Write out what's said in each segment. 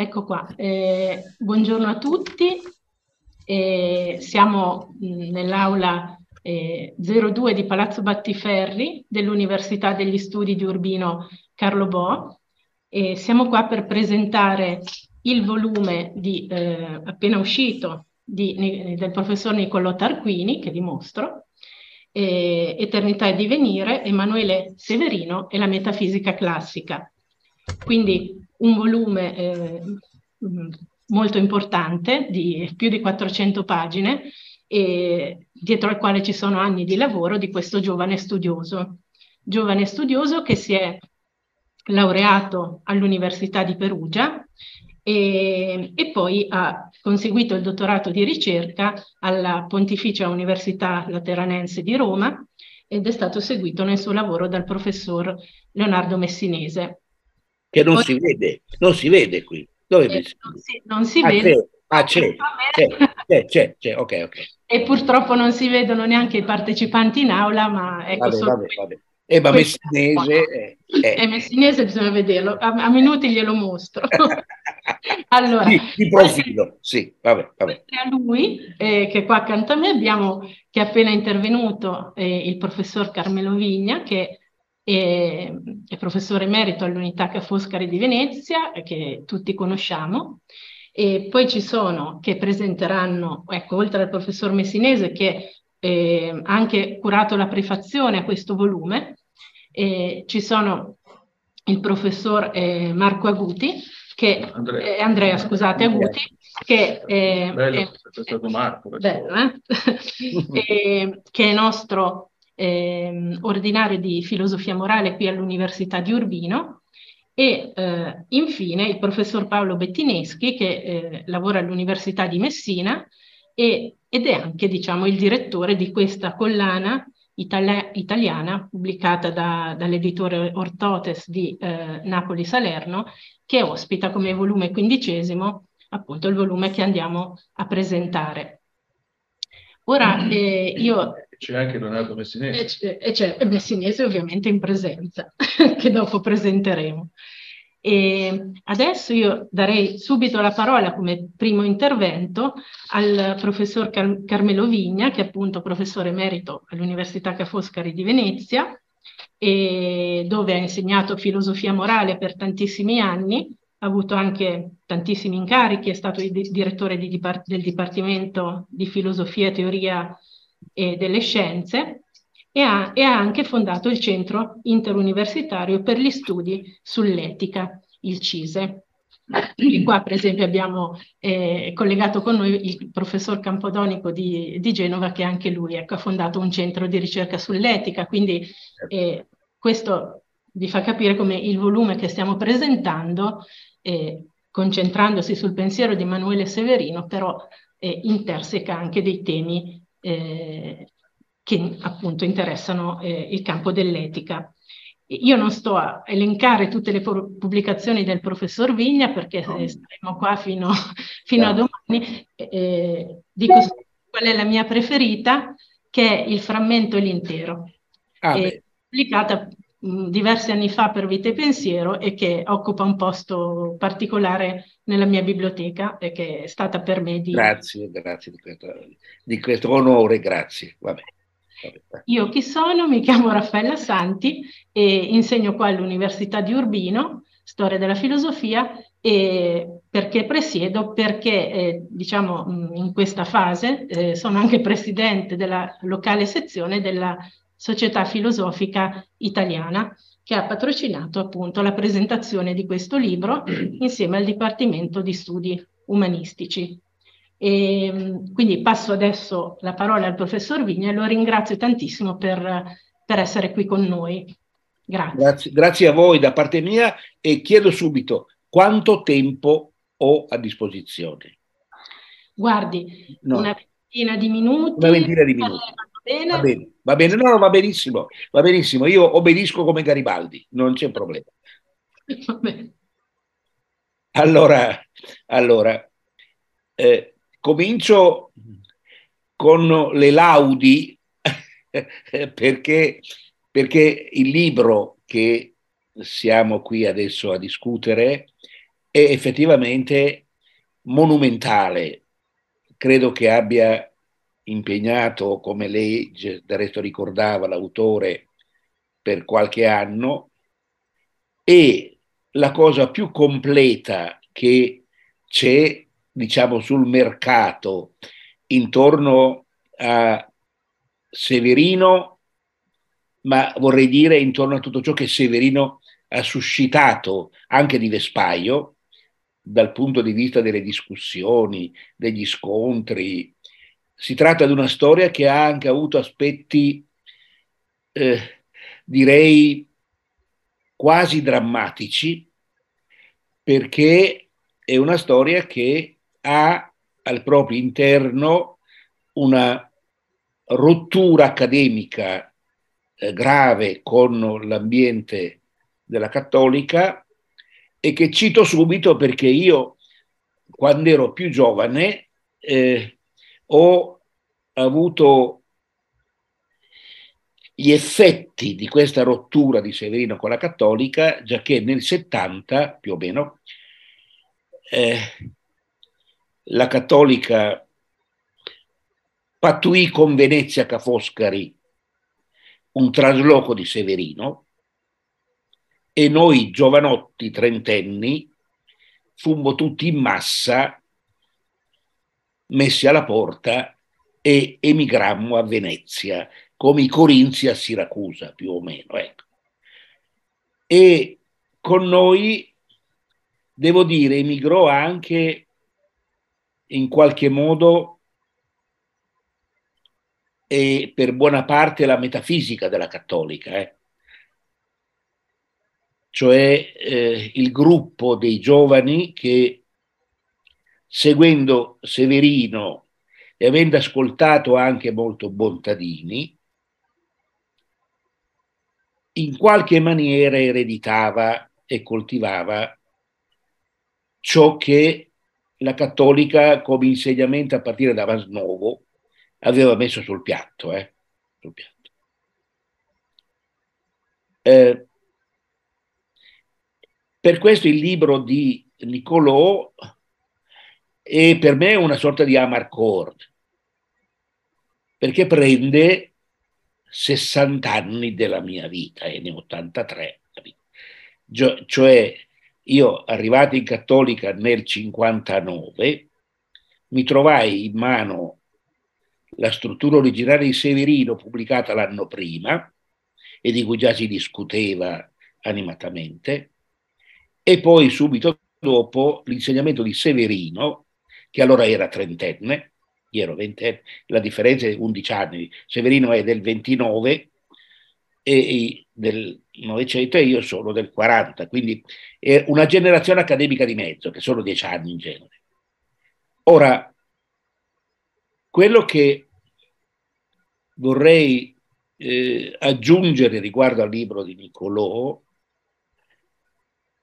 Ecco qua, eh, buongiorno a tutti, eh, siamo nell'aula eh, 02 di Palazzo Battiferri dell'Università degli Studi di Urbino Carlo Bo. E siamo qua per presentare il volume di, eh, appena uscito di, del professor Niccolò Tarquini, che dimostro, eh, Eternità e Divenire, Emanuele Severino e la Metafisica Classica. Quindi un volume eh, molto importante di più di 400 pagine e dietro al quale ci sono anni di lavoro di questo giovane studioso. Giovane studioso che si è laureato all'Università di Perugia e, e, poi ha conseguito il dottorato di ricerca alla Pontificia Università Lateranense di Roma ed è stato seguito nel suo lavoro dal professor Leonardo Messinese. Che non poi, si vede, non si vede qui. Dove eh, non, si, non si, ah, vede. Ah, c'è, c'è, c'è, c'è, ok, ok. E purtroppo non si vedono neanche i partecipanti in aula, ma ecco vabbè, vabbè, vabbè. Eh, ma Messinese... Eh, eh. eh, Messinese bisogna vederlo, a, a minuti glielo mostro. allora, di, di profilo, sì, vabbè, vabbè. A lui, eh, che qua accanto a me abbiamo, che è appena intervenuto, eh, il professor Carmelo Vigna, che è, è professore emerito all'Unità Ca' Foscari di Venezia, che tutti conosciamo. E poi ci sono che presenteranno, ecco, oltre al professor Messinese, che eh, ha anche curato la prefazione a questo volume, eh, ci sono il professor eh, Marco Aguti, che, Andrea. Eh, Andrea scusate, Aguti, che, eh, bello, è, stato Marco, bello, eh? che è nostro ehm, ordinario di filosofia morale qui all'Università di Urbino, e eh, infine il professor Paolo Bettineschi che eh, lavora all'Università di Messina e, ed è anche diciamo, il direttore di questa collana itali- italiana pubblicata da, dall'editore Ortotes di eh, Napoli Salerno, che ospita come volume quindicesimo appunto il volume che andiamo a presentare. Ora eh, io... C'è anche Leonardo Messinese. E c'è Messinese ovviamente in presenza, che dopo presenteremo. E adesso io darei subito la parola come primo intervento al professor Car- Carmelo Vigna, che è appunto professore emerito all'Università Ca' Foscari di Venezia, dove ha insegnato filosofia morale per tantissimi anni, ha avuto anche tantissimi incarichi, è stato di- direttore di dipart- del Dipartimento di Filosofia e Teoria e delle Scienze e ha, e ha anche fondato il Centro Interuniversitario per gli Studi sull'Etica, il CISE. E qua per esempio abbiamo eh, collegato con noi il professor Campodonico di, di Genova che anche lui ecco, ha fondato un centro di ricerca sull'etica, quindi eh, questo vi fa capire come il volume che stiamo presentando, eh, concentrandosi sul pensiero di Emanuele Severino, però eh, interseca anche dei temi eh, che appunto interessano eh, il campo dell'etica. Io non sto a elencare tutte le pubblicazioni del professor Vigna perché no. staremo qua fino, fino no. a domani. Eh, dico qual è la mia preferita, che è Il frammento e l'intero, ah, pubblicata diversi anni fa per Vita e Pensiero e che occupa un posto particolare nella mia biblioteca e che è stata per me di... Grazie, grazie di questo, di questo onore, grazie. Vabbè. Io chi sono? Mi chiamo Raffaella Santi e insegno qua all'Università di Urbino, storia della filosofia, e perché presiedo? Perché eh, diciamo in questa fase eh, sono anche presidente della locale sezione della Società Filosofica Italiana che ha patrocinato appunto la presentazione di questo libro insieme al Dipartimento di Studi Umanistici. E, ehm, quindi passo adesso la parola al professor Vigna e lo ringrazio tantissimo per, per essere qui con noi. Grazie. grazie. Grazie a voi da parte mia e chiedo subito quanto tempo ho a disposizione. Guardi, no. una ventina di minuti. Una ventina di minuti. Va bene? Va bene, va bene, no, no, va benissimo, va benissimo. Io obbedisco come Garibaldi, non c'è problema. Va bene. Allora, allora eh, comincio con le laudi perché, perché il libro che siamo qui adesso a discutere è effettivamente monumentale. Credo che abbia impegnato, come lei del resto ricordava, l'autore per qualche anno e la cosa più completa che c'è, diciamo, sul mercato intorno a Severino, ma vorrei dire intorno a tutto ciò che Severino ha suscitato anche di Vespaio, dal punto di vista delle discussioni, degli scontri. Si tratta di una storia che ha anche avuto aspetti, eh, direi, quasi drammatici, perché è una storia che ha al proprio interno una rottura accademica eh, grave con l'ambiente della cattolica e che cito subito perché io, quando ero più giovane, eh, ho avuto gli effetti di questa rottura di Severino con la cattolica, già che nel 70 più o meno eh, la cattolica pattuì con Venezia Cafoscari un trasloco di Severino e noi giovanotti trentenni fummo tutti in massa messi alla porta e emigrammo a Venezia, come i corinzi a Siracusa, più o meno. Ecco. E con noi, devo dire, emigrò anche in qualche modo e per buona parte la metafisica della cattolica. Eh cioè eh, il gruppo dei giovani che seguendo Severino e avendo ascoltato anche molto Bontadini, in qualche maniera ereditava e coltivava ciò che la cattolica come insegnamento a partire da Vasnovo aveva messo sul piatto. Eh, sul piatto. Eh, per questo il libro di Niccolò è per me una sorta di Amarcord, perché prende 60 anni della mia vita e ne ho 83. Cioè, io arrivato in cattolica nel 59, mi trovai in mano la struttura originale di Severino pubblicata l'anno prima e di cui già si discuteva animatamente, e poi subito dopo l'insegnamento di Severino, che allora era trentenne, io ero ventenne, la differenza è 11 anni, Severino è del 29 e del Novecento e io sono del 40, quindi è una generazione accademica di mezzo, che sono 10 anni in genere. Ora, quello che vorrei eh, aggiungere riguardo al libro di Niccolò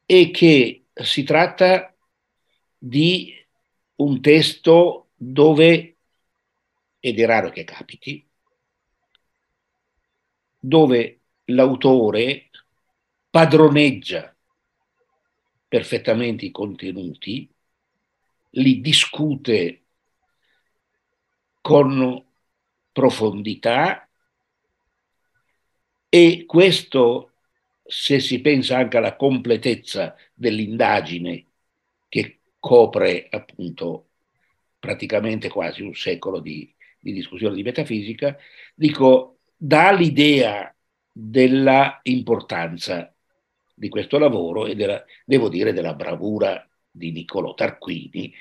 è che si tratta di un testo dove, ed è raro che capiti, dove l'autore padroneggia perfettamente i contenuti, li discute con profondità e questo se si pensa anche alla completezza dell'indagine che copre appunto praticamente quasi un secolo di, di discussione di metafisica, dico, dà l'idea della importanza di questo lavoro e della, devo dire della bravura di Niccolò Tarquini,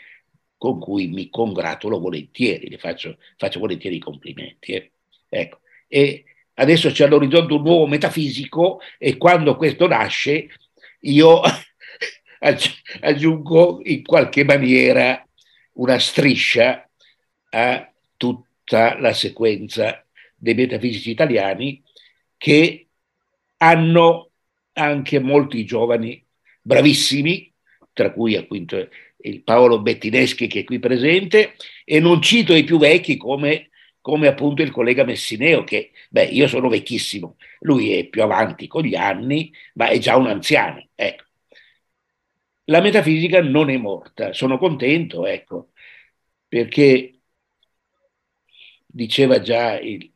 con cui mi congratulo volentieri, le faccio, faccio volentieri i complimenti. Eh. Ecco. E adesso c'è all'orizzonte un nuovo metafisico e quando questo nasce io aggiungo in qualche maniera una striscia a tutta la sequenza dei metafisici italiani che hanno anche molti giovani bravissimi, tra cui appunto il Paolo Bettineschi che è qui presente, e non cito i più vecchi come come appunto il collega Messineo, che, beh, io sono vecchissimo, lui è più avanti con gli anni, ma è già un anziano. Ecco. La metafisica non è morta. Sono contento, ecco, perché diceva già il,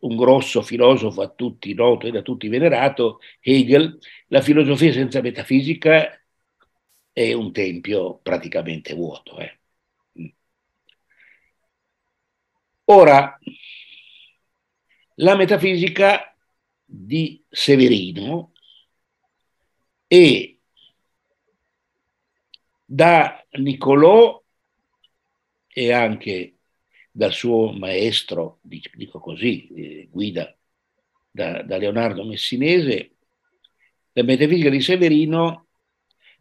un grosso filosofo a tutti noto e da tutti venerato, Hegel, la filosofia senza metafisica è un tempio praticamente vuoto. Eh. Ora, la metafisica di Severino e da Niccolò e anche dal suo maestro, dico così, eh, guida da, da Leonardo Messinese, la metafisica di Severino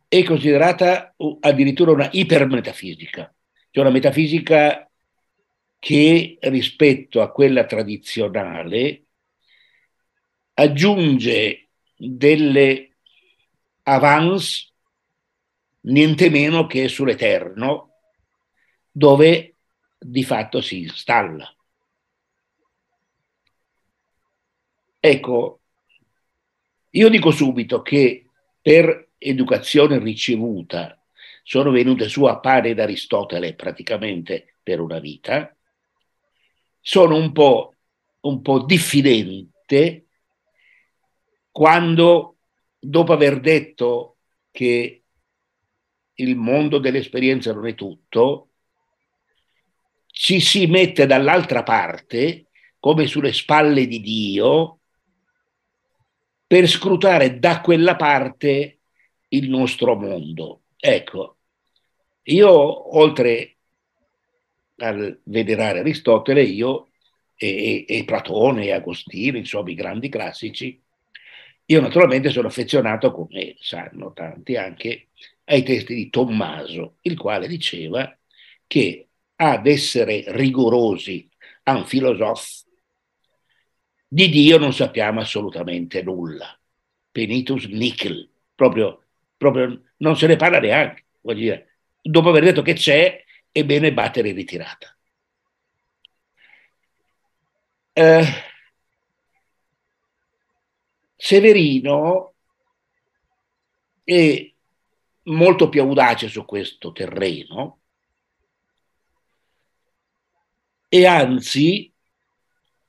è considerata addirittura una ipermetafisica, cioè una metafisica che rispetto a quella tradizionale aggiunge delle avance niente meno che sull'eterno, dove di fatto si installa. Ecco, io dico subito che per educazione ricevuta sono venute su a pari da Aristotele praticamente per una vita, sono un po', un po' diffidente quando, dopo aver detto che il mondo dell'esperienza non è tutto, ci si mette dall'altra parte, come sulle spalle di Dio, per scrutare da quella parte il nostro mondo. Ecco, io oltre al venerare Aristotele, io e, e, Platone e Agostino, insomma i grandi classici, io naturalmente sono affezionato, come sanno tanti anche, ai testi di Tommaso, il quale diceva che ad essere rigorosi a un filosofo, di Dio non sappiamo assolutamente nulla. Penitus nickel, proprio, proprio non se ne parla neanche. Dire, dopo aver detto che c'è, è bene battere in ritirata. Eh, Severino è molto più audace su questo terreno. E anzi,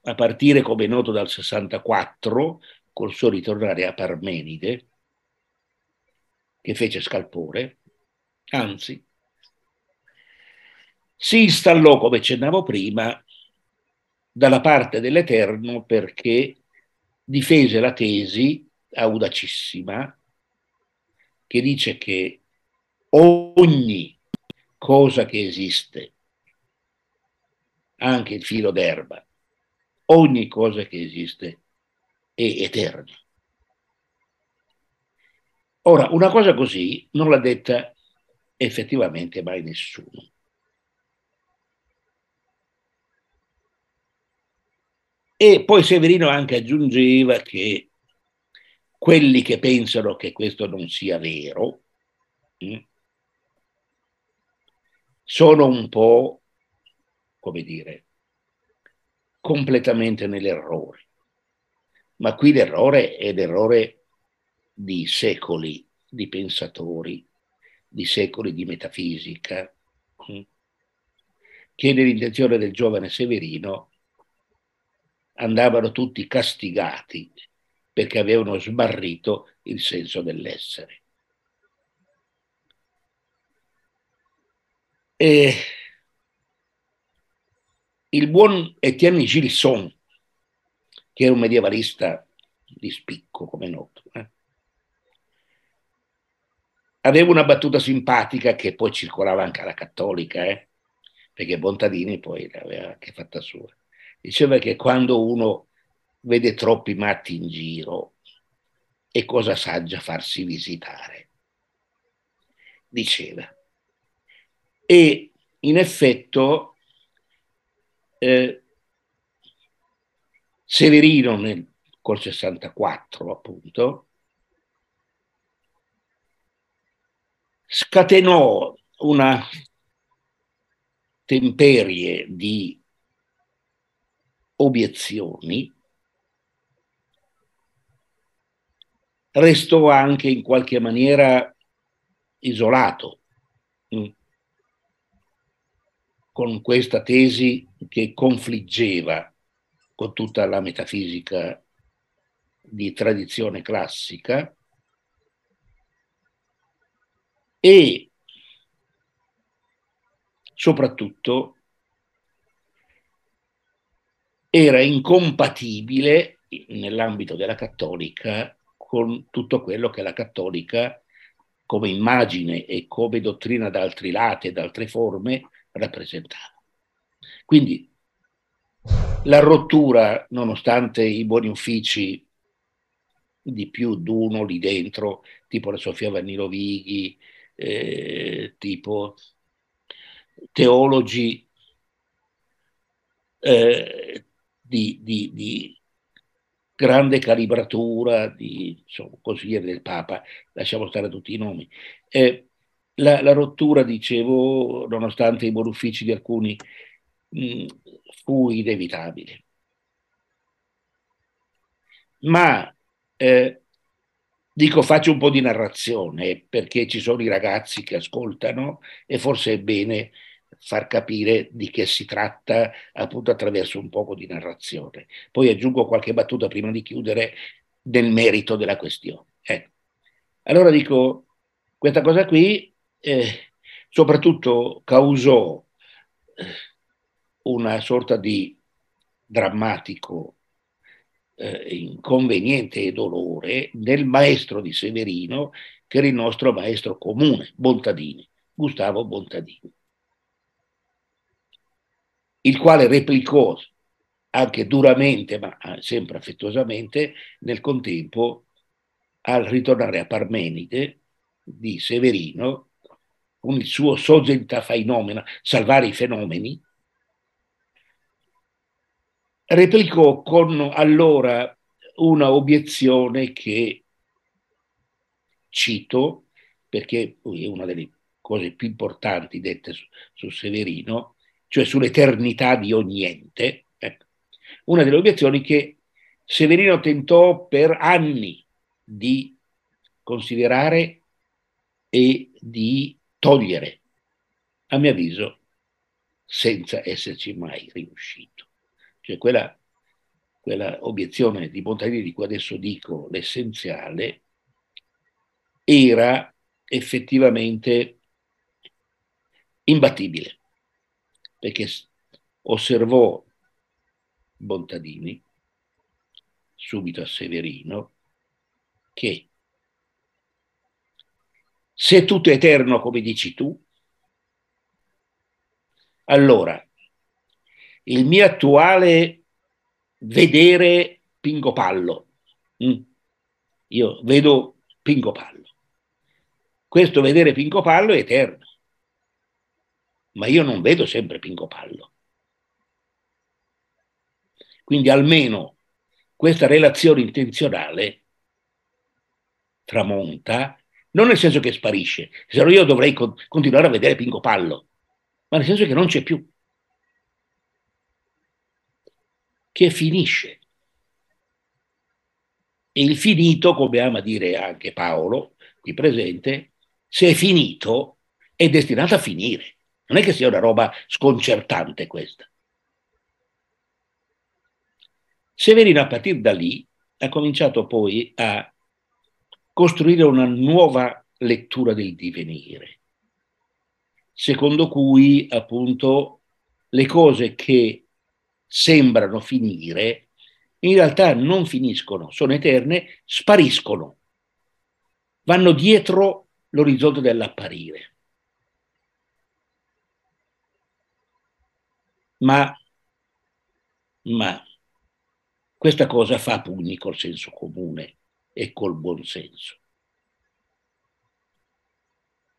a partire come è noto dal 64, col suo ritornare a Parmenide, che fece scalpore, anzi, si installò, come accennavo prima, dalla parte dell'Eterno perché difese la tesi audacissima che dice che ogni cosa che esiste, anche il filo d'erba, ogni cosa che esiste è eterna. Ora, una cosa così non l'ha detta effettivamente mai nessuno. E poi Severino anche aggiungeva che quelli che pensano che questo non sia vero mm, sono un po', come dire, completamente nell'errore. Ma qui l'errore è l'errore di secoli di pensatori, di secoli di metafisica, mm, che nell'intenzione del giovane Severino andavano tutti castigati perché avevano smarrito il senso dell'essere. E il buon Etienne Gilson, che era un medievalista di spicco, come noto, eh? aveva una battuta simpatica che poi circolava anche alla cattolica, eh? perché Bontadini poi l'aveva anche fatta sua diceva che quando uno vede troppi matti in giro è cosa saggia farsi visitare. Diceva. E in effetto eh, Severino nel, col 64 appunto scatenò una temperie di obiezioni, restò anche in qualche maniera isolato mm, con questa tesi che confliggeva con tutta la metafisica di tradizione classica. E soprattutto era incompatibile nell'ambito della cattolica con tutto quello che la cattolica come immagine e come dottrina da altri lati e da altre forme rappresentava. Quindi la rottura, nonostante i buoni uffici di più d'uno lì dentro, tipo la Sofia Vannino Vighi, eh, tipo teologi eh, di, di, di, grande calibratura, di insomma, consigliere del Papa, lasciamo stare tutti i nomi. Eh, la, la, rottura, dicevo, nonostante i buoni uffici di alcuni, mh, fu inevitabile. Ma eh, dico, faccio un po' di narrazione perché ci sono i ragazzi che ascoltano e forse è bene far capire di che si tratta appunto attraverso un poco di narrazione. Poi aggiungo qualche battuta prima di chiudere nel merito della questione. Ecco. Allora dico, questa cosa qui eh, soprattutto causò eh, una sorta di drammatico eh, inconveniente e dolore nel maestro di Severino, che era il nostro maestro comune, Bontadini, Gustavo Bontadini, il quale replicò anche duramente, ma eh, sempre affettuosamente, nel contempo, al ritornare a Parmenide di Severino, con il suo sogenta fenomena, salvare i fenomeni, replicò con allora una obiezione che cito, perché è una delle cose più importanti dette su, su Severino, cioè sull'eternità di ogni ente, ecco. una delle obiezioni che Severino tentò per anni di considerare e di togliere, a mio avviso, senza esserci mai riuscito. Cioè quella, quella obiezione di Montagnier di cui adesso dico l'essenziale era effettivamente imbattibile, perché osservò Bontadini subito a Severino che se tutto è eterno come dici tu, allora il mio attuale vedere Pingo Pallo, mm, io vedo Pingo Pallo, questo vedere Pingo Pallo è eterno, ma io non vedo sempre Pingo Pallo. Quindi almeno questa relazione intenzionale tramonta non nel senso che sparisce, se no io dovrei con- continuare a vedere Pinco Pallo, ma nel senso che non c'è più, che finisce. E il finito, come ama dire anche Paolo, qui presente, se è finito è destinato a finire. Non è che sia una roba sconcertante questa. Severino a partire da lì ha cominciato poi a costruire una nuova lettura del divenire, secondo cui appunto le cose che sembrano finire in realtà non finiscono, sono eterne, spariscono, vanno dietro l'orizzonte dell'apparire. Ma, ma questa cosa fa pugni col senso comune e col buon senso.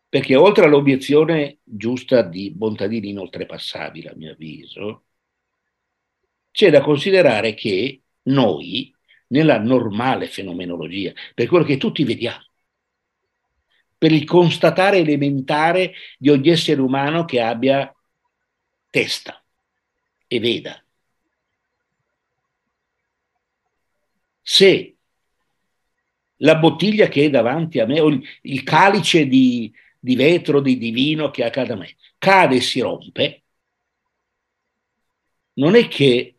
Perché oltre all'obiezione giusta di Bontadini inoltrepassabile, a mio avviso, c'è da considerare che noi, nella normale fenomenologia, per quello che tutti vediamo, per il constatare elementare di ogni essere umano che abbia testa e veda. Se la bottiglia che è davanti a me, o il, calice di, di vetro, di divino che accade a me, cade e si rompe, non è che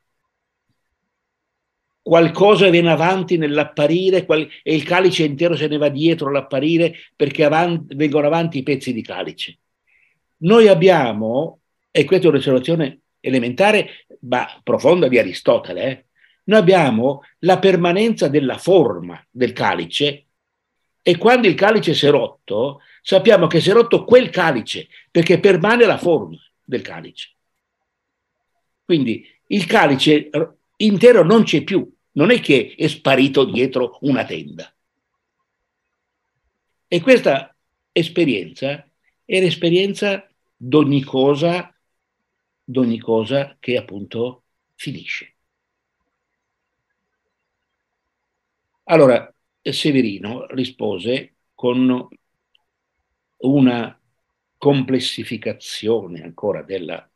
qualcosa viene avanti nell'apparire qual- e il calice intero se ne va dietro l'apparire perché avanti, vengono avanti i pezzi di calice. Noi abbiamo, e questa è un'osservazione elementare ma profonda di Aristotele, eh? noi abbiamo la permanenza della forma del calice e quando il calice si è rotto, sappiamo che si è rotto quel calice perché permane la forma del calice. Quindi il calice intero non c'è più, non è che è sparito dietro una tenda. E questa esperienza è l'esperienza d'ogni cosa, d'ogni cosa che appunto finisce. Allora, Severino rispose con una complessificazione ancora della,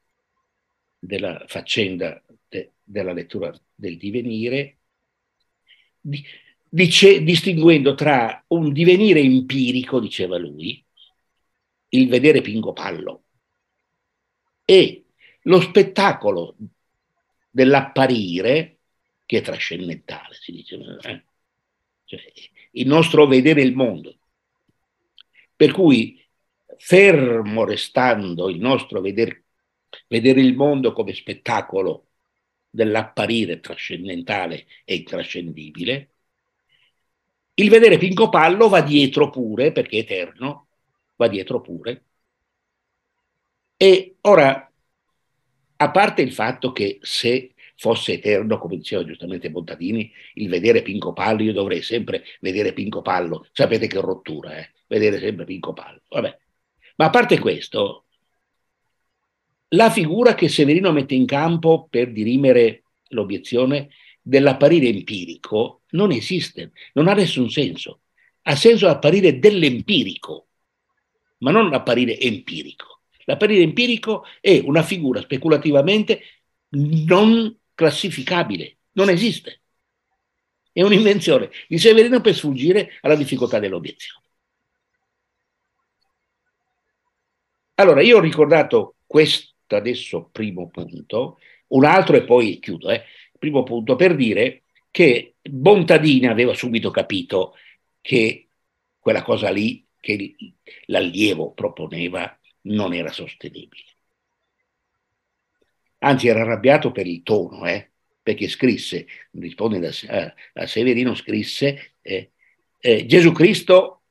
della faccenda de, della lettura del divenire, dice, distinguendo tra un divenire empirico, diceva lui, il vedere Pingo Pallo, e lo spettacolo dell'apparire, che è trascendentale, si dice, eh? cioè, il nostro vedere il mondo. Per cui, fermo restando il nostro vedere, vedere il mondo come spettacolo dell'apparire trascendentale e intrascendibile, il vedere Pinco Pallo va dietro pure, perché è eterno, va dietro pure. E ora, a parte il fatto che se fosse eterno, come diceva giustamente Bontadini, il vedere Pinco Pallo, io dovrei sempre vedere Pinco Pallo, sapete che rottura, eh? vedere sempre Pinco Pallo. Vabbè. Ma a parte questo, la figura che Severino mette in campo per dirimere l'obiezione dell'apparire empirico non esiste, non ha nessun senso. Ha senso l'apparire dell'empirico, ma non l'apparire empirico. L'apparire empirico è una figura speculativamente non classificabile, non esiste. È un'invenzione di Severino per sfuggire alla difficoltà dell'obiezione. Allora, io ho ricordato questo adesso primo punto, un altro e poi chiudo. Eh. Primo punto per dire che Bontadini aveva subito capito che quella cosa lì che l'allievo proponeva non era sostenibile. Anzi, era arrabbiato per il tono, eh, perché scrisse, risponde a, a Severino, scrisse eh, eh, Gesù Cristo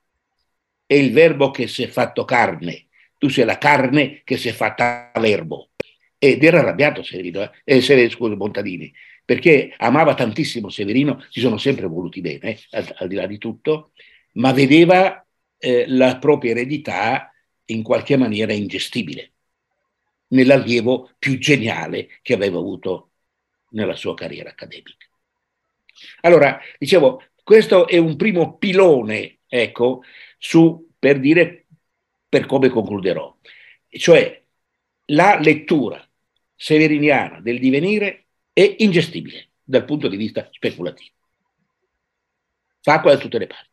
è il verbo che si è fatto carne, tu sei la carne che si è fatta verbo. Ed era arrabbiato Severino, eh, eh Severino, scusa, Montadini, perché amava tantissimo Severino, si sono sempre voluti bene, eh, al, al, di là di tutto, ma vedeva eh, la propria eredità in qualche maniera ingestibile, nell'allievo più geniale che aveva avuto nella sua carriera accademica. Allora, dicevo, questo è un primo pilone, ecco, su, per dire per come concluderò. Cioè, la lettura severiniana del divenire è ingestibile dal punto di vista speculativo. Fa acqua da tutte le parti.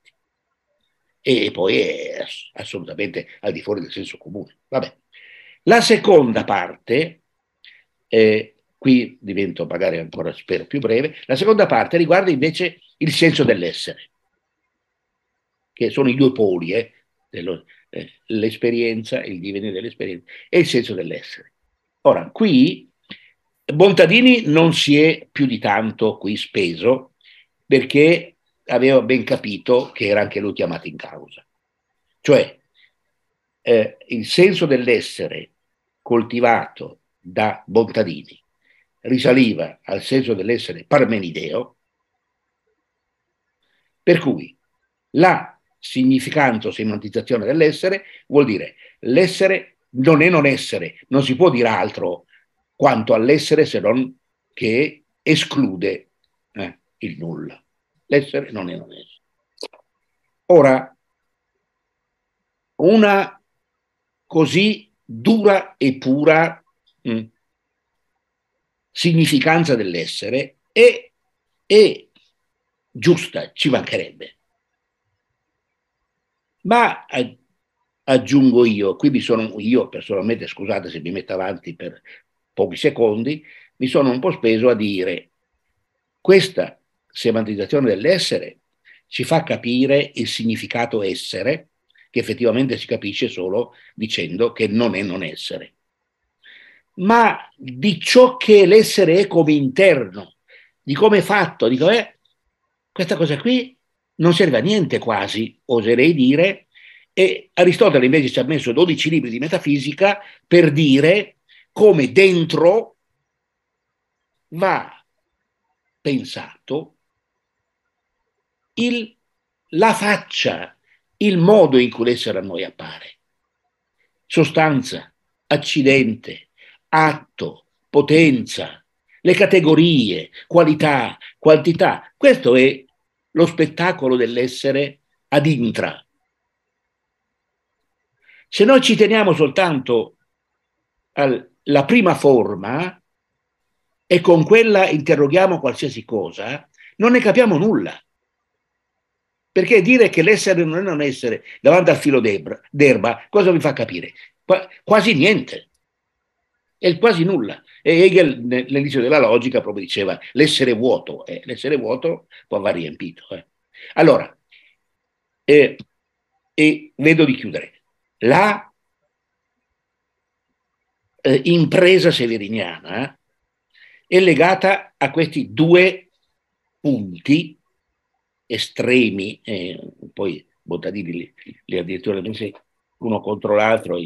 E poi è assolutamente al di fuori del senso comune. Vabbè. La seconda parte, eh, qui divento magari ancora, spero, più breve, la seconda parte riguarda invece il senso dell'essere, che sono i due poli eh, eh, l'esperienza, il divenire dell'esperienza e il senso dell'essere. Ora, qui Bontadini non si è più di tanto qui speso perché aveva ben capito che era anche lui chiamato in causa. Cioè, eh, il senso dell'essere coltivato da Bontadini risaliva al senso dell'essere parmenideo, per cui la significanza o semantizzazione dell'essere vuol dire l'essere non è non essere, non si può dire altro quanto all'essere se non che esclude eh, il nulla. L'essere non è non essere. Ora, una così dura e pura mh, mm, significanza dell'essere è, è giusta, ci mancherebbe ma aggiungo io, qui mi sono io personalmente, scusate se mi metto avanti per pochi secondi, mi sono un po' speso a dire questa semantizzazione dell'essere ci fa capire il significato essere, che effettivamente si capisce solo dicendo che non è non essere. Ma di ciò che l'essere è come interno, di come è fatto, di com'è, questa cosa qui non serve a niente quasi, oserei dire, e Aristotele invece ci ha messo 12 libri di metafisica per dire come dentro va pensato il, la faccia, il modo in cui l'essere a noi appare. Sostanza, accidente, atto, potenza, le categorie, qualità, quantità. Questo è lo spettacolo dell'essere ad intra. Se noi ci teniamo soltanto alla prima forma e con quella interroghiamo qualsiasi cosa, non ne capiamo nulla. Perché dire che l'essere non è non essere davanti al filo d'erba, cosa vi fa capire? quasi niente. È quasi nulla. E Hegel nell'inizio della logica proprio diceva l'essere vuoto, eh, l'essere vuoto può va riempito. Eh. Allora, eh, e vedo di chiudere. La eh, impresa severiniana è legata a questi due punti estremi, eh, poi Bottadini li, li addirittura messi uno contro l'altro,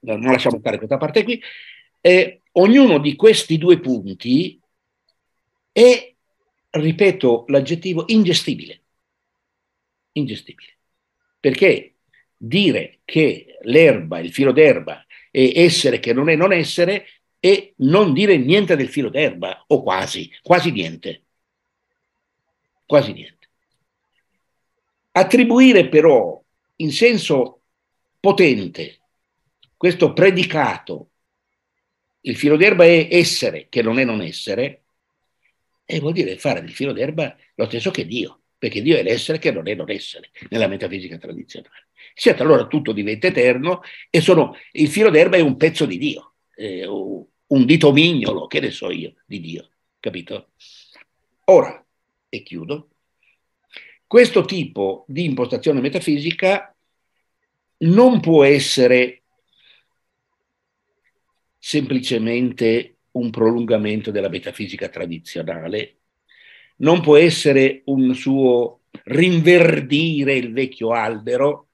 non lasciamo stare questa parte qui, eh, ognuno di questi due punti è, ripeto l'aggettivo, ingestibile. Ingestibile. Perché dire che l'erba, il filo d'erba, è essere che non è non essere, è non dire niente del filo d'erba, o quasi, quasi niente. Quasi niente. Attribuire però in senso potente questo predicato il filo d'erba è essere, che non è non essere, e vuol dire fare del filo d'erba lo stesso che Dio, perché Dio è l'essere che non è non essere, nella metafisica tradizionale. Certo, allora tutto diventa eterno e sono, il filo d'erba è un pezzo di Dio, eh, un dito mignolo, che ne so io, di Dio, capito? Ora, e chiudo, questo tipo di impostazione metafisica non può essere semplicemente un prolungamento della metafisica tradizionale, non può essere un suo rinverdire il vecchio albero.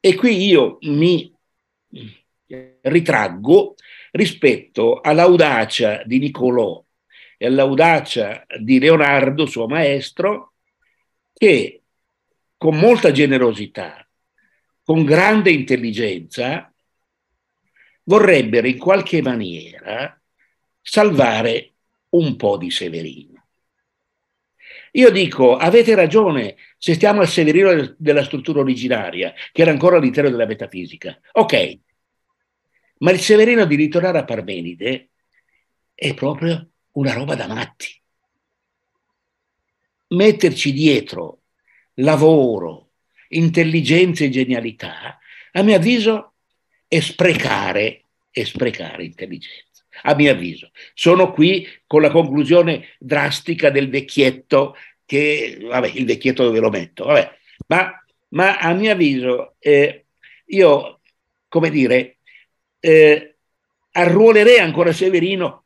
E qui io mi ritraggo rispetto all'audacia di Niccolò e all'audacia di Leonardo, suo maestro, che con molta generosità, con grande intelligenza, vorrebbero in qualche maniera salvare un po' di Severino. Io dico, avete ragione se stiamo al Severino della struttura originaria, che era ancora all'interno della metafisica. Ok, ma il Severino di ritornare a Parmenide è proprio una roba da matti. Metterci dietro lavoro, intelligenza e genialità, a mio avviso e sprecare, e sprecare intelligenza. A mio avviso, sono qui con la conclusione drastica del vecchietto che, vabbè, il vecchietto dove lo metto, vabbè, ma, ma a mio avviso eh, io, come dire, eh, arruolerei ancora Severino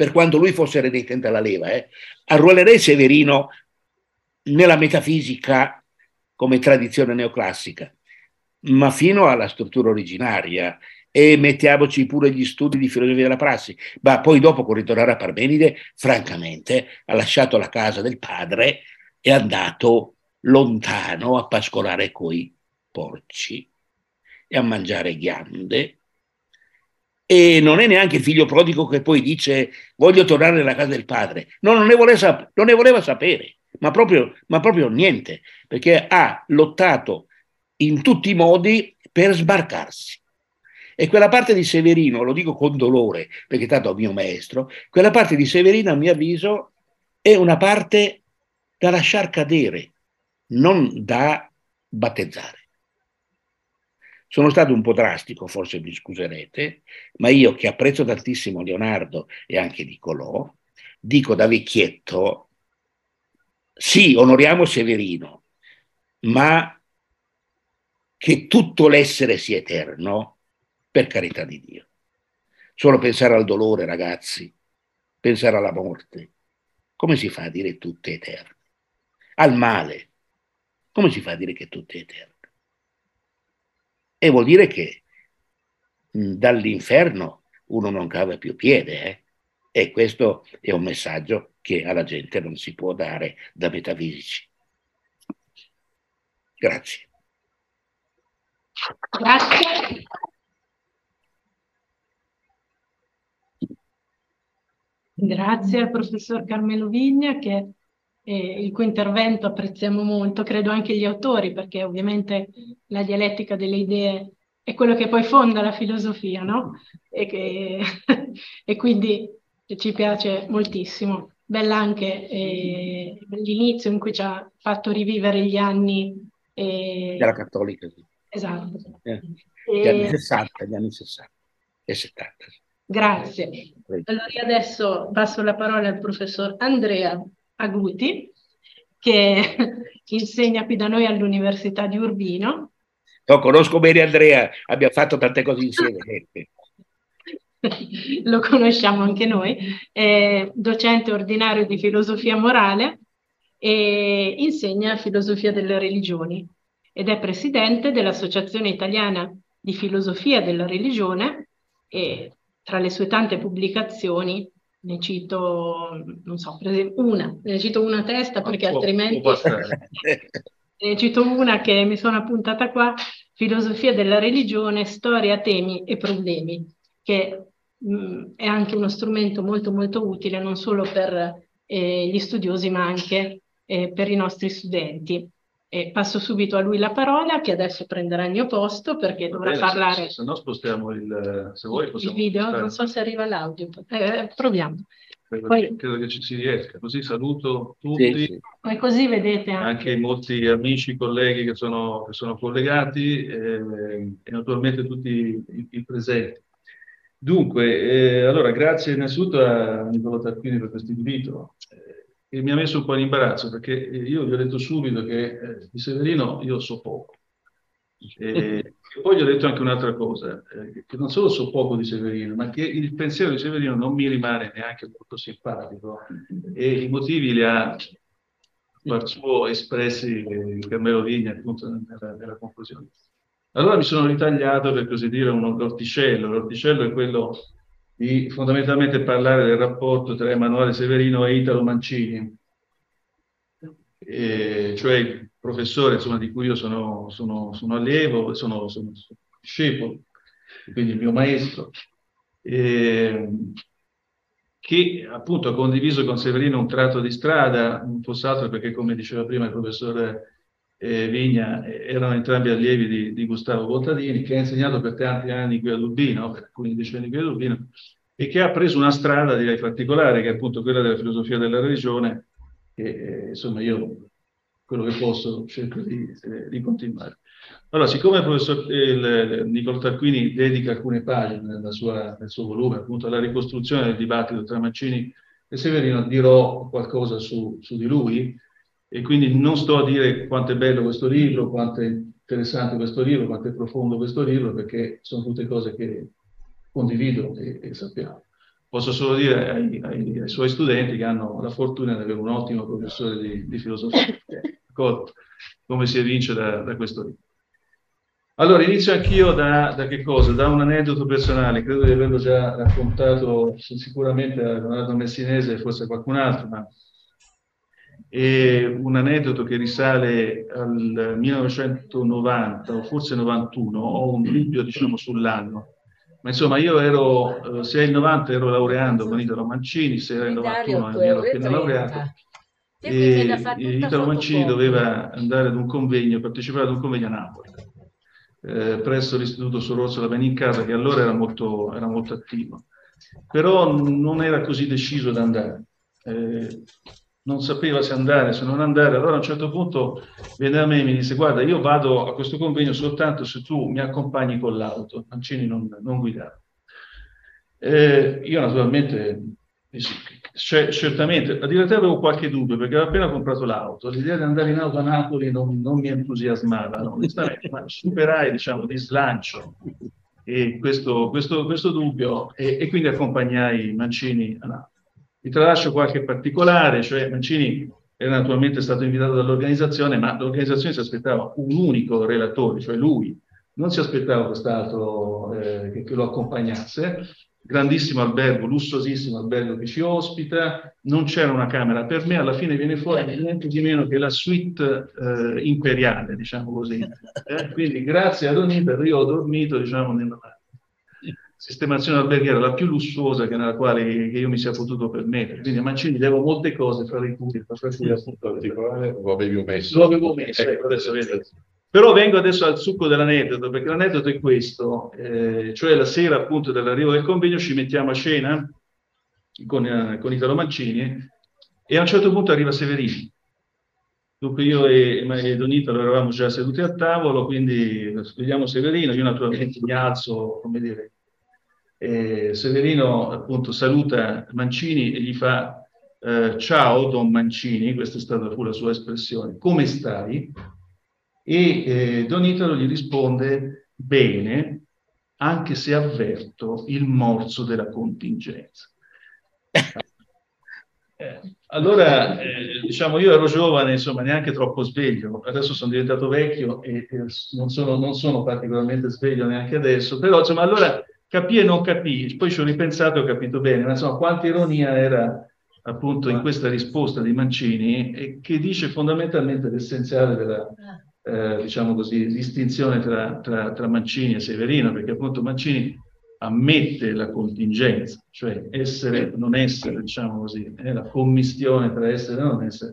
per quanto lui fosse redentente alla leva, eh, arruolerei Severino nella metafisica come tradizione neoclassica ma fino alla struttura originaria e mettiamoci pure gli studi di filosofia della prassi. Ma poi dopo con ritornare a Parmenide, francamente, ha lasciato la casa del padre e è andato lontano a pascolare coi porci e a mangiare ghiande. E non è neanche il figlio prodigo che poi dice voglio tornare nella casa del padre. No, non ne voleva, sap- non ne voleva sapere, ma proprio, ma proprio niente, perché ha lottato in tutti i modi per sbarcarsi. E quella parte di Severino, lo dico con dolore, perché tanto è mio maestro, quella parte di Severino, a mio avviso, è una parte da lasciar cadere, non da battezzare. Sono stato un po' drastico, forse mi scuserete, ma io che apprezzo tantissimo Leonardo e anche Nicolò, dico da vecchietto, sì, onoriamo Severino, ma che tutto l'essere sia eterno, per carità di Dio. Solo pensare al dolore, ragazzi, pensare alla morte, come si fa a dire tutto è eterno? Al male, come si fa a dire che tutto è eterno? E vuol dire che dall'inferno uno non cava più piede, eh? E questo è un messaggio che alla gente non si può dare da metafisici. Grazie. Grazie. Grazie al professor Carmelo Vigna che eh, il cui intervento apprezziamo molto, credo anche gli autori, perché ovviamente la dialettica delle idee è quello che poi fonda la filosofia, no? E, che, e quindi ci piace moltissimo. Bella anche eh, l'inizio in cui ci ha fatto rivivere gli anni eh, della cattolica. Sì. Esatto. Eh, gli anni 60, gli anni 60 e 70. Grazie. Allora adesso passo la parola al professor Andrea Aguti, che insegna qui da noi all'Università di Urbino. No, conosco bene Andrea, abbiamo fatto tante cose insieme. Lo conosciamo anche noi, è docente ordinario di filosofia morale e insegna filosofia delle religioni ed è presidente dell'Associazione Italiana di Filosofia della Religione e tra le sue tante pubblicazioni ne cito, non so, per esempio una, ne cito una a testa perché può, altrimenti... Può ne cito una che mi sono appuntata qua, Filosofia della religione, storia, temi e problemi, che mh, è anche uno strumento molto molto utile non solo per eh, gli studiosi ma anche eh, per i nostri studenti. E passo subito a lui la parola, che adesso prenderà il mio posto perché Va dovrà bene, parlare. Se, se no, spostiamo il, se vuoi, il video. Stare. Non so se arriva l'audio. Eh, proviamo. Poi, credo che ci si riesca. Così saluto tutti. Sì, sì. Poi così vedete anche, anche molti amici, colleghi che sono, che sono collegati eh, e naturalmente tutti i, i presenti. Dunque, eh, allora, grazie innanzitutto a Nicola Tarquini per questo invito. E mi ha messo un po' in imbarazzo perché io gli ho detto subito che eh, di Severino io so poco. E, poi gli ho detto anche un'altra cosa, eh, che non solo so poco di Severino, ma che il pensiero di Severino non mi rimane neanche molto simpatico e i motivi li ha per suo espressi eh, Carmelo Vigna appunto nella, nella conclusione. Allora mi sono ritagliato per così dire un orticello, l'orticello è quello di fondamentalmente parlare del rapporto tra Emanuele Severino e Italo Mancini, e, cioè il professore insomma, di cui io sono, sono, sono allievo, sono, sono, discepolo, quindi il mio maestro, e, che appunto ha condiviso con Severino un tratto di strada, non fosse altro perché come diceva prima il professore eh, Vigna eh, erano entrambi allievi di, di, Gustavo Bottadini, che ha insegnato per tanti anni qui a Durbino, per alcuni decenni qui a Durbino, e che ha preso una strada, direi, particolare, che è appunto quella della filosofia della religione, e eh, insomma io quello che posso cerco di, eh, di continuare. Allora, siccome il professor il, Niccolo Tarquini dedica alcune pagine sua, nel suo volume appunto alla ricostruzione del dibattito tra Mancini e Severino, dirò qualcosa su, su di lui, e quindi non sto a dire quanto è bello questo libro, quanto è interessante questo libro, quanto è profondo questo libro, perché sono tutte cose che condivido e, e sappiamo. Posso solo dire ai, ai, ai, suoi studenti che hanno la fortuna di avere un ottimo professore di, di filosofia, come si evince da, da, questo libro. Allora, inizio anch'io da, da, che cosa? Da un aneddoto personale, credo di averlo già raccontato sicuramente a Leonardo Messinese e forse a qualcun altro, ma e un aneddoto che risale al 1990 o forse 91, ho un dubbio diciamo sull'anno, ma insomma io ero, eh, se è il 90 ero laureando con Italo Mancini, se era il 91 mi ero appena laureato, e Italo Mancini doveva andare ad un convegno, partecipare ad un convegno a Napoli, eh, presso l'Istituto Sorozzo da Casa, che allora era molto, era molto attivo, però non era così deciso ad andare. Eh, non sapeva se andare, se non andare. Allora a un certo punto viene da me e mi dice guarda io vado a questo convegno soltanto se tu mi accompagni con l'auto, Mancini non, non guidava. Eh, io naturalmente cioè, certamente, a dire te avevo qualche dubbio perché avevo appena comprato l'auto, l'idea di andare in auto a Napoli non, non mi entusiasmava, onestamente, ma superai diciamo di slancio questo, questo, questo dubbio e, e, quindi accompagnai Mancini a Napoli. Vi tralascio qualche particolare, cioè Mancini era naturalmente stato invitato dall'organizzazione, ma l'organizzazione si aspettava un unico relatore, cioè lui, non si aspettava quest'altro eh, che, che lo accompagnasse grandissimo albergo, lussuosissimo albergo che ci ospita, non c'era una camera per me, alla fine viene fuori niente di meno che la suite eh, imperiale, diciamo così. Eh? Quindi grazie ad Oniter io ho dormito, diciamo, nella sistemazione alberghiera la più lussuosa che nella quale che io mi sia potuto permettere. Quindi a Mancini devo molte cose, fra le cui, fra cui appunto... Lo avevo messo. Lo avevo messo, ecco, adesso vedete. Però vengo adesso al succo dell'aneddoto, perché l'aneddoto è questo, eh, cioè la sera appunto dell'arrivo del convegno ci mettiamo a cena con, eh, con Italo Mancini e a un certo punto arriva Severini. Dunque io e, e Don Italo eravamo già seduti a tavolo, quindi vediamo Severino, io naturalmente mi alzo, come dire, e Severino appunto saluta Mancini e gli fa eh, ciao Don Mancini, questa è stata fu la sua espressione, come stai? E eh, Don Italo gli risponde bene, anche se avverto il morso della contingenza. Eh, allora, eh, diciamo, io ero giovane, insomma, neanche troppo sveglio, adesso sono diventato vecchio e, e non, sono, non, sono, particolarmente sveglio neanche adesso, però, insomma, allora capì e non capì, poi ci ho ripensato e ho capito bene, ma insomma, quanta ironia era appunto in questa risposta di Mancini, che dice fondamentalmente l'essenziale della, eh, diciamo così, distinzione tra, tra, tra, Mancini e Severino, perché appunto Mancini ammette la contingenza, cioè essere, non essere, diciamo così, è la commistione tra essere e non essere.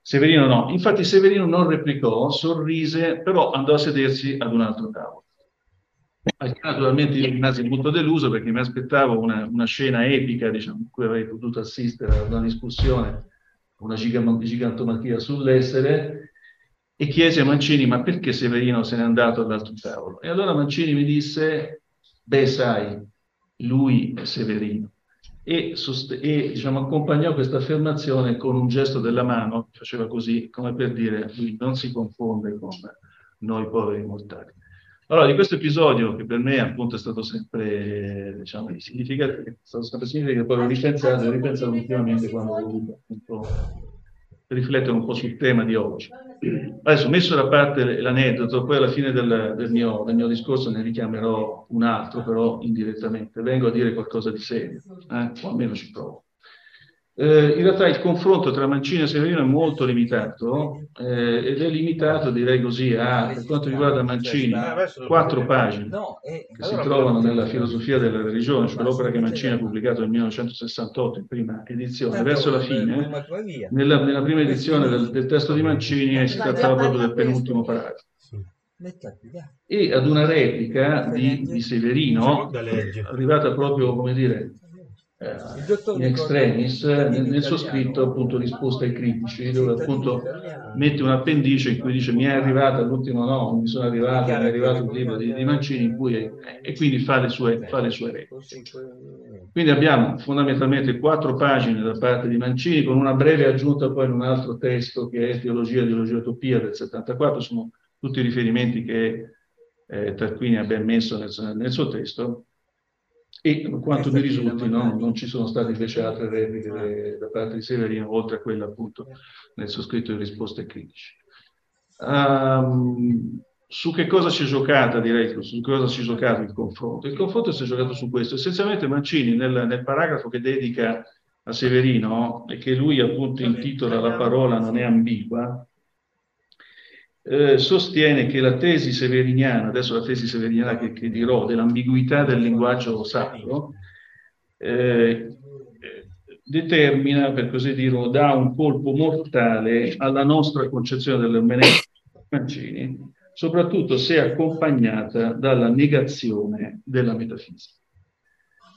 Severino no, infatti Severino non replicò, sorrise, però andò a sedersi ad un altro tavolo. Naturalmente io rimasi molto deluso perché mi aspettavo una, una scena epica, diciamo, in cui avrei potuto assistere a una discussione, una gigantomatia sull'essere, e chiese a Mancini ma perché Severino se n'è andato all'altro tavolo? E allora Mancini mi disse, beh sai, lui è Severino. E, e diciamo, accompagnò questa affermazione con un gesto della mano, faceva così, come per dire, lui non si confonde con noi poveri mortali. Allora, di questo episodio, che per me appunto è stato sempre, diciamo, significativo, è stato sempre significativo, poi ho ripensato, ripensato ultimamente quando ho voluto riflettere un po' sul tema di oggi. Adesso, messo da parte l'aneddoto, poi alla fine del, del, mio, del, mio, discorso ne richiamerò un altro, però indirettamente. Vengo a dire qualcosa di serio, eh? o almeno ci provo. Eh, in realtà il confronto tra Mancini e Severino è molto limitato eh, ed è limitato, direi così, a, per quanto riguarda Mancini, quattro pagine che si trovano nella filosofia della religione, cioè l'opera che Mancini ha pubblicato nel 1968 in prima edizione. Verso la fine, nella, nella prima edizione del, del, testo di Mancini si trattava proprio del penultimo paragrafo. E ad una replica di, di Severino, arrivata proprio, come dire, eh, in extremis nel, suo scritto appunto risposta ai critici dove appunto mette un appendice in cui dice mi è arrivata l'ultimo no, mi sono arrivato, mi è arrivato il libro di, di Mancini in cui è, e quindi fa le sue, fa le sue regole. Quindi abbiamo fondamentalmente quattro pagine da parte di Mancini con una breve aggiunta poi in un altro testo che è Teologia, Ideologia, Utopia del 74, sono tutti i riferimenti che eh, Tarquini ha ben messo nel, nel suo testo e per quanto mi risulti no, non ci sono state invece altre repliche da parte di Severino, oltre a quella appunto nel suo scritto di risposte critici. Um, su che cosa si è giocata, direi, su cosa si è giocato il confronto? Il confronto si è giocato su questo. Essenzialmente Mancini, nel, nel paragrafo che dedica a Severino, e che lui appunto intitola La parola non è ambigua, eh, sostiene che la tesi severiniana, adesso la tesi severiniana che, che dirò, dell'ambiguità del linguaggio sacro, eh, determina, per così dire, dà un colpo mortale alla nostra concezione dell'ermeneutica Mancini, soprattutto se accompagnata dalla negazione della metafisica.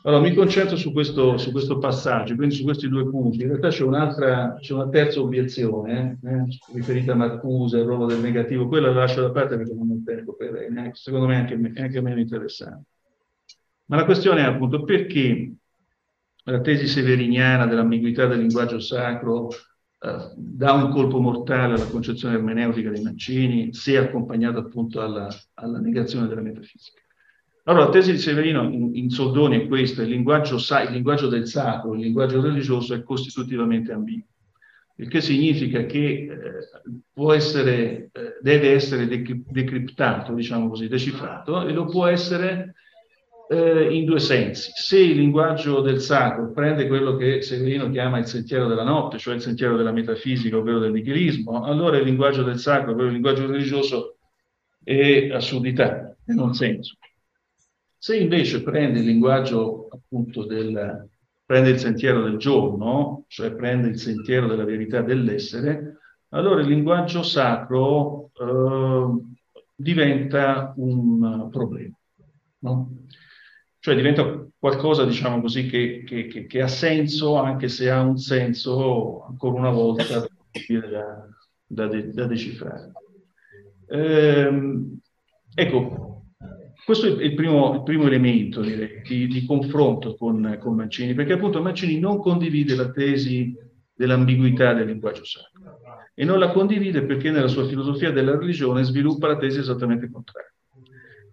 Allora, mi concentro su questo, su questo, passaggio, quindi su questi due punti. In realtà c'è un'altra, c'è una terza obiezione, eh, riferita a Marcuse, il ruolo del negativo. Quella la lascio da parte perché non ho tempo per lei, secondo me anche, anche meno interessante. Ma la questione è appunto perché la tesi severiniana dell'ambiguità del linguaggio sacro eh, dà un colpo mortale alla concezione ermeneutica dei Mancini se accompagnata appunto alla, alla negazione della metafisica. Allora, la tesi di Severino in, in soldoni è questa, il linguaggio, il linguaggio, del sacro, il linguaggio religioso è costitutivamente ambiguo, il che significa che eh, può essere, eh, deve essere decriptato, diciamo così, decifrato, e lo può essere eh, in due sensi. Se il linguaggio del sacro prende quello che Severino chiama il sentiero della notte, cioè il sentiero della metafisica, ovvero del nichilismo, allora il linguaggio del sacro, ovvero il linguaggio religioso, è assurdità, non senso. Se invece prende il linguaggio appunto del, prende il sentiero del giorno, cioè prende il sentiero della verità dell'essere, allora il linguaggio sacro eh, diventa un problema. No? Cioè diventa qualcosa, diciamo così, che, che, che, che, ha senso, anche se ha un senso, ancora una volta, da, da, da decifrare. Ehm, ecco, questo è il primo, il primo elemento direi, di, di, confronto con, con, Mancini, perché appunto Mancini non condivide la tesi dell'ambiguità del linguaggio sacro e non la condivide perché nella sua filosofia della religione sviluppa la tesi esattamente contraria.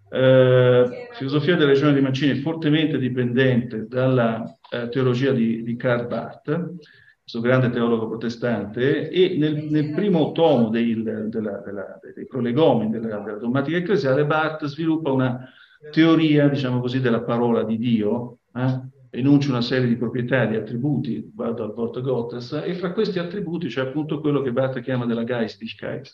Eh, filosofia della religione di Mancini è fortemente dipendente dalla eh, teologia di, di Karl Barth, questo grande teologo protestante, e nel, nel primo tomo dei, della, della, dei prolegomeni della, della dogmatica ecclesiale, Barth sviluppa una teoria, diciamo così, della parola di Dio, eh? enuncia una serie di proprietà, di attributi, vado al Wort Gottes, e fra questi attributi c'è appunto quello che Barth chiama della Geistigkeit,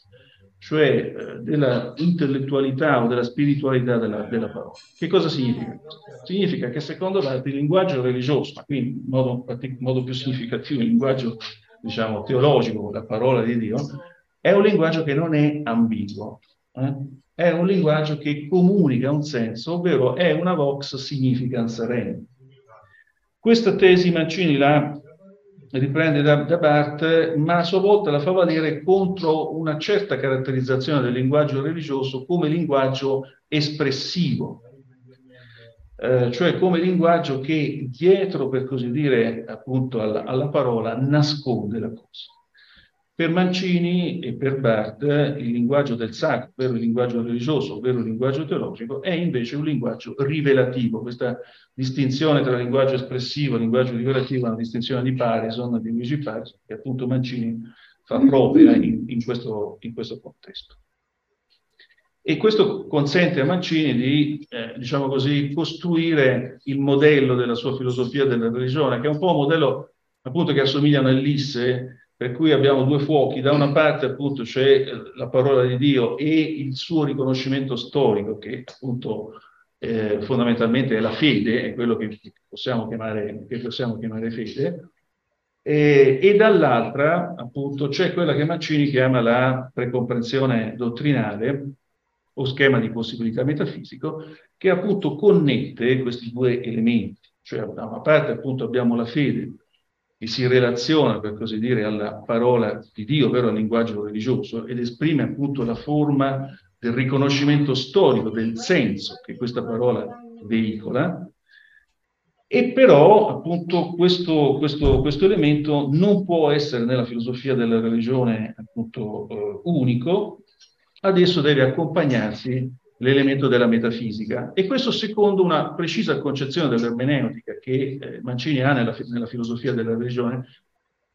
cioè eh, della intellettualità o della spiritualità della, della, parola. Che cosa significa? Significa che secondo l'arte il linguaggio religioso, ma qui in modo, in modo più significativo il linguaggio diciamo, teologico, la parola di Dio, è un linguaggio che non è ambiguo, eh? è un linguaggio che comunica un senso, ovvero è una vox significans rem. Questa tesi Mancini l'ha riprende da, da Barth, ma a sua volta la fa valere contro una certa caratterizzazione del linguaggio religioso come linguaggio espressivo, eh, cioè come linguaggio che dietro, per così dire, appunto alla, alla parola nasconde la cosa. Per Mancini e per Barth il linguaggio del sacro, ovvero il linguaggio religioso, ovvero il linguaggio teologico, è invece un linguaggio rivelativo. Questa distinzione tra linguaggio espressivo e linguaggio rivelativo è una distinzione di Parison, di Luigi Parison, che appunto Mancini fa propria in, in, questo, in questo, contesto. E questo consente a Mancini di, eh, diciamo così, costruire il modello della sua filosofia della religione, che è un po' un modello appunto che assomiglia a Ulisse, per cui abbiamo due fuochi, da una parte appunto c'è eh, la parola di Dio e il suo riconoscimento storico, che appunto eh, fondamentalmente è la fede, è quello che possiamo chiamare, che possiamo chiamare fede, e, e dall'altra appunto c'è quella che Mancini chiama la precomprensione dottrinale o schema di possibilità metafisico, che appunto connette questi due elementi, cioè da una parte appunto abbiamo la fede, che si relaziona, per così dire, alla parola di Dio, ovvero al linguaggio religioso, ed esprime appunto la forma del riconoscimento storico, del senso che questa parola veicola, e però appunto questo, questo, questo elemento non può essere nella filosofia della religione appunto eh, unico, adesso deve accompagnarsi l'elemento della metafisica. E questo secondo una precisa concezione dell'ermeneutica che eh, Mancini ha nella, nella, filosofia della religione,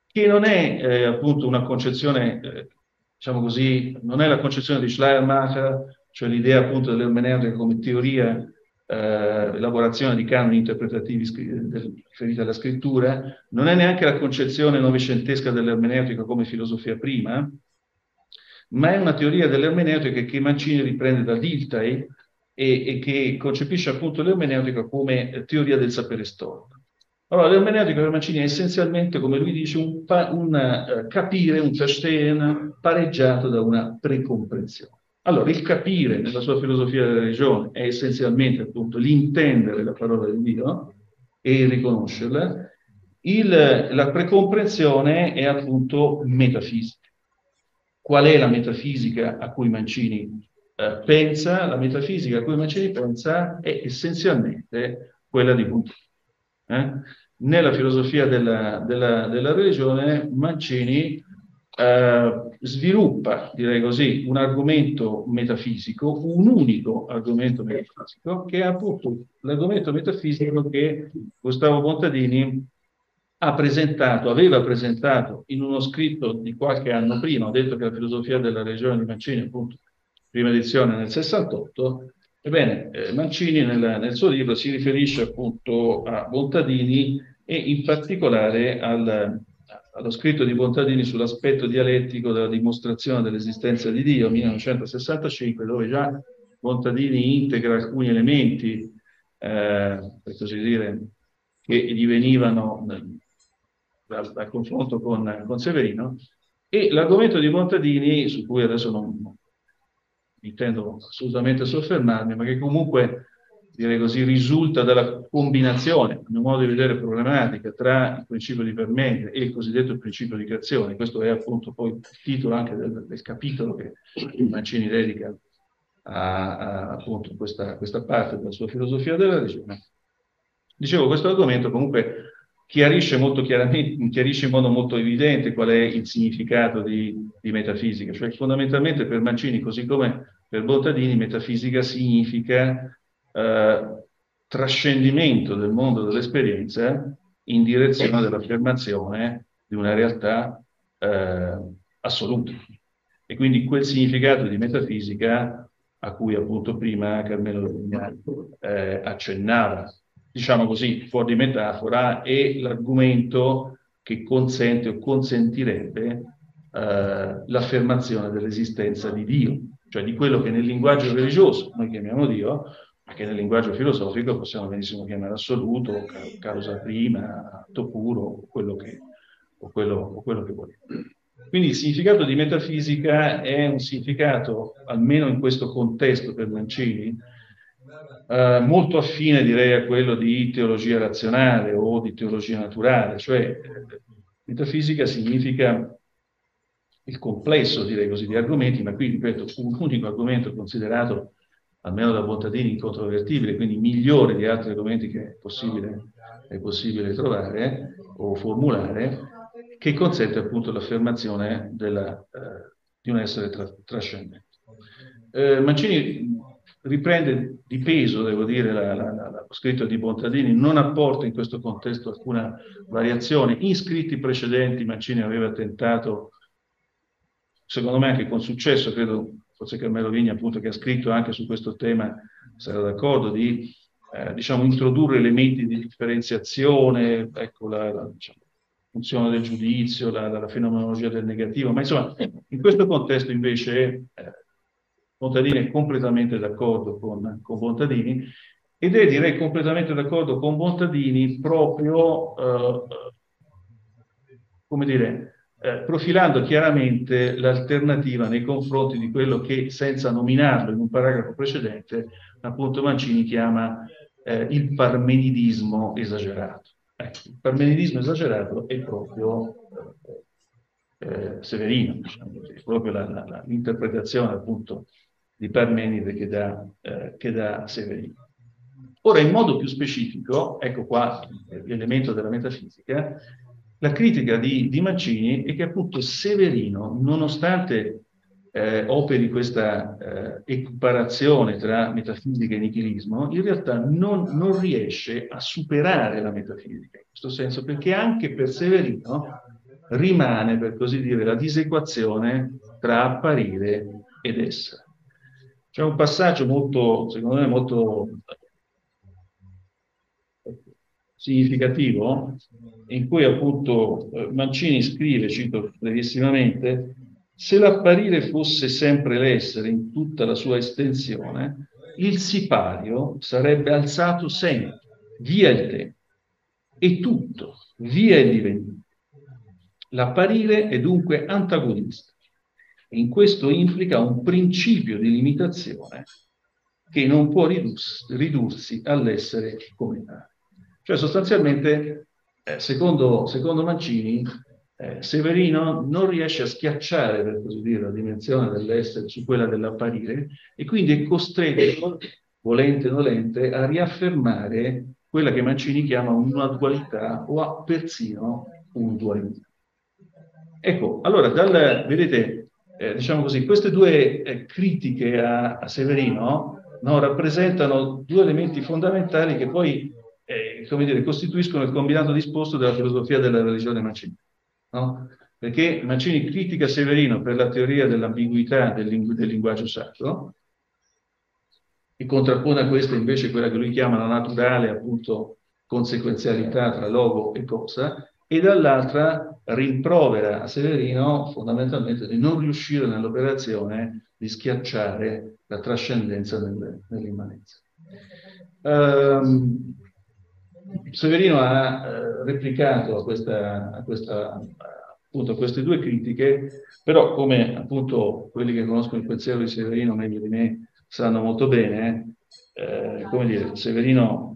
che non è eh, appunto una concezione, eh, diciamo così, non è la concezione di Schleiermacher, cioè l'idea appunto dell'ermeneutica come teoria, eh, elaborazione di canoni interpretativi riferiti alla scrittura, non è neanche la concezione novecentesca dell'ermeneutica come filosofia prima, ma è una teoria dell'ermeneutica che Mancini riprende da Dilthey e, e che concepisce appunto l'ermeneutica come eh, teoria del sapere storico. Allora, l'ermeneutica per Mancini è essenzialmente, come lui dice, un, un uh, capire, un verstehen pareggiato da una precomprensione. Allora, il capire nella sua filosofia della religione è essenzialmente appunto l'intendere la parola di Dio, e riconoscerla, il, la precomprensione è appunto metafisica. Qual è la metafisica a cui Mancini eh, pensa? La metafisica a cui Mancini pensa è essenzialmente quella di Buddha. Eh? Nella filosofia della, della, della religione Mancini eh, sviluppa, direi così, un argomento metafisico, un unico argomento metafisico, che è appunto l'argomento metafisico che Gustavo Montadini ha presentato, aveva presentato in uno scritto di qualche anno prima, ho detto che la filosofia della regione di Mancini, appunto, prima edizione nel 68, ebbene, eh, Mancini nel, nel, suo libro si riferisce appunto a Bontadini e in particolare al, allo scritto di Bontadini sull'aspetto dialettico della dimostrazione dell'esistenza di Dio, 1965, dove già Bontadini integra alcuni elementi, eh, per così dire, che gli venivano dal, dal confronto con, con, Severino, e l'argomento di Montadini, su cui adesso non, intendo assolutamente soffermarmi, ma che comunque, direi così, risulta dalla combinazione, a mio modo di vedere problematica, tra il principio di Parmenide e il cosiddetto principio di creazione. Questo è appunto poi il titolo anche del, del capitolo che Mancini dedica a, a appunto questa, questa parte della sua filosofia della religione. Dicevo, questo argomento comunque chiarisce molto chiaramente, chiarisce in modo molto evidente qual è il significato di, di, metafisica, cioè fondamentalmente per Mancini, così come per Bottadini, metafisica significa eh, trascendimento del mondo dell'esperienza in direzione dell'affermazione di una realtà eh, assoluta. E quindi quel significato di metafisica a cui appunto prima Carmelo eh, accennava diciamo così, fuori metafora, è l'argomento che consente o consentirebbe eh, l'affermazione dell'esistenza di Dio, cioè di quello che nel linguaggio religioso noi chiamiamo Dio, ma che nel linguaggio filosofico possiamo benissimo chiamare assoluto, causa prima, atto puro, quello che, o quello, o quello che vogliamo. Quindi il significato di metafisica è un significato, almeno in questo contesto per Mancini, eh, molto affine direi a quello di teologia razionale o di teologia naturale, cioè eh, metafisica significa il complesso, direi così, di argomenti, ma qui, ripeto, un unico argomento considerato, almeno da Bontadini, incontrovertibile, quindi migliore di altri argomenti che è possibile, è possibile trovare o formulare, che consente appunto l'affermazione della, eh, di un essere tra, trascendente. Eh, Mancini riprende di peso, devo dire, la, la, la, lo scritto di Bontadini, non apporta in questo contesto alcuna variazione. In scritti precedenti Mancini aveva tentato, secondo me anche con successo, credo forse Carmelo Vigna appunto che ha scritto anche su questo tema sarà d'accordo, di eh, diciamo, introdurre elementi di differenziazione, ecco la, diciamo, funzione del giudizio, la, la, fenomenologia del negativo, ma insomma in questo contesto invece eh, Montadini è completamente d'accordo con, con Montadini ed è direi completamente d'accordo con Montadini proprio, eh, come dire, eh, profilando chiaramente l'alternativa nei confronti di quello che, senza nominarlo in un paragrafo precedente, appunto Mancini chiama eh, il parmenidismo esagerato. Ecco, il parmenidismo esagerato è proprio eh, eh, Severino, diciamo così, proprio l'interpretazione appunto di Parmenide che dà, eh, che dà Severino. Ora, in modo più specifico, ecco qua l'elemento della metafisica, la critica di, di Mancini è che appunto Severino, nonostante eh, operi questa eh, equiparazione tra metafisica e nichilismo, in realtà non, non, riesce a superare la metafisica, in questo senso, perché anche per Severino rimane, per così dire, la disequazione tra apparire ed essere. C'è un passaggio molto, secondo me, molto significativo in cui appunto eh, Mancini scrive, cito brevissimamente, se l'apparire fosse sempre l'essere in tutta la sua estensione, il sipario sarebbe alzato sempre, via il tempo, e tutto, via il divenire. L'apparire è dunque antagonista in questo implica un principio di limitazione che non può ridursi, ridursi all'essere come tale. Cioè sostanzialmente, eh, secondo, secondo Mancini, eh, Severino non riesce a schiacciare, per così dire, la dimensione dell'essere su quella dell'apparire e quindi è costretto, volente o nolente, a riaffermare quella che Mancini chiama una dualità o a persino un dualismo. Ecco, allora, dal, vedete, eh, diciamo così, queste due eh, critiche a, a Severino no, rappresentano due elementi fondamentali che poi, eh, dire, costituiscono il combinato disposto della filosofia della religione mancini. No? Perché Mancini critica Severino per la teoria dell'ambiguità del, lingu- del linguaggio sacro e contrappone a questa invece quella che lui chiama la naturale, appunto, conseguenzialità tra logo e cosa, e dall'altra rimprovera a Severino fondamentalmente di non riuscire nell'operazione di schiacciare la trascendenza nel, nell'immanenza. Um, Severino ha eh, replicato a, questa, a, questa, appunto, a, queste due critiche, però come appunto quelli che conoscono il pensiero di Severino meglio di me sanno molto bene, eh, come dire, Severino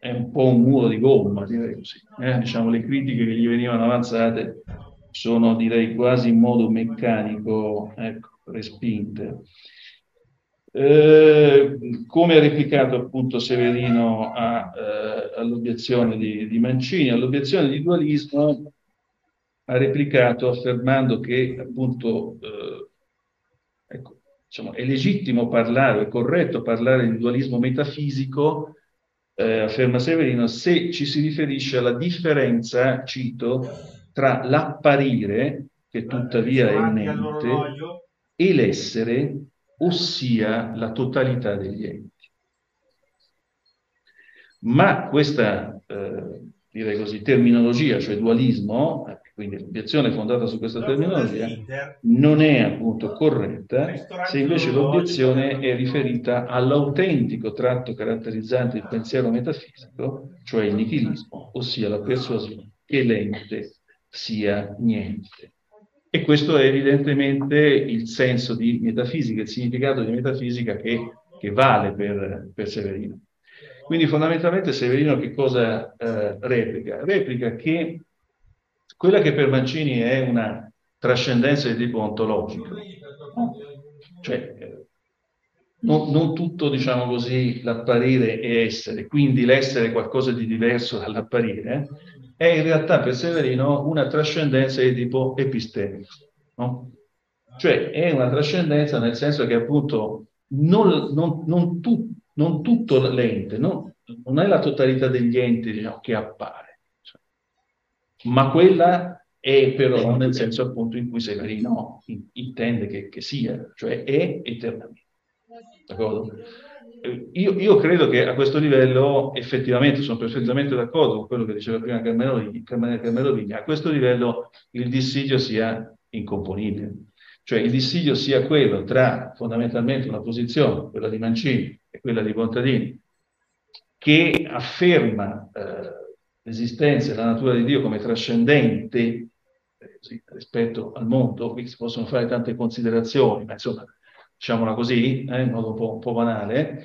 è un po' un muro di gomma, direi così. Eh? Diciamo, le critiche che gli venivano avanzate sono, direi, quasi in modo meccanico ecco, respinte. Eh, come ha replicato appunto Severino a, eh, all'obiezione di, di, Mancini, all'obiezione di dualismo ha replicato affermando che appunto eh, ecco, diciamo, è legittimo parlare, è corretto parlare di dualismo metafisico, eh, afferma Severino, se ci si riferisce alla differenza, cito, tra l'apparire, che tuttavia è immente, e l'essere ossia la totalità degli enti. Ma questa, eh, direi così, terminologia, cioè dualismo, eh, quindi l'obiezione fondata su questa terminologia, non è appunto corretta se invece l'obiezione è riferita all'autentico tratto caratterizzante il pensiero metafisico, cioè il nichilismo, ossia la persuasione che l'ente sia niente. E questo è evidentemente il senso di metafisica, il significato di metafisica che, che vale per, per, Severino. Quindi fondamentalmente Severino che cosa eh, replica? Replica che quella che per Mancini è una trascendenza di tipo ontologico, cioè non, non, tutto, diciamo così, l'apparire è essere, quindi l'essere qualcosa di diverso dall'apparire, è in realtà per Severino una trascendenza di tipo epistemico. No? Cioè è una trascendenza nel senso che appunto non, non, non, tu, tutto l'ente, non è la totalità degli enti diciamo, che appare, ma quella è però nel senso appunto in cui Severino intende che, che sia, cioè è eternamente. D'accordo? Io, io, credo che a questo livello, effettivamente, sono perfettamente d'accordo con quello che diceva prima Carmelo Vigna, a questo livello il dissidio sia incomponibile. Cioè il dissidio sia quello tra fondamentalmente una posizione, quella di Mancini e quella di Contadini, che afferma eh, l'esistenza e la natura di Dio come trascendente eh, sì, rispetto al mondo, qui si possono fare tante considerazioni, ma insomma diciamola così, eh, in modo un po', un po', banale,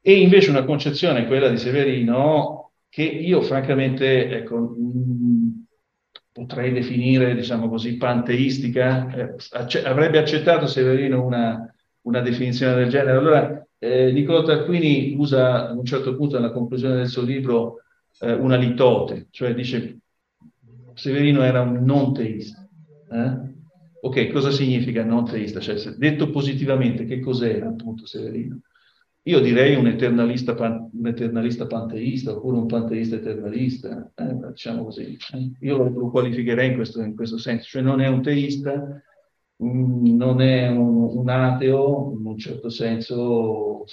e invece una concezione, quella di Severino, che io francamente ecco, mh, potrei definire, diciamo così, panteistica, eh, avrebbe accettato Severino una, una, definizione del genere. Allora, eh, Niccolò Tarquini usa a un certo punto nella conclusione del suo libro eh, una litote, cioè dice Severino era un non teista. Eh? Ok, cosa significa non teista? Cioè, detto positivamente, che cos'era appunto Severino? Io direi un eternalista, pan, un eternalista panteista oppure un panteista eternalista, eh, diciamo così. Eh. Io lo, qualificherei in questo, in questo, senso, cioè non è un teista, mh, non è un, un ateo, in un certo senso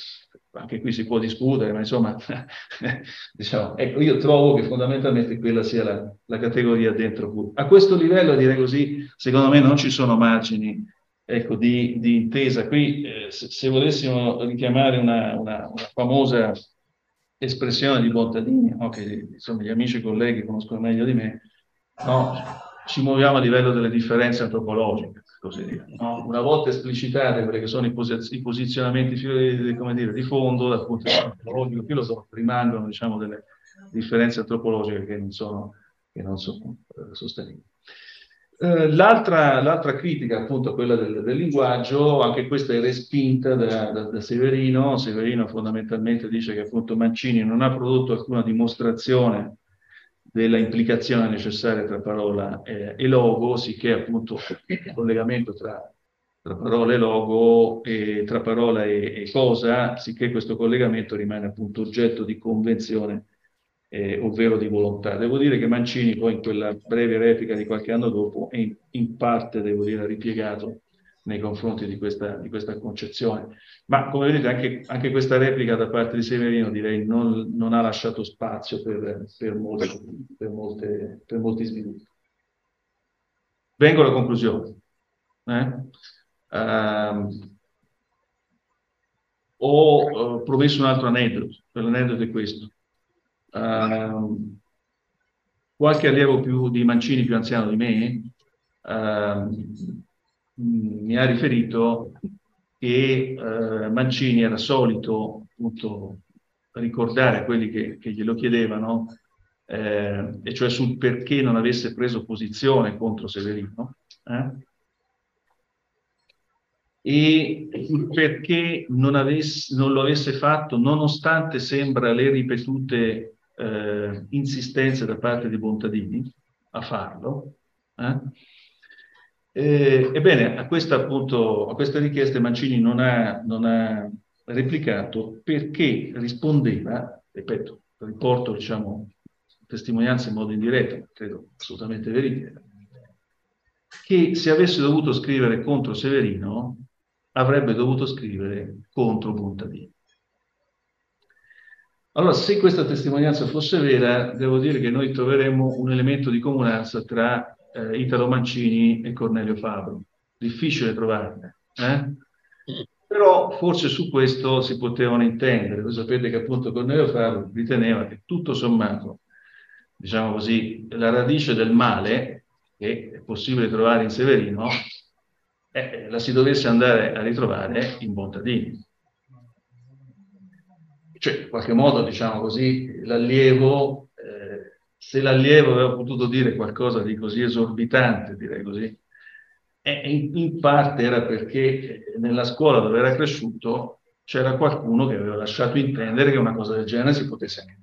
anche qui si può discutere, ma insomma, diciamo, ecco, io trovo che fondamentalmente quella sia la, la, categoria dentro A questo livello, direi così, secondo me non ci sono margini ecco, di, di, intesa. Qui, eh, se, se, volessimo richiamare una, una, una, famosa espressione di Bontadini, no, che insomma, gli amici e colleghi conoscono meglio di me, no, ci muoviamo a livello delle differenze antropologiche. Così dire. No? Una volta esplicitate quelli che sono i, posi i posizionamenti dire, di fondo dal punto di vista antropologico filosofico, rimangono diciamo, delle differenze antropologiche che non sono, che non sono eh, sostenibili. Eh, l'altra, l'altra, critica, appunto, quella del, del, linguaggio, anche questa è respinta da, da, da, Severino. Severino fondamentalmente dice che appunto Mancini non ha prodotto alcuna dimostrazione della implicazione necessaria tra parola e, e logo, sicché appunto il collegamento tra, tra parola e logo, e tra parola e, e cosa, sicché questo collegamento rimane appunto oggetto di convenzione eh, ovvero di volontà. Devo dire che Mancini poi in quella breve replica di qualche anno dopo in, in parte, devo dire, ripiegato nei confronti di questa, di questa concezione. Ma come vedete anche, anche, questa replica da parte di Severino direi non, non ha lasciato spazio per, per, molte, per, molte, per molti sviluppi. Vengo alla conclusione. Eh? Uh, ho uh, promesso un altro aneddoto, l'aneddoto è questo. Uh, qualche allievo più di Mancini più anziano di me uh, mi ha riferito che uh, Mancini era solito appunto ricordare a quelli che, che glielo chiedevano, eh, e cioè sul perché non avesse preso posizione contro Severino, eh? e perché non, avesse, non, lo avesse fatto nonostante sembra le ripetute eh, insistenze da parte di Bontadini a farlo. Eh? Ebbene, a, appunto, a queste richieste Mancini non ha, non ha replicato perché rispondeva, ripeto, riporto diciamo, testimonianze in modo indiretto, credo assolutamente veridiche, che se avesse dovuto scrivere contro Severino avrebbe dovuto scrivere contro Bontadini. Allora, se questa testimonianza fosse vera, devo dire che noi troveremmo un elemento di comunanza tra eh, Italo Mancini e Cornelio Fabro. Difficile trovarne. Eh? Però forse su questo si potevano intendere. Voi sapete che appunto Cornelio Fabro riteneva che tutto sommato, diciamo così, la radice del male, che è possibile trovare in Severino, eh, la si dovesse andare a ritrovare in Bontadini cioè in qualche modo, diciamo così, l'allievo, se l'allievo aveva potuto dire qualcosa di così esorbitante, direi così, eh, in, parte era perché nella scuola dove era cresciuto c'era qualcuno che aveva lasciato intendere che una cosa del genere si potesse anche.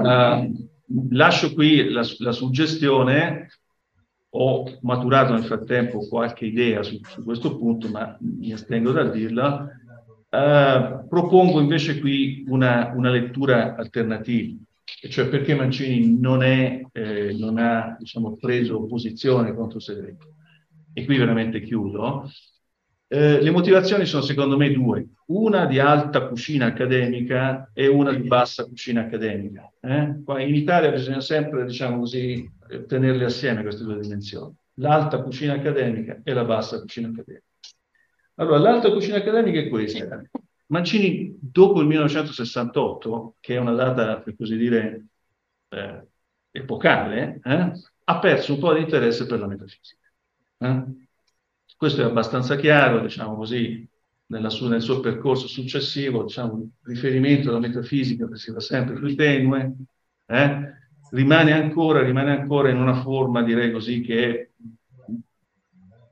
Uh, lascio qui la, la, suggestione, ho maturato nel frattempo qualche idea su, su questo punto, ma mi astengo dal dirla. Uh, propongo invece qui una, una, lettura alternativa, cioè perché Mancini non, è, eh, non ha diciamo, preso posizione contro Severino. E qui veramente chiudo. Eh, le motivazioni sono secondo me due, una di alta cucina accademica e una di bassa cucina accademica. Eh? Qua in Italia bisogna sempre, diciamo così, tenerle assieme queste due dimensioni, l'alta cucina accademica e la bassa cucina accademica. Allora, l'alta cucina accademica è questa. Mancini, dopo il 1968, che è una data, per così dire, eh, epocale, eh, ha perso un po' di interesse per la metafisica. Eh? Questo è abbastanza chiaro, diciamo così, sua, nel suo percorso successivo, diciamo, il riferimento alla metafisica che si va sempre più tenue, eh? rimane ancora, rimane ancora in una forma, direi così, che è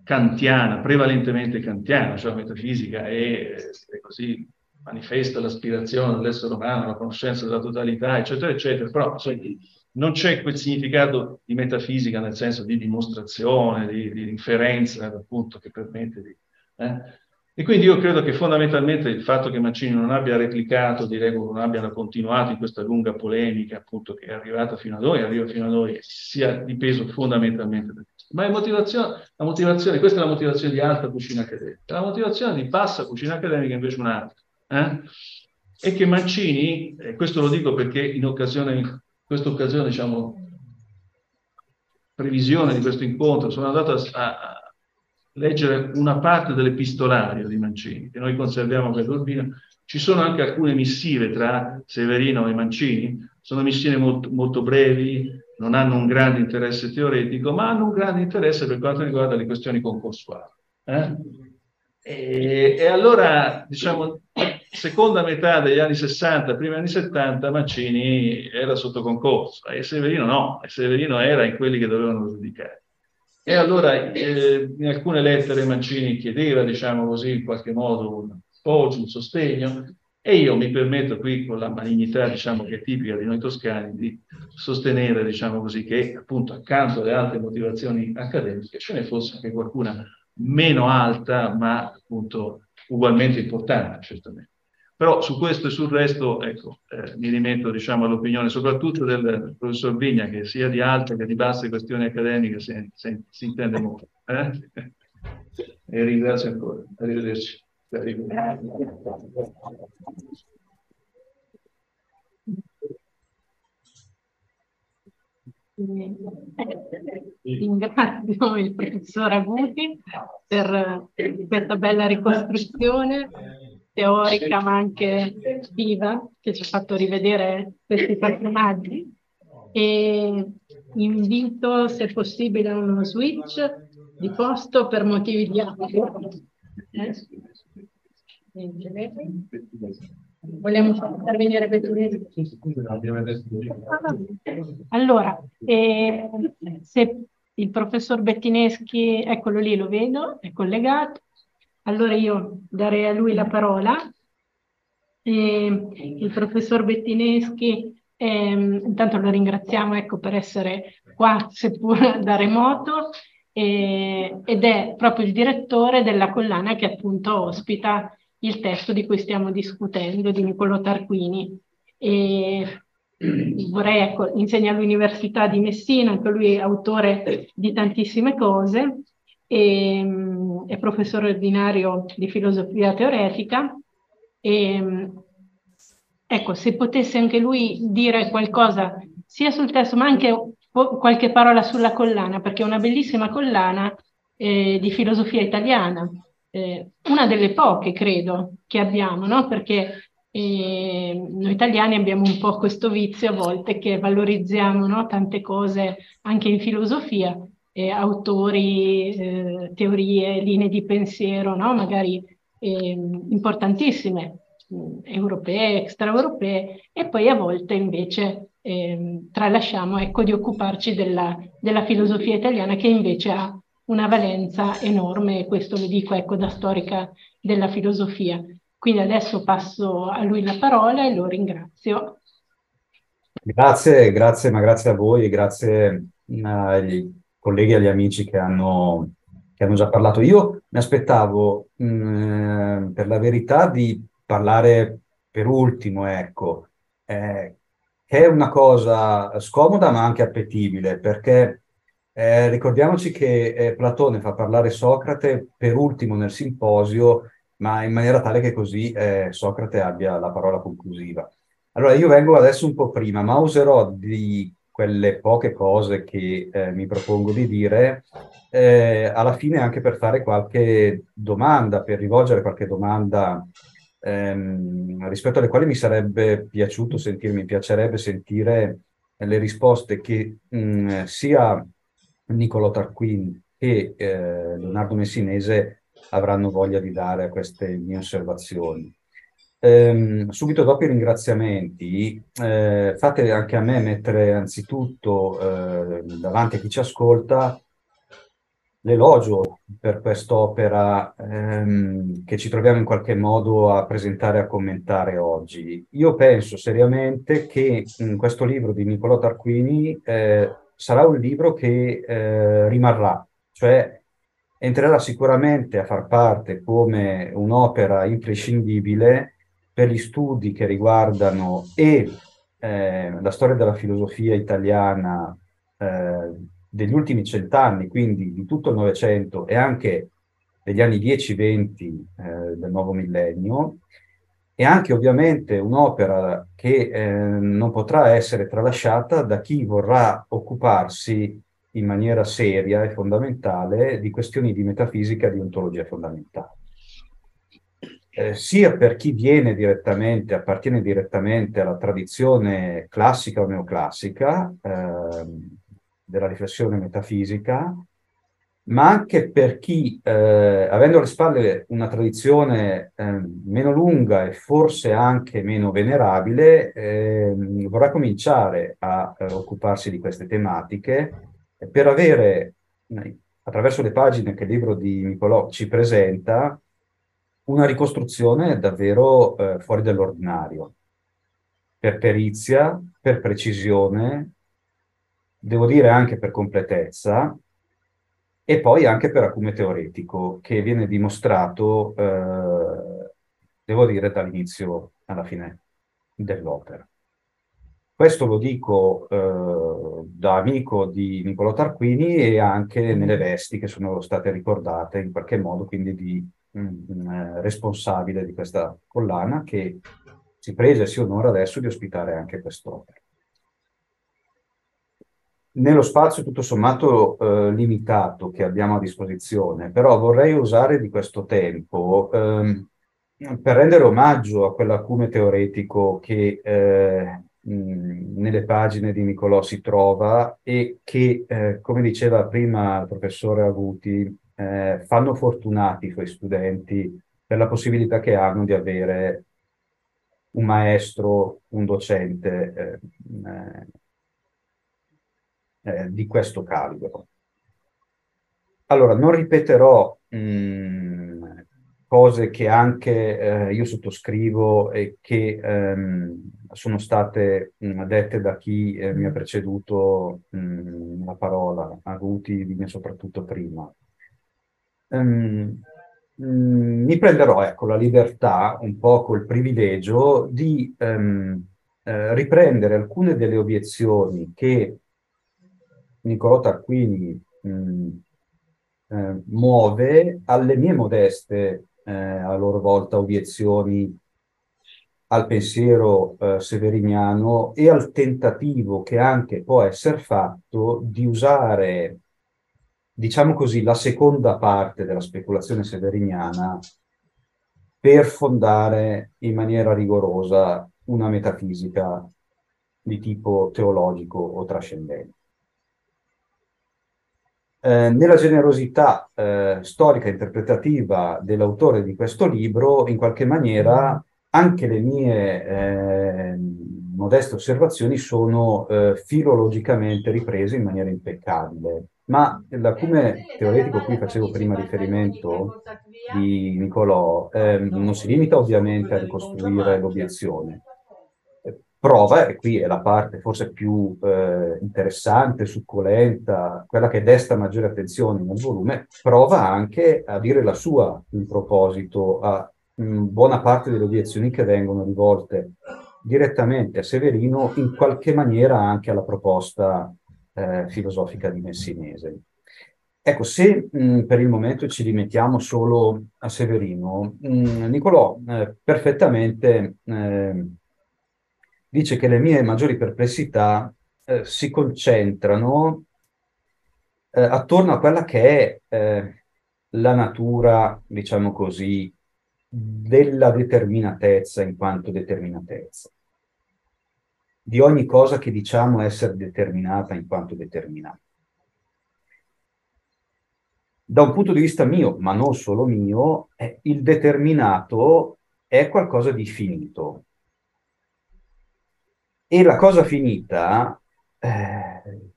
kantiana, prevalentemente kantiana, cioè la metafisica è, è così, manifesta l'aspirazione dell'essere umano, la conoscenza della totalità, eccetera, eccetera, però insomma, non c'è quel significato di metafisica nel senso di dimostrazione, di, di inferenza, appunto, che permette di... Eh? E quindi io credo che fondamentalmente il fatto che Mancini non abbia replicato, direi non abbiano continuato in questa lunga polemica, appunto, che è arrivata fino a noi, arriva fino a noi, sia dipeso fondamentalmente da Ma motivazione, la motivazione, questa è la motivazione di alta cucina accademica, la motivazione di bassa cucina accademica è invece un'altra. Eh? E che Mancini, e questo lo dico perché in occasione, in questa occasione, diciamo, previsione di questo incontro, sono andato a, a leggere una parte dell'epistolario di Mancini, che noi conserviamo per l'Urbino. Ci sono anche alcune missive tra Severino e Mancini, sono missive molto, molto brevi, non hanno un grande interesse teoretico, ma hanno un grande interesse per quanto riguarda le questioni concorsuali. Eh? E, e, allora, diciamo, seconda metà degli anni 60, primi anni 70, Mancini era sotto concorso e Severino no, e Severino era in quelli che dovevano giudicare. E allora eh, in alcune lettere Mancini chiedeva, diciamo così, in qualche modo un appoggio, un sostegno, e io mi permetto qui, con la malignità diciamo, che è tipica di noi toscani, di sostenere diciamo così, che appunto accanto alle altre motivazioni accademiche ce ne fosse anche qualcuna meno alta, ma appunto ugualmente importante, certamente. Però su questo e sul resto, ecco, eh, mi rimetto diciamo, all'opinione soprattutto del professor Vigna, che sia di alte che di basse questioni accademiche si, si, si intende molto. Eh? E ringrazio ancora. Arrivederci. Ringrazio il professor Aguti per questa bella ricostruzione teorica ma anche viva che ci ha fatto rivedere questi personaggi e invito se possibile uno switch di posto per motivi di audio. Eh? Vogliamo far intervenire Bettunesi? Allora, eh, se il professor Bettineschi, eccolo lì, lo vedo, è collegato. Allora io darei a lui la parola. Eh, il professor Bettineschi, eh, intanto lo ringraziamo ecco, per essere qua, seppur da remoto, eh, ed è proprio il direttore della collana che appunto ospita il testo di cui stiamo discutendo di Niccolò Tarquini. E vorrei, ecco, insegna all'Università di Messina, anche lui è autore di tantissime cose, e, è professore ordinario di filosofia teoretica. E, ecco, se potesse anche lui dire qualcosa sia sul testo, ma anche qualche parola sulla collana, perché è una bellissima collana eh, di filosofia italiana eh, una delle poche, credo, che abbiamo, no? perché eh, noi italiani abbiamo un po' questo vizio a volte che valorizziamo no? tante cose anche in filosofia, eh, autori, eh, teorie, linee di pensiero, no? magari ehm, importantissime, mm, europee, extraeuropee, e poi a volte invece ehm, tralasciamo ecco, di occuparci della, della filosofia italiana che invece ha una valenza enorme, e questo lo dico ecco, da storica della filosofia. Quindi adesso passo a lui la parola e lo ringrazio. Grazie, grazie, ma grazie a voi grazie mm, agli colleghi e agli amici che hanno, che hanno già parlato. Io mi aspettavo, mh, mm, per la verità, di parlare per ultimo, ecco, eh, che è una cosa scomoda ma anche appetibile, perché eh, ricordiamoci che eh, Platone fa parlare Socrate per ultimo nel simposio, ma in maniera tale che così eh, Socrate abbia la parola conclusiva. Allora io vengo adesso un po' prima, ma userò di quelle poche cose che eh, mi propongo di dire, eh, alla fine anche per fare qualche domanda, per rivolgere qualche domanda ehm, rispetto alle quali mi sarebbe piaciuto sentire, mi piacerebbe sentire le risposte che mh, mm, sia Niccolò Tarquin e eh, Leonardo Messinese avranno voglia di dare a queste mie osservazioni. Ehm, subito dopo i ringraziamenti, eh, fate anche a me mettere anzitutto eh, davanti a chi ci ascolta l'elogio per quest'opera ehm, che ci troviamo in qualche modo a presentare e a commentare oggi. Io penso seriamente che questo libro di Niccolò Tarquini eh, sarà un libro che eh, rimarrà, cioè entrerà sicuramente a far parte come un'opera imprescindibile per gli studi che riguardano e eh, la storia della filosofia italiana eh, degli ultimi cent'anni, quindi di tutto il Novecento e anche degli anni 10-20 eh, del nuovo millennio, e anche ovviamente un'opera che eh, non potrà essere tralasciata da chi vorrà occuparsi in maniera seria e fondamentale di questioni di metafisica e di ontologia fondamentale. eh, sia per chi viene direttamente, appartiene direttamente alla tradizione classica o neoclassica eh, della riflessione metafisica, ma anche per chi, eh, avendo alle spalle una tradizione eh, meno lunga e forse anche meno venerabile, eh, vorrà cominciare a eh, occuparsi di queste tematiche per avere, attraverso le pagine che il libro di Nicolò ci presenta, una ricostruzione davvero eh, fuori dall'ordinario, per perizia, per precisione, devo dire anche per completezza, e poi anche per acume teoretico, che viene dimostrato, eh, devo dire, dall'inizio alla fine dell'opera. Questo lo dico eh, da amico di Niccolò Tarquini e anche nelle vesti che sono state ricordate in qualche modo, quindi di mm, responsabile di questa collana che si prese e si onora adesso di ospitare anche quest'opera nello spazio tutto sommato eh, limitato che abbiamo a disposizione, però vorrei usare di questo tempo ehm, per rendere omaggio a quell'acume teoretico che eh, nelle pagine di Nicolò si trova e che, eh, come diceva prima il professore Avuti, eh, fanno fortunati i suoi studenti per la possibilità che hanno di avere un maestro, un docente eh, di questo calibro. Allora, non ripeterò mh, mm, cose che anche eh, io sottoscrivo e che ehm, sono state mh, mm, dette da chi eh, mi ha preceduto mh, mm, la parola, me soprattutto prima. Um, mi prenderò ecco, la libertà, un po' col privilegio, di um, eh, riprendere alcune delle obiezioni che Niccolò Tarquini mh, eh, muove alle mie modeste, eh, a loro volta, obiezioni al pensiero eh, severiniano e al tentativo che anche può essere fatto di usare, diciamo così, la seconda parte della speculazione severiniana per fondare in maniera rigorosa una metafisica di tipo teologico o trascendente. Eh, nella generosità eh, storica e interpretativa dell'autore di questo libro, in qualche maniera anche le mie eh, modeste osservazioni sono eh, filologicamente riprese in maniera impeccabile. Ma l'acume teoretico a cui facevo prima riferimento di Nicolò ehm, non si limita ovviamente a ricostruire l'obiezione, prova, e qui è la parte forse più eh, interessante, succolenta, quella che desta maggiore attenzione nel volume, prova anche a dire la sua in proposito a mh, buona parte delle obiezioni che vengono rivolte direttamente a Severino, in qualche maniera anche alla proposta eh, filosofica di Messinese. Ecco, se mh, per il momento ci limitiamo solo a Severino, mh, Nicolò eh, perfettamente eh, dice che le mie maggiori perplessità eh, si concentrano eh, attorno a quella che è eh, la natura, diciamo così, della determinatezza in quanto determinatezza, di ogni cosa che diciamo essere determinata in quanto determinata. Da un punto di vista mio, ma non solo mio, il determinato è qualcosa di finito, e la cosa finita, eh,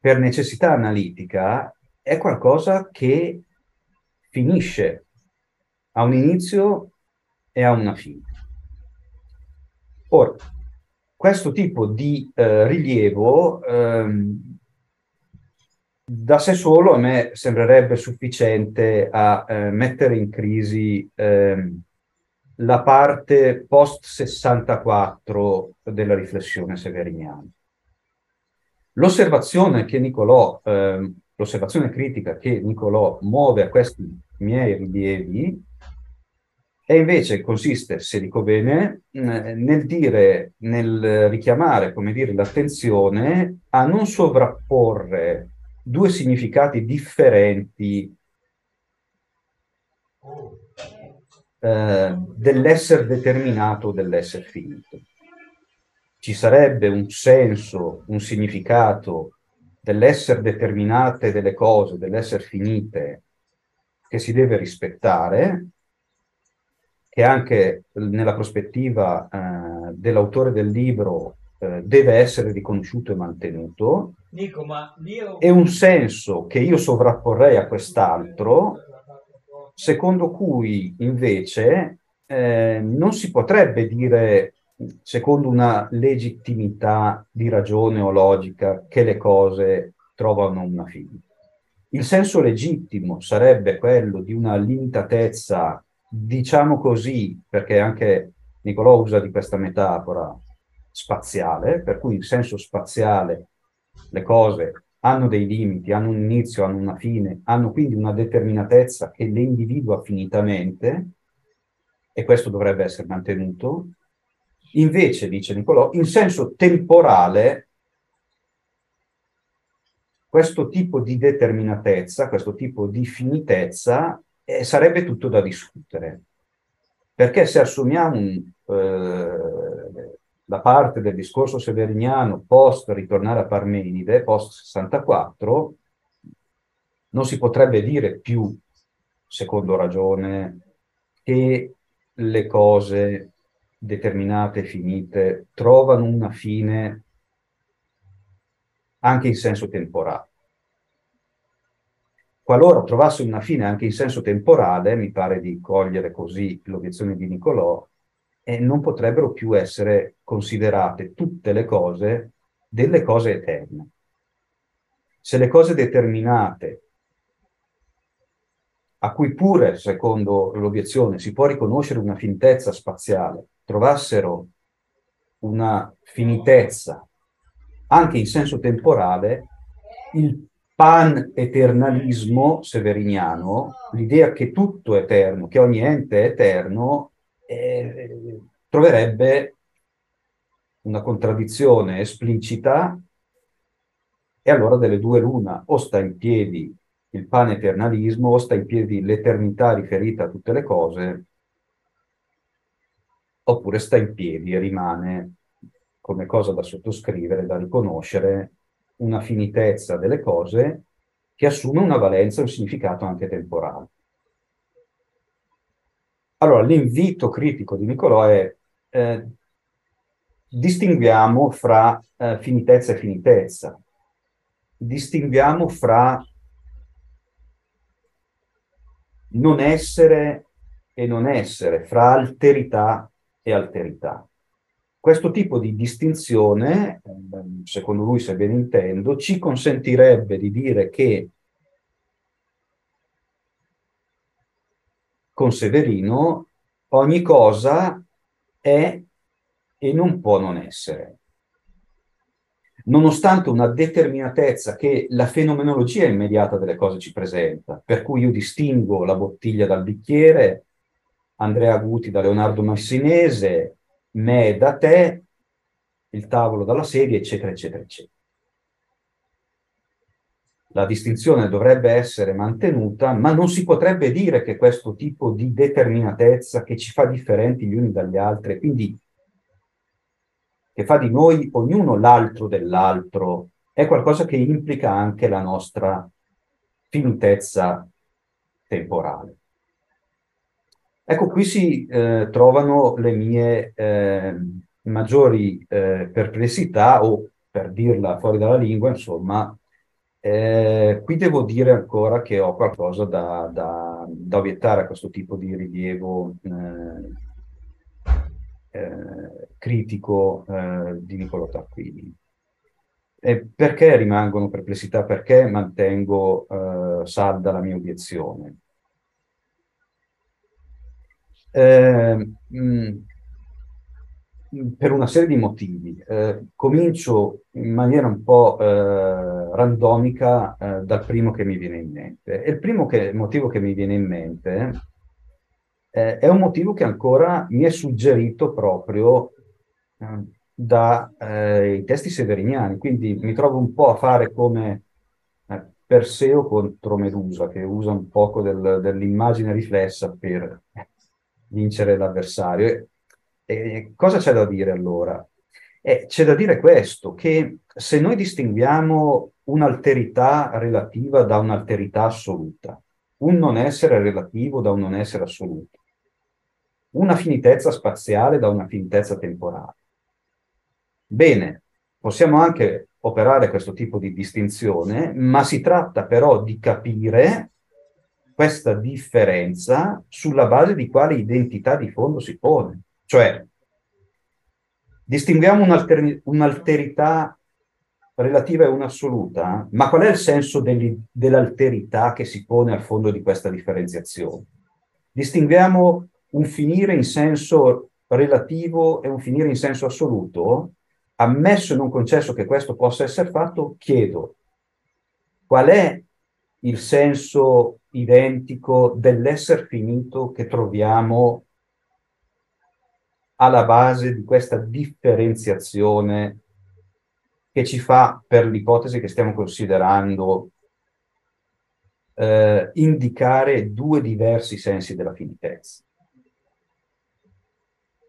per necessità analitica, è qualcosa che finisce, ha un inizio e ha una fine. Ora, questo tipo di eh, rilievo ehm, da sé solo a me sembrerebbe sufficiente a eh, mettere in crisi ehm, la parte post 64 della riflessione severiniana. L'osservazione che Nicolò, eh, l'osservazione critica che Nicolò muove a questi miei rilievi e invece consiste, se dico bene, nel dire, nel richiamare, come dire, l'attenzione a non sovrapporre due significati differenti eh, dell'essere determinato o dell'essere finito. Ci sarebbe un senso, un significato dell'essere determinate delle cose, dell'essere finite, che si deve rispettare, che anche nella prospettiva eh, dell'autore del libro eh, deve essere riconosciuto e mantenuto, Nico, io... e un senso che io sovrapporrei a quest'altro, secondo cui invece eh, non si potrebbe dire, secondo una legittimità di ragione o logica, che le cose trovano una fine. Il senso legittimo sarebbe quello di una limitatezza, diciamo così, perché anche Nicolò usa di questa metafora spaziale, per cui in senso spaziale le cose hanno dei limiti, hanno un inizio, hanno una fine, hanno quindi una determinatezza che le individua finitamente, e questo dovrebbe essere mantenuto. Invece, dice Nicolò, in senso temporale, questo tipo di determinatezza, questo tipo di finitezza, eh, sarebbe tutto da discutere. Perché se assumiamo un, eh, la parte del discorso severiniano post ritornare a Parmenide, post 64, non si potrebbe dire più, secondo ragione, che le cose determinate e finite trovano una fine anche in senso temporale. Qualora trovasse una fine anche in senso temporale, mi pare di cogliere così l'obiezione di Nicolò, e non potrebbero più essere considerate tutte le cose delle cose eterne. Se le cose determinate, a cui pure, secondo l'obiezione, si può riconoscere una finitezza spaziale, trovassero una finitezza anche in senso temporale, il pan-eternalismo severiniano, l'idea che tutto è eterno, che ogni ente è eterno, eh, troverebbe una contraddizione esplicita e allora delle due l'una, o sta in piedi il paneternalismo, o sta in piedi l'eternità riferita a tutte le cose, oppure sta in piedi e rimane come cosa da sottoscrivere, da riconoscere, una finitezza delle cose che assume una valenza e un significato anche temporale. Allora, l'invito critico di Niccolò è eh, distinguiamo fra eh, finitezza e finitezza, distinguiamo fra non essere e non essere, fra alterità e alterità. Questo tipo di distinzione, eh, secondo lui, se ben intendo, ci consentirebbe di dire che con Severino, ogni cosa è e non può non essere. Nonostante una determinatezza che la fenomenologia immediata delle cose ci presenta, per cui io distingo la bottiglia dal bicchiere, Andrea Guti da Leonardo Massinese, me da te, il tavolo dalla sedia, eccetera, eccetera, eccetera la distinzione dovrebbe essere mantenuta, ma non si potrebbe dire che questo tipo di determinatezza che ci fa differenti gli uni dagli altri, quindi che fa di noi ognuno l'altro dell'altro, è qualcosa che implica anche la nostra finitezza temporale. Ecco, qui si eh, trovano le mie eh, maggiori eh, perplessità, o per dirla fuori dalla lingua, insomma, eh, qui devo dire ancora che ho qualcosa da, da, da obiettare a questo tipo di rilievo eh, eh, critico eh, di Niccolò Tarquini. E perché rimangono perplessità? Perché mantengo eh, salda la mia obiezione? Eh, mh, mm, per una serie di motivi. Eh, comincio in maniera un po' eh, randomica eh, dal primo che mi viene in mente. E il primo che, motivo che mi viene in mente eh, è un motivo che ancora mi è suggerito proprio eh, dai eh, testi severiniani, quindi mi trovo un po' a fare come Perseo contro Medusa, che usa un poco del, dell'immagine riflessa per vincere l'avversario. E, e cosa c'è da dire allora? Eh, c'è da dire questo, che se noi distinguiamo un'alterità relativa da un'alterità assoluta, un non essere relativo da un non essere assoluto, una finitezza spaziale da una finitezza temporale. Bene, possiamo anche operare questo tipo di distinzione, ma si tratta però di capire questa differenza sulla base di quale identità di fondo si pone. Cioè, distinguiamo un'alter- un'alterità relativa e un'assoluta, ma qual è il senso dell'alterità che si pone al fondo di questa differenziazione? Distinguiamo un finire in senso relativo e un finire in senso assoluto? Ammesso e non concesso che questo possa essere fatto, chiedo qual è il senso identico dell'essere finito che troviamo alla base di questa differenziazione che ci fa, per l'ipotesi che stiamo considerando, eh, indicare due diversi sensi della finitezza.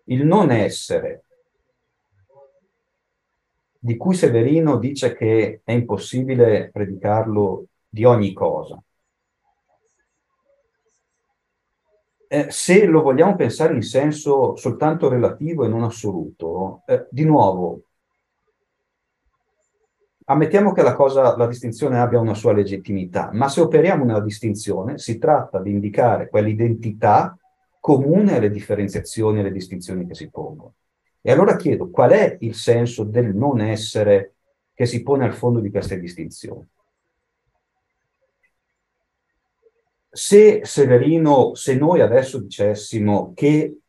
Il non essere, di cui Severino dice che è impossibile predicarlo di ogni cosa. Eh, se lo vogliamo pensare in senso soltanto relativo e non assoluto, eh, di nuovo, ammettiamo che la, cosa, la distinzione abbia una sua legittimità, ma se operiamo una distinzione, si tratta di indicare quell'identità comune alle differenziazioni e alle distinzioni che si pongono. E allora chiedo qual è il senso del non essere che si pone al fondo di queste distinzioni. Se Severino, se noi adesso dicessimo che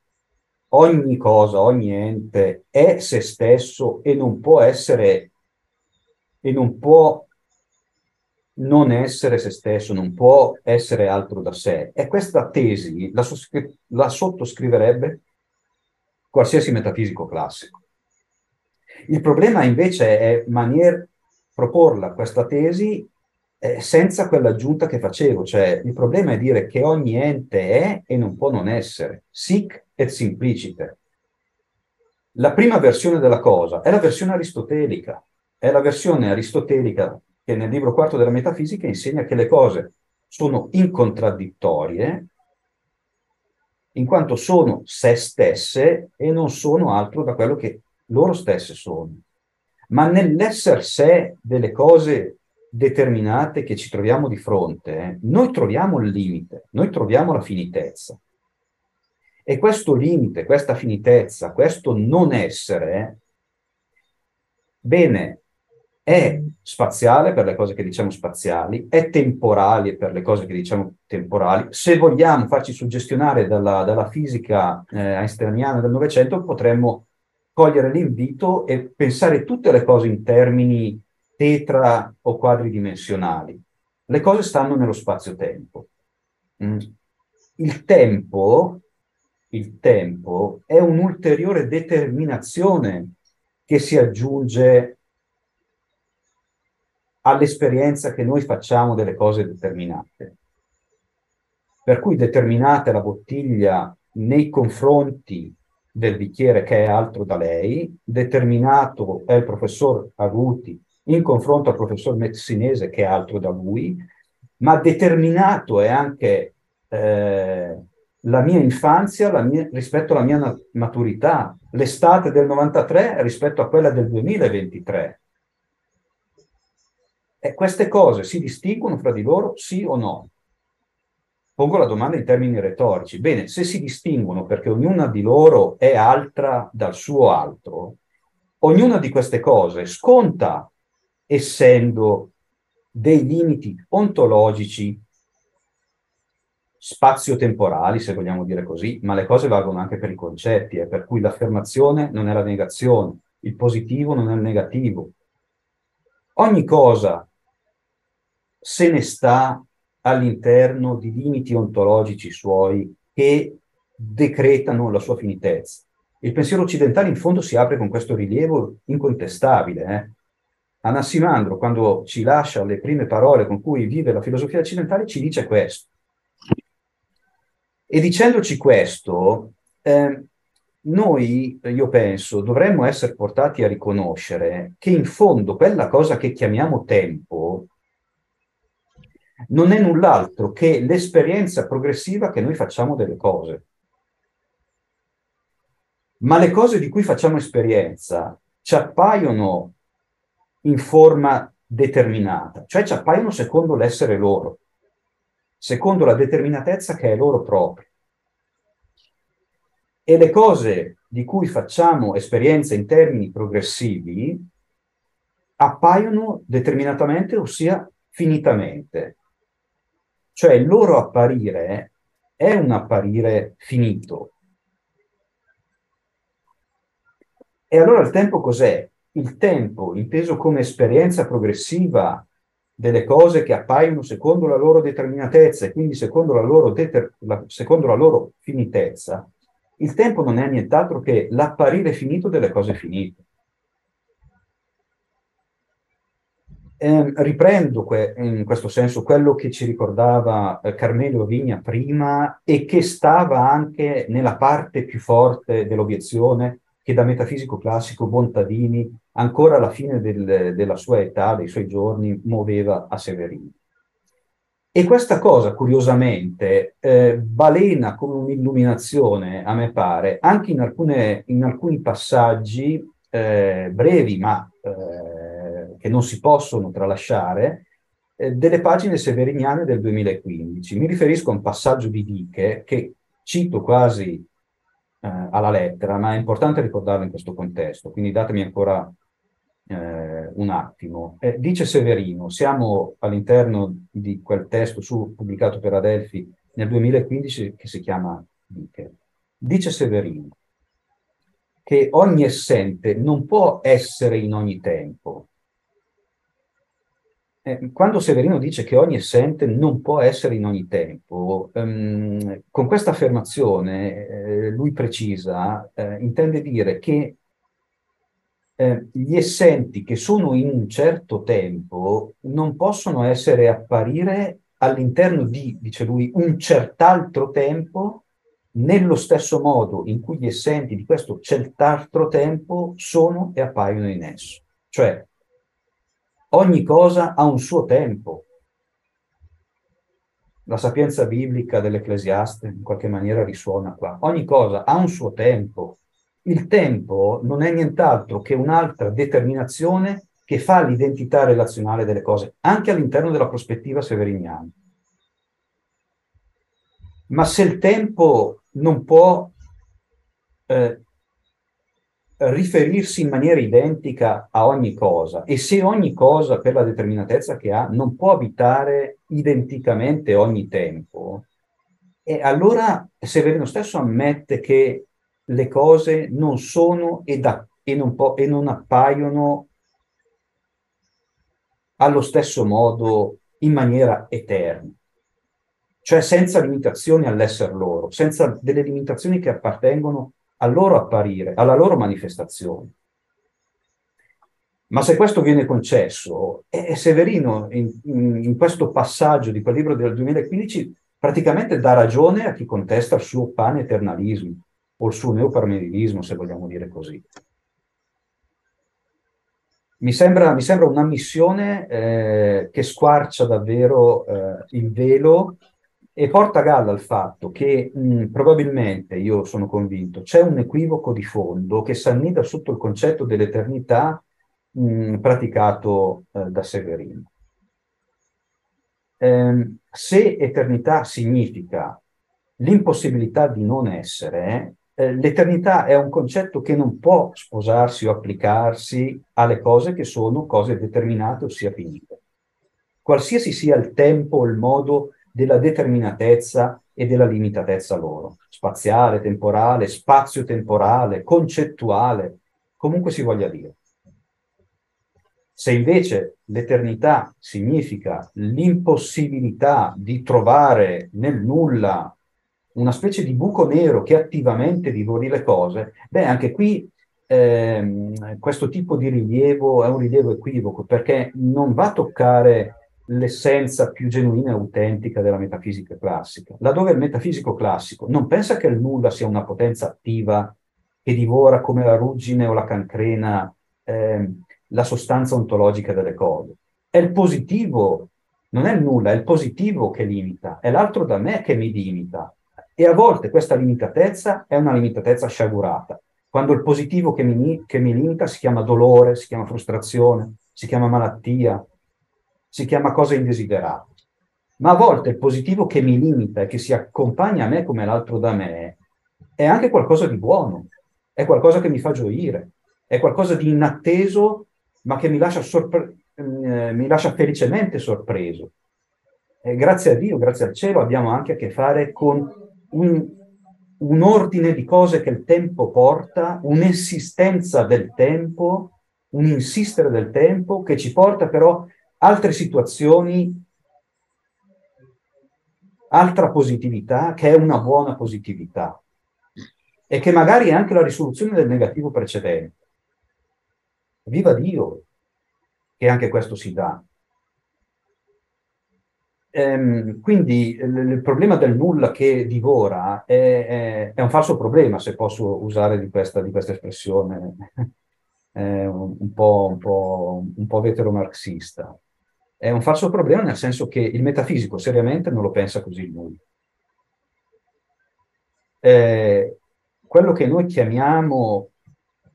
ogni cosa, ogni ente è se stesso e non può essere e non può non essere se stesso, non può essere altro da sé. E questa tesi la, la sottoscriverebbe qualsiasi metafisico classico. Il problema invece è manier proporla questa tesi eh, senza quell'aggiunta che facevo, cioè il problema è dire che ogni ente è e non può non essere, sic et simplicite. La prima versione della cosa è la versione aristotelica, è la versione aristotelica che nel libro quarto della metafisica insegna che le cose sono incontradittorie in quanto sono se stesse e non sono altro da quello che loro stesse sono. Ma nell'essere sé delle cose determinate che ci troviamo di fronte, noi troviamo il limite, noi troviamo la finitezza. E questo limite, questa finitezza, questo non essere, bene, è spaziale per le cose che diciamo spaziali, è temporale per le cose che diciamo temporali. Se vogliamo farci suggestionare dalla, dalla fisica eh, einsteiniana del Novecento, potremmo cogliere l'invito e pensare tutte le cose in termini tetra o quadridimensionali. Le cose stanno nello spazio-tempo. Mm. Il tempo, il tempo è un'ulteriore determinazione che si aggiunge all'esperienza che noi facciamo delle cose determinate. Per cui determinate la bottiglia nei confronti del bicchiere che è altro da lei, determinato è il professor Aguti in confronto al professor Messinese, che è altro da lui, ma determinato è anche eh, la mia infanzia la mia, rispetto alla mia maturità, l'estate del 93 rispetto a quella del 2023. E queste cose si distinguono fra di loro, sì o no? Pongo la domanda in termini retorici. Bene, se si distinguono perché ognuna di loro è altra dal suo altro, ognuna di queste cose sconta essendo dei limiti ontologici spazio-temporali, se vogliamo dire così, ma le cose valgono anche per i concetti, eh, per cui l'affermazione non è la negazione, il positivo non è il negativo. Ogni cosa se ne sta all'interno di limiti ontologici suoi che decretano la sua finitezza. Il pensiero occidentale in fondo si apre con questo rilievo incontestabile. Eh? Anassimandro, quando ci lascia le prime parole con cui vive la filosofia occidentale, ci dice questo. E dicendoci questo, eh, noi, io penso, dovremmo essere portati a riconoscere che in fondo quella cosa che chiamiamo tempo non è null'altro che l'esperienza progressiva che noi facciamo delle cose. Ma le cose di cui facciamo esperienza ci appaiono in forma determinata, cioè ci appaiono secondo l'essere loro, secondo la determinatezza che è loro propria. E le cose di cui facciamo esperienza in termini progressivi appaiono determinatamente, ossia finitamente. Cioè il loro apparire è un apparire finito. E allora il tempo cos'è? Il tempo, inteso come esperienza progressiva delle cose che appaiono secondo la loro determinatezza e quindi secondo la loro, deter- la, secondo la loro finitezza, il tempo non è nient'altro che l'apparire finito delle cose finite. Eh, riprendo que- in questo senso quello che ci ricordava eh, Carmelo Vigna prima e che stava anche nella parte più forte dell'obiezione che da metafisico classico Bontadini, ancora alla fine del, della sua età, dei suoi giorni, muoveva a Severino. E questa cosa, curiosamente, eh, balena come un'illuminazione, a me pare, anche in, alcune, in alcuni passaggi eh, brevi, ma eh, che non si possono tralasciare, eh, delle pagine severiniane del 2015. Mi riferisco a un passaggio di Diche che cito quasi eh, alla lettera, ma è importante ricordarlo in questo contesto, quindi datemi ancora eh, un attimo. Eh, dice Severino, siamo all'interno di quel testo su, pubblicato per Adelphi nel 2015 che si chiama Diche. Dice Severino che ogni essente non può essere in ogni tempo, eh, quando Severino dice che ogni essente non può essere in ogni tempo, ehm, con questa affermazione eh, lui precisa, eh, intende dire che eh, gli essenti che sono in un certo tempo non possono essere apparire all'interno di, dice lui, un cert'altro tempo nello stesso modo in cui gli essenti di questo cert'altro tempo sono e appaiono in esso. Cioè, Ogni cosa ha un suo tempo. La sapienza biblica dell'Ecclesiaste in qualche maniera risuona qua. Ogni cosa ha un suo tempo. Il tempo non è nient'altro che un'altra determinazione che fa l'identità relazionale delle cose, anche all'interno della prospettiva severiniana. Ma se il tempo non può eh, riferirsi in maniera identica a ogni cosa. E se ogni cosa per la determinatezza che ha non può abitare identicamente ogni tempo, e allora Severino stesso ammette che le cose non sono e, da, e, non, po- e non appaiono allo stesso modo in maniera eterna, cioè senza limitazioni all'essere loro, senza delle limitazioni che appartengono al loro apparire, alla loro manifestazione. Ma se questo viene concesso, eh, Severino in, in, questo passaggio di quel libro del 2015 praticamente dà ragione a chi contesta il suo paneternalismo o il suo neoparmenilismo, se vogliamo dire così. Mi sembra, mi sembra una missione eh, che squarcia davvero eh, il velo e porta a galla il fatto che mh, probabilmente, io sono convinto, c'è un equivoco di fondo che si annida sotto il concetto dell'eternità mh, praticato eh, da Severino. Eh, se eternità significa l'impossibilità di non essere, eh, l'eternità è un concetto che non può sposarsi o applicarsi alle cose che sono cose determinate, ossia finite. Qualsiasi sia il tempo o il modo della determinatezza e della limitatezza loro, spaziale, temporale, spazio-temporale, concettuale, comunque si voglia dire. Se invece l'eternità significa l'impossibilità di trovare nel nulla una specie di buco nero che attivamente divori le cose, beh, anche qui ehm, questo tipo di rilievo è un rilievo equivoco perché non va a toccare l'essenza più genuina e autentica della metafisica classica, laddove il metafisico classico non pensa che il nulla sia una potenza attiva che divora come la ruggine o la cancrena eh, la sostanza ontologica delle cose. È il positivo, non è il nulla, è il positivo che limita, è l'altro da me che mi limita. E a volte questa limitatezza è una limitatezza sciagurata, quando il positivo che mi, che mi limita si chiama dolore, si chiama frustrazione, si chiama malattia, si chiama cosa indesiderata. Ma a volte il positivo che mi limita e che si accompagna a me come l'altro da me è anche qualcosa di buono, è qualcosa che mi fa gioire, è qualcosa di inatteso, ma che mi lascia, sorpre- eh, mi lascia felicemente sorpreso. E grazie a Dio, grazie al cielo, abbiamo anche a che fare con un, un ordine di cose che il tempo porta, un'esistenza del tempo, un insistere del tempo che ci porta però altre situazioni, altra positività che è una buona positività e che magari è anche la risoluzione del negativo precedente. Viva Dio, che anche questo si dà. Ehm, quindi il, il, problema del nulla che divora è, è, è, un falso problema, se posso usare di questa, di questa espressione un, po', un, po', un po' veteromarxista è un falso problema nel senso che il metafisico seriamente non lo pensa così nulla. Eh, quello che noi chiamiamo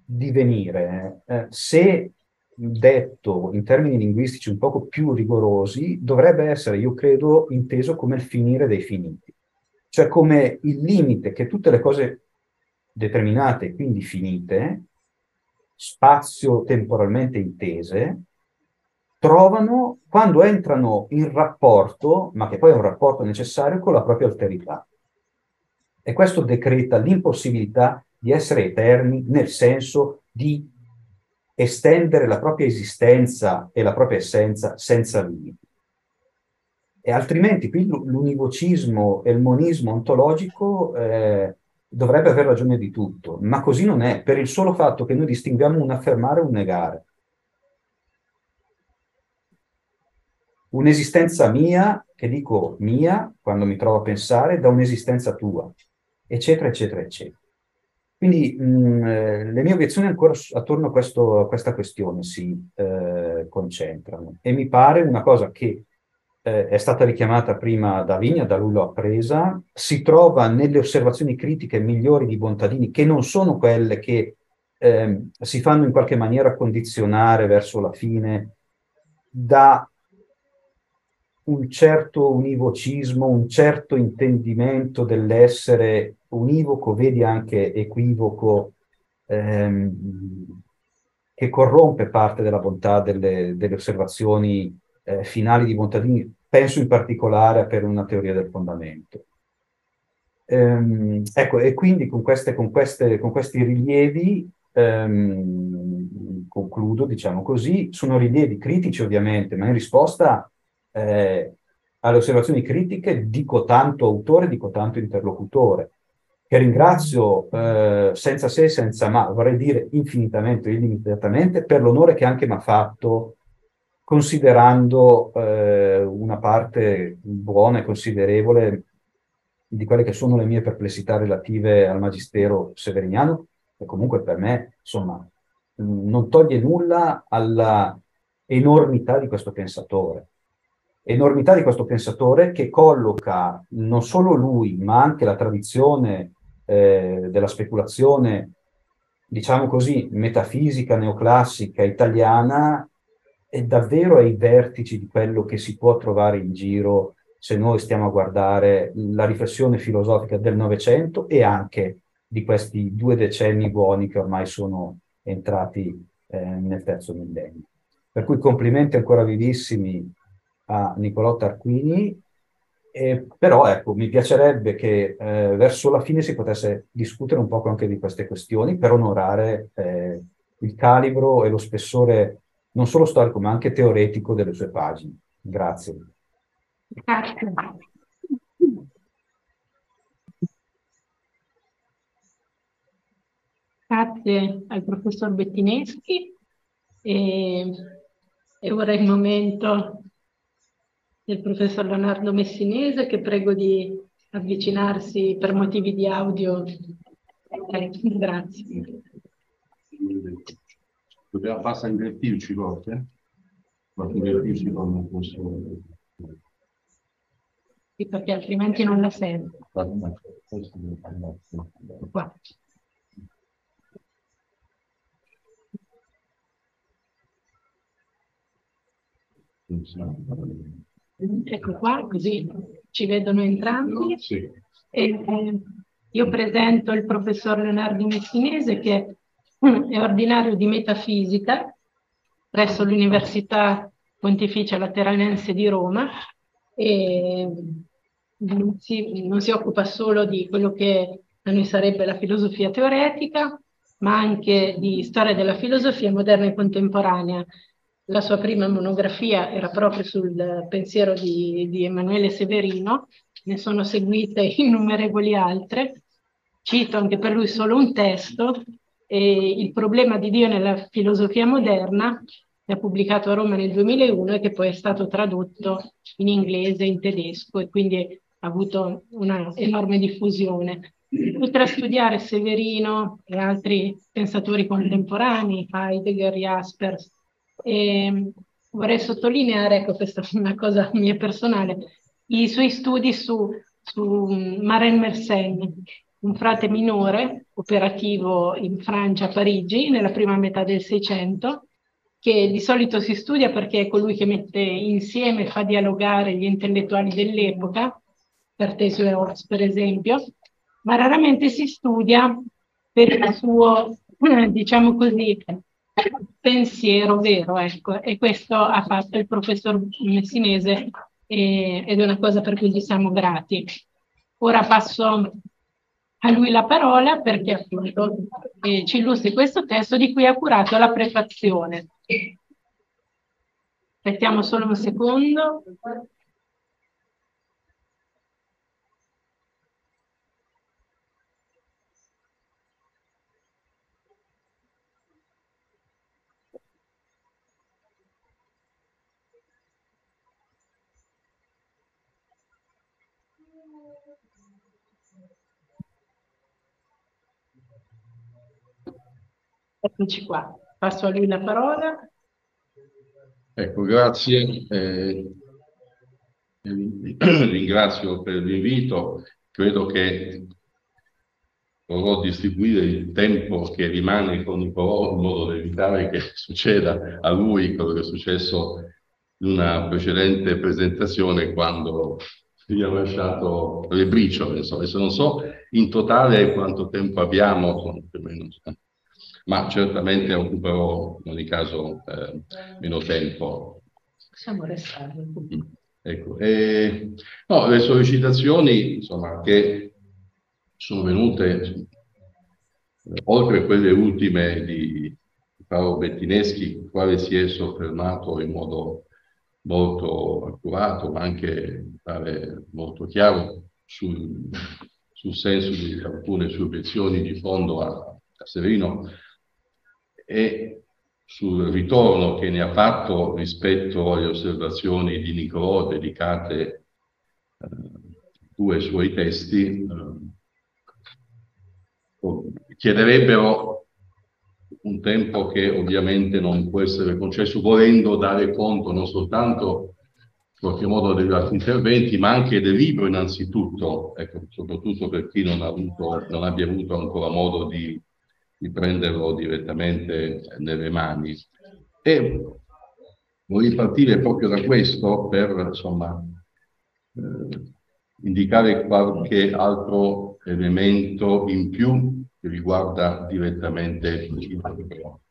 divenire, eh, se detto in termini linguistici un poco più rigorosi, dovrebbe essere, io credo, inteso come il finire dei finiti, cioè come il limite che tutte le cose determinate, quindi finite, spazio-temporalmente intese, trovano quando entrano in rapporto, ma che poi è un rapporto necessario, con la propria alterità. E questo decreta l'impossibilità di essere eterni nel senso di estendere la propria esistenza e la propria essenza senza limiti. E altrimenti qui l'univocismo e il monismo ontologico eh, dovrebbe aver ragione di tutto, ma così non è, per il solo fatto che noi distinguiamo un affermare e un negare. Un'esistenza mia, che dico mia quando mi trovo a pensare, da un'esistenza tua, eccetera, eccetera, eccetera. Quindi mh, mm, eh, le mie obiezioni ancora attorno a, questo, a questa questione si eh, concentrano e mi pare una cosa che eh, è stata richiamata prima da Vigna, da lui l'ho appresa, si trova nelle osservazioni critiche migliori di Bontadini, che non sono quelle che eh, si fanno in qualche maniera condizionare verso la fine da un certo univocismo, un certo intendimento dell'essere univoco, vedi anche equivoco, ehm, che corrompe parte della bontà delle, delle osservazioni eh, finali di Montadini, penso in particolare per una teoria del fondamento. Ehm, ecco, e quindi con, queste, con, queste, con questi rilievi ehm, concludo, diciamo così, sono rilievi critici ovviamente, ma in risposta eh, alle osservazioni critiche di cotanto autore, di cotanto interlocutore, che ringrazio eh, senza se e senza ma, vorrei dire infinitamente, illimitatamente, per l'onore che anche mi ha fatto considerando eh, una parte buona e considerevole di quelle che sono le mie perplessità relative al magistero severiniano, che comunque per me, insomma, non toglie nulla alla enormità di questo pensatore enormità di questo pensatore che colloca non solo lui, ma anche la tradizione eh, della speculazione, diciamo così, metafisica, neoclassica, italiana, è davvero ai vertici di quello che si può trovare in giro se noi stiamo a guardare la riflessione filosofica del Novecento e anche di questi due decenni buoni che ormai sono entrati eh, nel terzo millennio. Per cui complimenti ancora vivissimi a Niccolò Tarquini, eh, però ecco, mi piacerebbe che eh, verso la fine si potesse discutere un po' anche di queste questioni per onorare eh, il calibro e lo spessore non solo storico ma anche teoretico delle sue pagine. Grazie. Grazie. Grazie al professor Bettineschi e, e ora è il momento del professor Leonardo Messinese che prego di avvicinarsi per motivi di audio. Eh, grazie. Dobbiamo basta invertirci forse? Qualche invertirci con posso... Sì, perché altrimenti non la sento. Qua. Ecco qua, così ci vedono entrambi. Sì. E, eh, io presento il professor Leonardo Messinese che è ordinario di metafisica presso l'Università Pontificia Lateranense di Roma e non si, non si occupa solo di quello che a noi sarebbe la filosofia teoretica, ma anche di storia della filosofia moderna e contemporanea la sua prima monografia era proprio sul pensiero di, di Emanuele Severino, ne sono seguite innumerevoli altre. Cito anche per lui solo un testo, eh, Il problema di Dio nella filosofia moderna, che ha pubblicato a Roma nel 2001 e che poi è stato tradotto in inglese in tedesco e quindi ha avuto una enorme diffusione. Oltre a studiare Severino e altri pensatori contemporanei, Heidegger, Jaspers, e vorrei sottolineare, ecco questa è una cosa mia personale, i suoi studi su, su Maren Mersenne, un frate minore operativo in Francia, a Parigi, nella prima metà del Seicento, che di solito si studia perché è colui che mette insieme, fa dialogare gli intellettuali dell'epoca, Cartesio e Hobbes per esempio, ma raramente si studia per il suo, diciamo così, pensiero vero, ecco, e questo ha fatto il professor Messinese e, ed è una cosa per cui gli siamo grati. Ora passo a lui la parola perché appunto eh, ci illustri questo testo di cui ha curato la prefazione. Aspettiamo solo un secondo. Eccoci qua, passo a lui la parola. Ecco, grazie. Eh, ringrazio per l'invito. Credo che dovrò distribuire il tempo che rimane con Nicolò in modo da evitare che succeda a lui quello che è successo in una precedente presentazione quando gli ho lasciato le briciole. Adesso non so in totale quanto tempo abbiamo, ma certamente occuperò in ogni caso eh, meno tempo. Possiamo restare. Mm. Ecco, e, no, le sollecitazioni insomma, che sono venute, oltre a quelle ultime di Paolo Bettineschi, il quale si è soffermato in modo molto accurato, ma anche pare molto chiaro sul, sul senso di alcune sue obiezioni di fondo a, a Serino, e sul ritorno che ne ha fatto rispetto alle osservazioni di Nicolò dedicate eh, due suoi testi, eh, chiederebbero un tempo che ovviamente non può essere concesso, volendo dare conto non soltanto in qualche modo degli altri interventi, ma anche del libro innanzitutto, ecco, soprattutto per chi non, avuto, non abbia avuto ancora modo di di prenderlo direttamente nelle mani. E voglio partire proprio da questo per insomma, eh, indicare qualche altro elemento in più che riguarda direttamente il libro.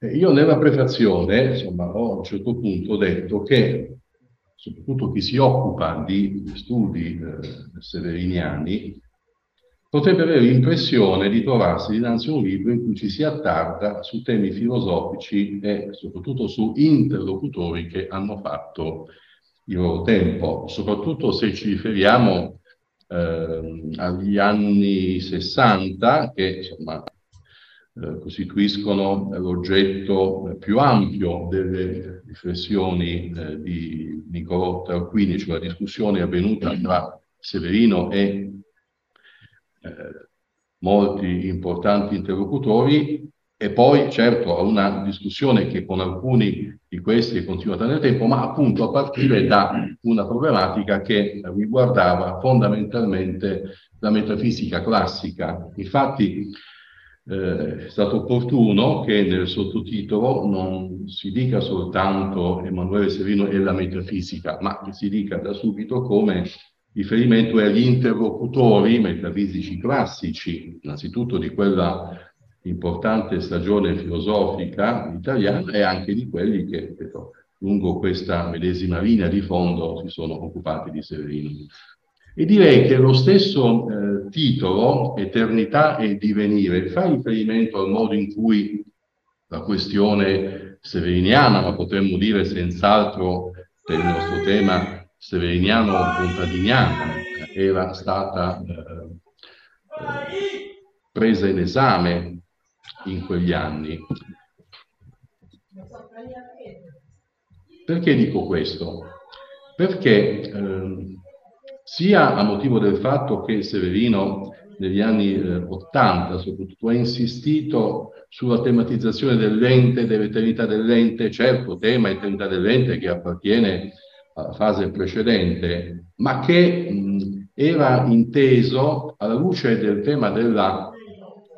Io nella prefazione, insomma, ho a un certo punto detto che soprattutto chi si occupa di studi eh, severiniani potrebbe avere l'impressione di trovarsi dinanzi a un libro in cui ci si attarda su temi filosofici e soprattutto su interlocutori che hanno fatto il loro tempo, soprattutto se ci riferiamo eh, agli anni 60, che insomma eh, costituiscono l'oggetto più ampio delle riflessioni eh, di Niccolò Tarquini, cioè la discussione avvenuta tra Severino e eh, molti importanti interlocutori e poi certo a una discussione che con alcuni di questi è continuata nel tempo, ma appunto a partire da una problematica che riguardava fondamentalmente la metafisica classica. Infatti eh, è stato opportuno che nel sottotitolo non si dica soltanto Emanuele Serino e la metafisica, ma che si dica da subito come riferimento è agli interlocutori metafisici classici, innanzitutto di quella importante stagione filosofica italiana e anche di quelli che ripeto, lungo questa medesima linea di fondo si sono occupati di Severino. E direi che lo stesso eh, titolo, Eternità e Divenire, fa riferimento al modo in cui la questione severiniana, ma potremmo dire senz'altro per il nostro tema severiniano-contadiniana era stata eh, eh, presa in esame in quegli anni. Perché dico questo? Perché eh, sia a motivo del fatto che Severino negli anni eh, 80 soprattutto ha insistito sulla tematizzazione dell'ente, dell'eternità dell'ente, certo tema eternità dell'ente che appartiene fase precedente, ma che mh, era inteso alla luce del tema della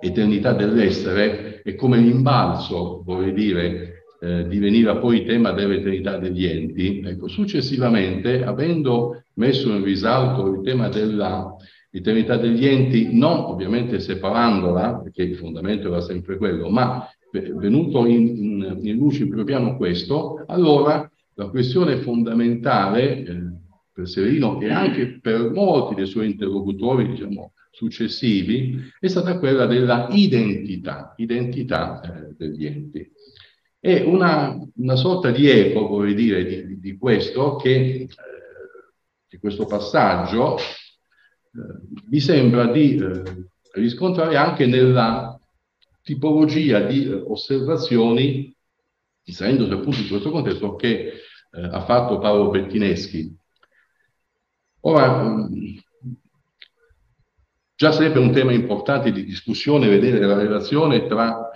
eternità dell'essere e come l'imbalzo, vorrei dire, eh, diveniva poi tema dell'eternità degli enti. Ecco, successivamente, avendo messo in risalto il tema della eternità degli enti, non ovviamente separandola, perché il fondamento era sempre quello, ma venuto in, in, in luce primo piano questo, allora la questione fondamentale eh, per Severino e anche per molti dei suoi interlocutori, diciamo, successivi, è stata quella della identità, identità eh, degli enti. È una, una, sorta di eco, vorrei dire, di, di questo, che, eh, di questo passaggio, eh, mi sembra di eh, riscontrare anche nella tipologia di eh, osservazioni inserendosi appunto in questo contesto che eh, ha fatto Paolo Bettineschi. Ora, mh, mm, già sarebbe un tema importante di discussione vedere la relazione tra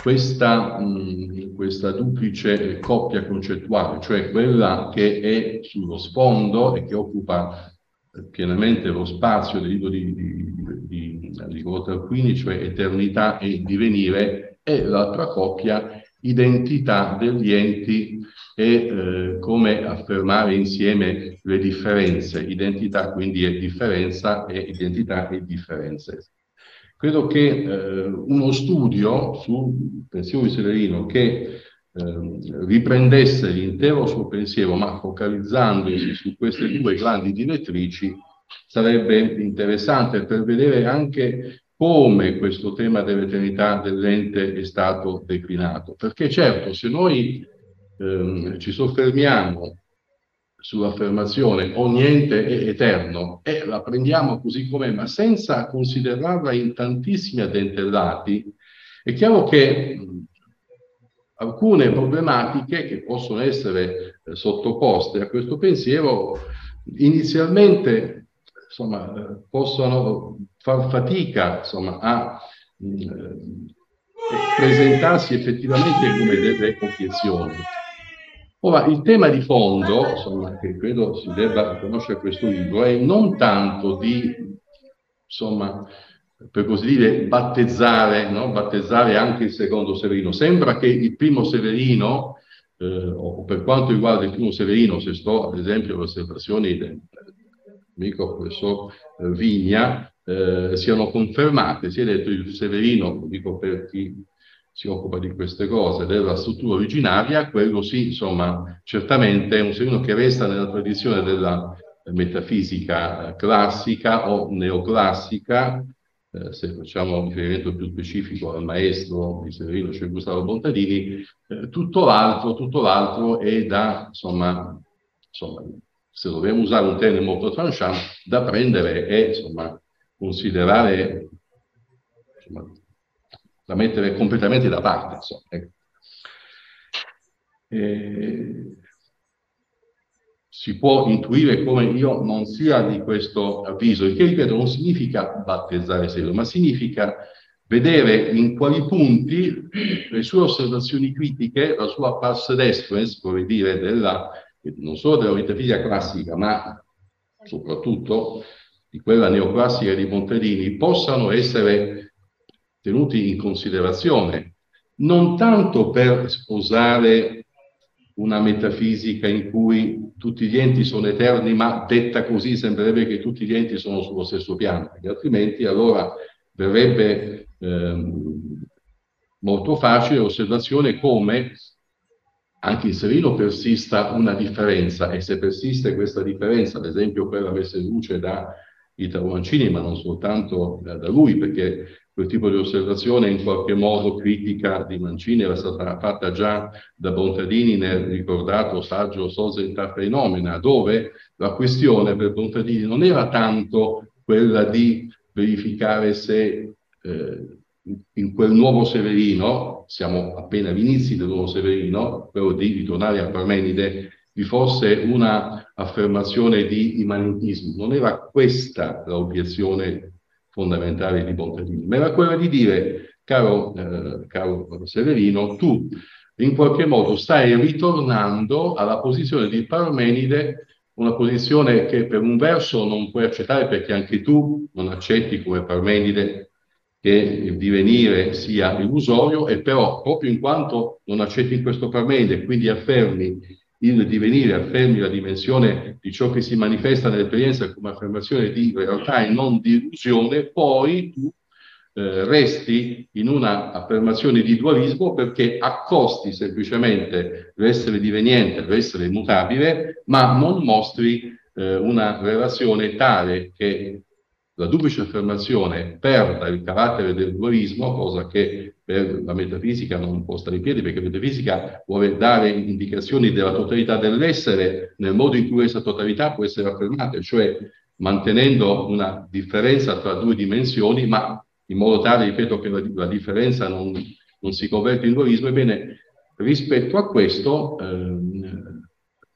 questa, mh, mm, questa duplice coppia concettuale, cioè quella che è sullo sfondo e che occupa eh, pienamente lo spazio del libro di, di, di, di Tarquini, cioè eternità e divenire, e l'altra coppia identità degli enti e eh, come affermare insieme le differenze. Identità quindi è differenza e identità è differenze. Credo che eh, uno studio sul pensiero di Severino che eh, riprendesse l'intero suo pensiero, ma focalizzandosi su queste due grandi direttrici, sarebbe interessante per vedere anche come questo tema dell'eternità dell'ente è stato declinato. Perché certo, se noi ehm, ci soffermiamo sull'affermazione ogni ente è eterno e la prendiamo così com'è, ma senza considerarla in tantissimi addentellati, è chiaro che alcune problematiche che possono essere eh, sottoposte a questo pensiero inizialmente insomma, eh, possono far fatica insomma, a mh, mm, presentarsi effettivamente come delle obiezioni. Ora, il tema di fondo, insomma, che credo si debba conoscere questo libro, è non tanto di, insomma, per così dire, battezzare, no? battezzare anche il secondo Severino. Sembra che il primo Severino, eh, o per quanto riguarda il primo Severino, se sto ad esempio alle osservazioni del amico professor Vigna, eh, siano confermate. Si è detto il Severino, lo dico per chi si occupa di queste cose, della struttura originaria, quello sì, insomma, certamente è un Severino che resta nella tradizione della metafisica classica o neoclassica, eh, se facciamo riferimento più specifico al maestro di Severino, cioè Gustavo Bontadini, eh, tutto l'altro, tutto l'altro è da, insomma, insomma, se dobbiamo usare un termine molto tranchant, da prendere e, insomma, considerare da mettere completamente da parte. Insomma. Ecco. Eh, si può intuire come io non sia di questo avviso, il che ripeto non significa battezzare Selo, ma significa vedere in quali punti le sue osservazioni critiche, la sua pass d'express, vorrei dire, della, non solo della metafisica classica, ma soprattutto di quella neoclassica di Montellini, possano essere tenuti in considerazione, non tanto per sposare una metafisica in cui tutti gli enti sono eterni, ma detta così sembrerebbe che tutti gli enti sono sullo stesso piano, perché altrimenti allora verrebbe ehm, molto facile l'osservazione come anche in Serino persista una differenza e se persiste questa differenza, ad esempio quella messa in luce da Italo Mancini, ma non soltanto da, da lui, perché quel tipo di osservazione in qualche modo critica di Mancini era stata fatta già da Bontadini nel ricordato saggio Sosenta Fenomena, dove la questione per Bontadini non era tanto quella di verificare se eh, in quel nuovo Severino, siamo appena agli inizi del nuovo Severino, quello di ritornare a Parmenide, vi fosse una affermazione di immanentismo. Non era questa l'obiezione fondamentale di Bontadini, ma era quella di dire, caro, eh, caro Severino, tu in qualche modo stai ritornando alla posizione di Parmenide, una posizione che per un verso non puoi accettare perché anche tu non accetti come Parmenide che il divenire sia illusorio e però proprio in quanto non accetti questo Parmenide quindi affermi il divenire, affermi la dimensione di ciò che si manifesta nell'esperienza come affermazione di realtà e non di illusione, poi tu eh, resti in una affermazione di dualismo perché accosti semplicemente l'essere diveniente, l'essere immutabile, ma non mostri eh, una relazione tale che la duplice affermazione perda il carattere del dualismo, cosa che per la metafisica non può stare in piedi, perché la metafisica vuole dare indicazioni della totalità dell'essere nel modo in cui questa totalità può essere affermata, cioè mantenendo una differenza tra due dimensioni, ma in modo tale, ripeto, che la, la differenza non, non, si converte in dualismo. Ebbene, rispetto a questo, eh,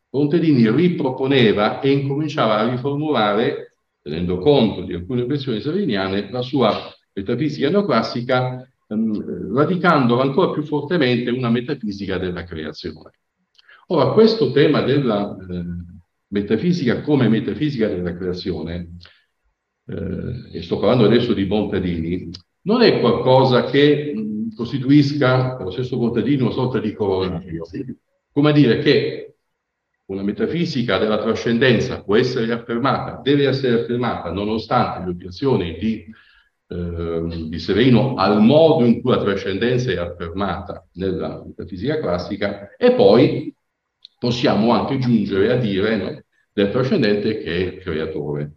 Contedini riproponeva e incominciava a riformulare tenendo conto di alcune questioni saliniane, la sua metafisica neoclassica, ehm, radicandola ancora più fortemente una metafisica della creazione. Ora, questo tema della eh, metafisica come metafisica della creazione, eh, e sto parlando adesso di Montadini, non è qualcosa che mh, costituisca, per lo stesso Montadini, una sorta di corollario. Come dire che una metafisica della trascendenza può essere affermata, deve essere affermata nonostante le obiezioni di, eh, di Severino al modo in cui la trascendenza è affermata nella metafisica classica e poi possiamo anche giungere a dire no, del trascendente che è creatore.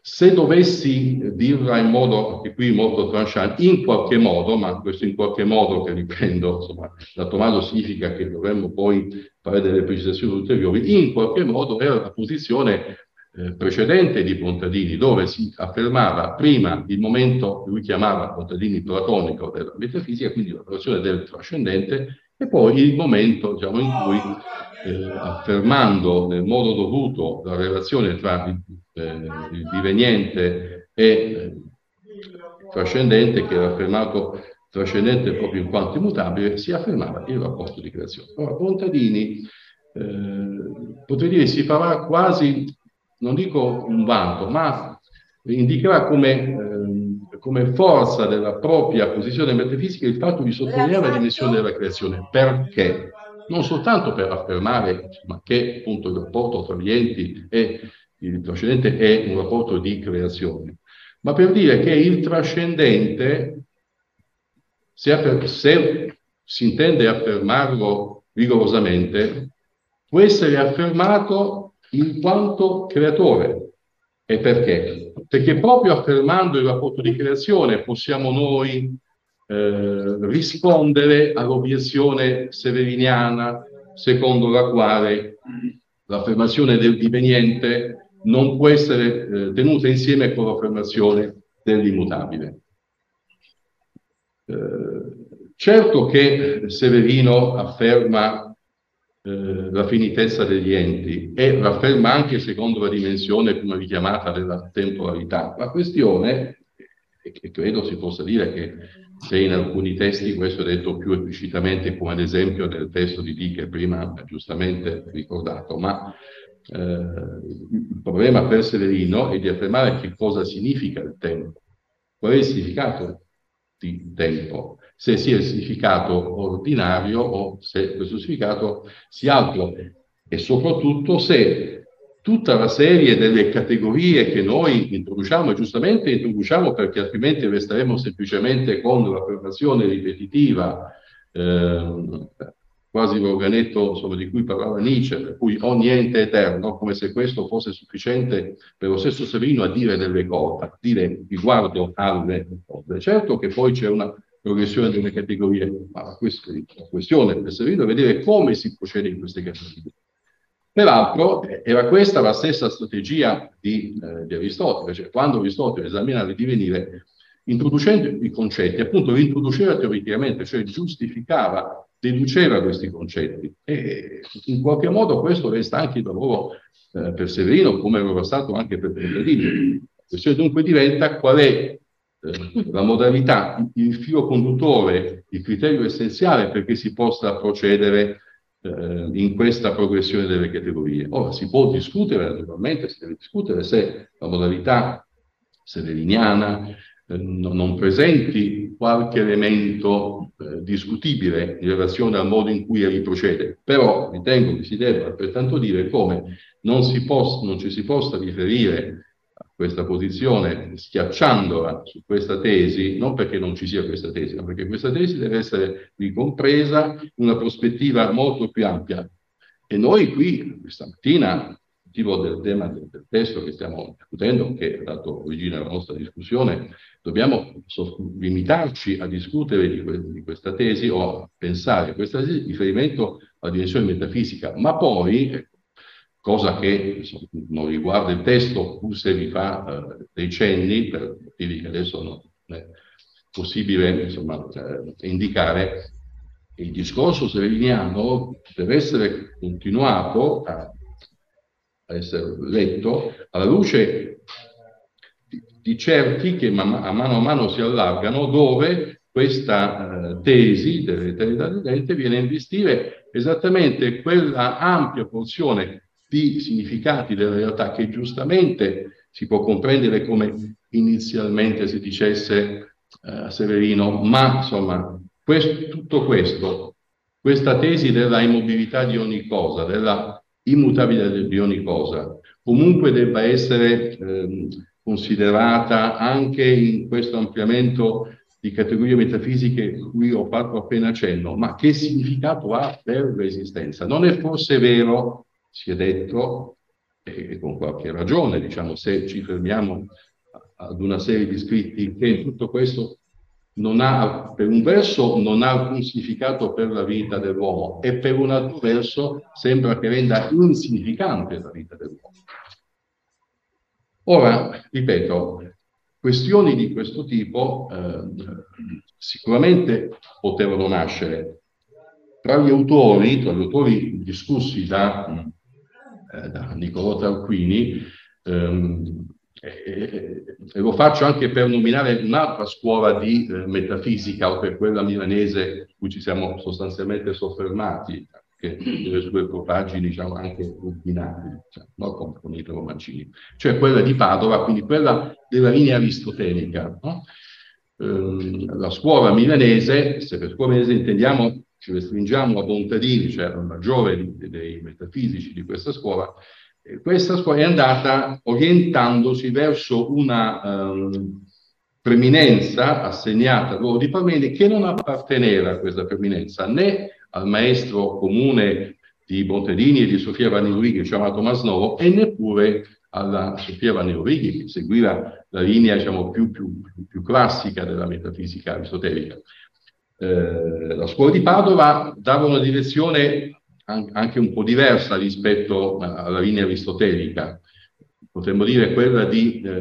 Se dovessi dirla in modo, anche qui molto tranchant, in qualche modo, ma questo in qualche modo che riprendo, insomma, da Tommaso significa che dovremmo poi fare delle precisazioni ulteriori, in qualche modo era la posizione eh, precedente di Pontadini, dove si affermava prima il momento che lui chiamava Pontadini platonico della metafisica, quindi la relazione del trascendente, e poi il momento diciamo, in cui, eh, affermando nel modo dovuto la relazione tra il, eh, il diveniente e eh, il trascendente, che era affermato trascendente proprio in quanto immutabile, si affermava il rapporto di creazione. Ora, Montadini, eh, potrei dire, si farà quasi, non dico un vanto, ma indicherà come, eh, come forza della propria posizione metafisica il fatto di sottolineare la dimensione della creazione. Perché? Non soltanto per affermare insomma, che appunto il rapporto tra gli enti e il trascendente è un rapporto di creazione, ma per dire che il trascendente se, se si intende affermarlo rigorosamente, può essere affermato in quanto creatore. E perché? Perché proprio affermando il rapporto di creazione possiamo noi eh, rispondere all'obiezione severiniana secondo la quale l'affermazione del diveniente non può essere eh, tenuta insieme con l'affermazione dell'immutabile. Eh, certo che Severino afferma eh, la finitezza degli enti e afferma anche secondo la dimensione come richiamata della temporalità. La questione, e credo si possa dire che se in alcuni testi questo è detto più esplicitamente, come ad esempio nel testo di Dì che prima giustamente ricordato, ma eh, il problema per Severino è di affermare che cosa significa il tempo, qual è il significato di tempo, se sia il significato ordinario o se questo significato sia altro e soprattutto se tutta la serie delle categorie che noi introduciamo, e giustamente introduciamo perché altrimenti resteremo semplicemente con la formazione ripetitiva, eh, quasi l'organetto insomma, di cui parlava Nietzsche, per cui ogni ente eterno, come se questo fosse sufficiente per lo stesso Severino a dire delle cose, a dire riguardo alle cose. Certo che poi c'è una progressione delle categorie, ma la questione per Severino è vedere come si procede in queste categorie. Peraltro era questa la stessa strategia di, eh, di Aristotele, cioè quando Aristotele esaminava il divenire, introducendo i concetti, appunto introduceva teoricamente, cioè giustificava, deduceva questi concetti. E in qualche modo questo resta anche il lavoro eh, per Severino, come era stato anche per Pellegrino. La questione dunque diventa qual è eh, la modalità, il filo conduttore, il criterio essenziale perché si possa procedere eh, in questa progressione delle categorie. Ora si può discutere, naturalmente si deve discutere se la modalità severiniana eh, non presenti qualche elemento eh, discutibile in relazione al modo in cui egli procede, però ritengo che si debba altrettanto dire come non, si possa, non ci si possa riferire questa posizione schiacciandola su questa tesi, non perché non ci sia questa tesi, ma perché questa tesi deve essere ricompresa in una prospettiva molto più ampia. E noi qui, questa mattina, motivo del tema del, del testo che stiamo discutendo, che ha dato origine alla nostra discussione, dobbiamo limitarci a discutere di, que di, questa tesi o a pensare a questa tesi riferimento alla dimensione metafisica, ma poi, ecco, cosa che non riguarda il testo, pur se vi fa eh, dei cenni, per motivi che adesso non è possibile insomma, eh, indicare, il discorso severiniano deve essere continuato a, a essere letto alla luce di, di certi che man, a mano a mano si allargano, dove questa eh, tesi dell'eternità dell'ente viene a investire esattamente quella ampia porzione di significati della realtà che giustamente si può comprendere come inizialmente si dicesse eh, Severino, ma insomma questo, tutto questo, questa tesi della immobilità di ogni cosa, della immutabilità di ogni cosa, comunque debba essere eh, considerata anche in questo ampliamento di categorie metafisiche cui ho fatto appena cenno, ma che significato ha per l'esistenza? Non è forse vero si è detto, e con qualche ragione, diciamo, se ci fermiamo ad una serie di scritti, che tutto questo non ha, per un verso, non ha alcun significato per la vita dell'uomo e per un altro verso sembra che renda insignificante la vita dell'uomo. Ora, ripeto, questioni di questo tipo eh, sicuramente potevano nascere tra gli autori, tra gli autori discussi da eh, da Niccolò Tarquini, ehm, e, e, lo faccio anche per nominare un'altra scuola di eh, metafisica, o per quella milanese cui ci siamo sostanzialmente soffermati, che delle sue propagini diciamo, anche ordinabili, cioè, no? con, con i romancini, cioè quella di Padova, quindi quella della linea aristotelica. No? Ehm, la scuola milanese, se per scuola milanese intendiamo ci restringiamo a Bontadini, cioè al maggiore dei metafisici di questa scuola, questa scuola è andata orientandosi verso una um, preminenza assegnata ruolo di Parmeni che non apparteneva a questa preminenza né al maestro comune di Bontadini e di Sofia Vanni chiamato Masnovo e neppure alla Sofia Vanni che seguiva la linea diciamo, più, più, più classica della metafisica aristotelica. Eh, la scuola di Padova dava una direzione anche un po' diversa rispetto alla linea aristotelica. Potremmo dire quella di eh,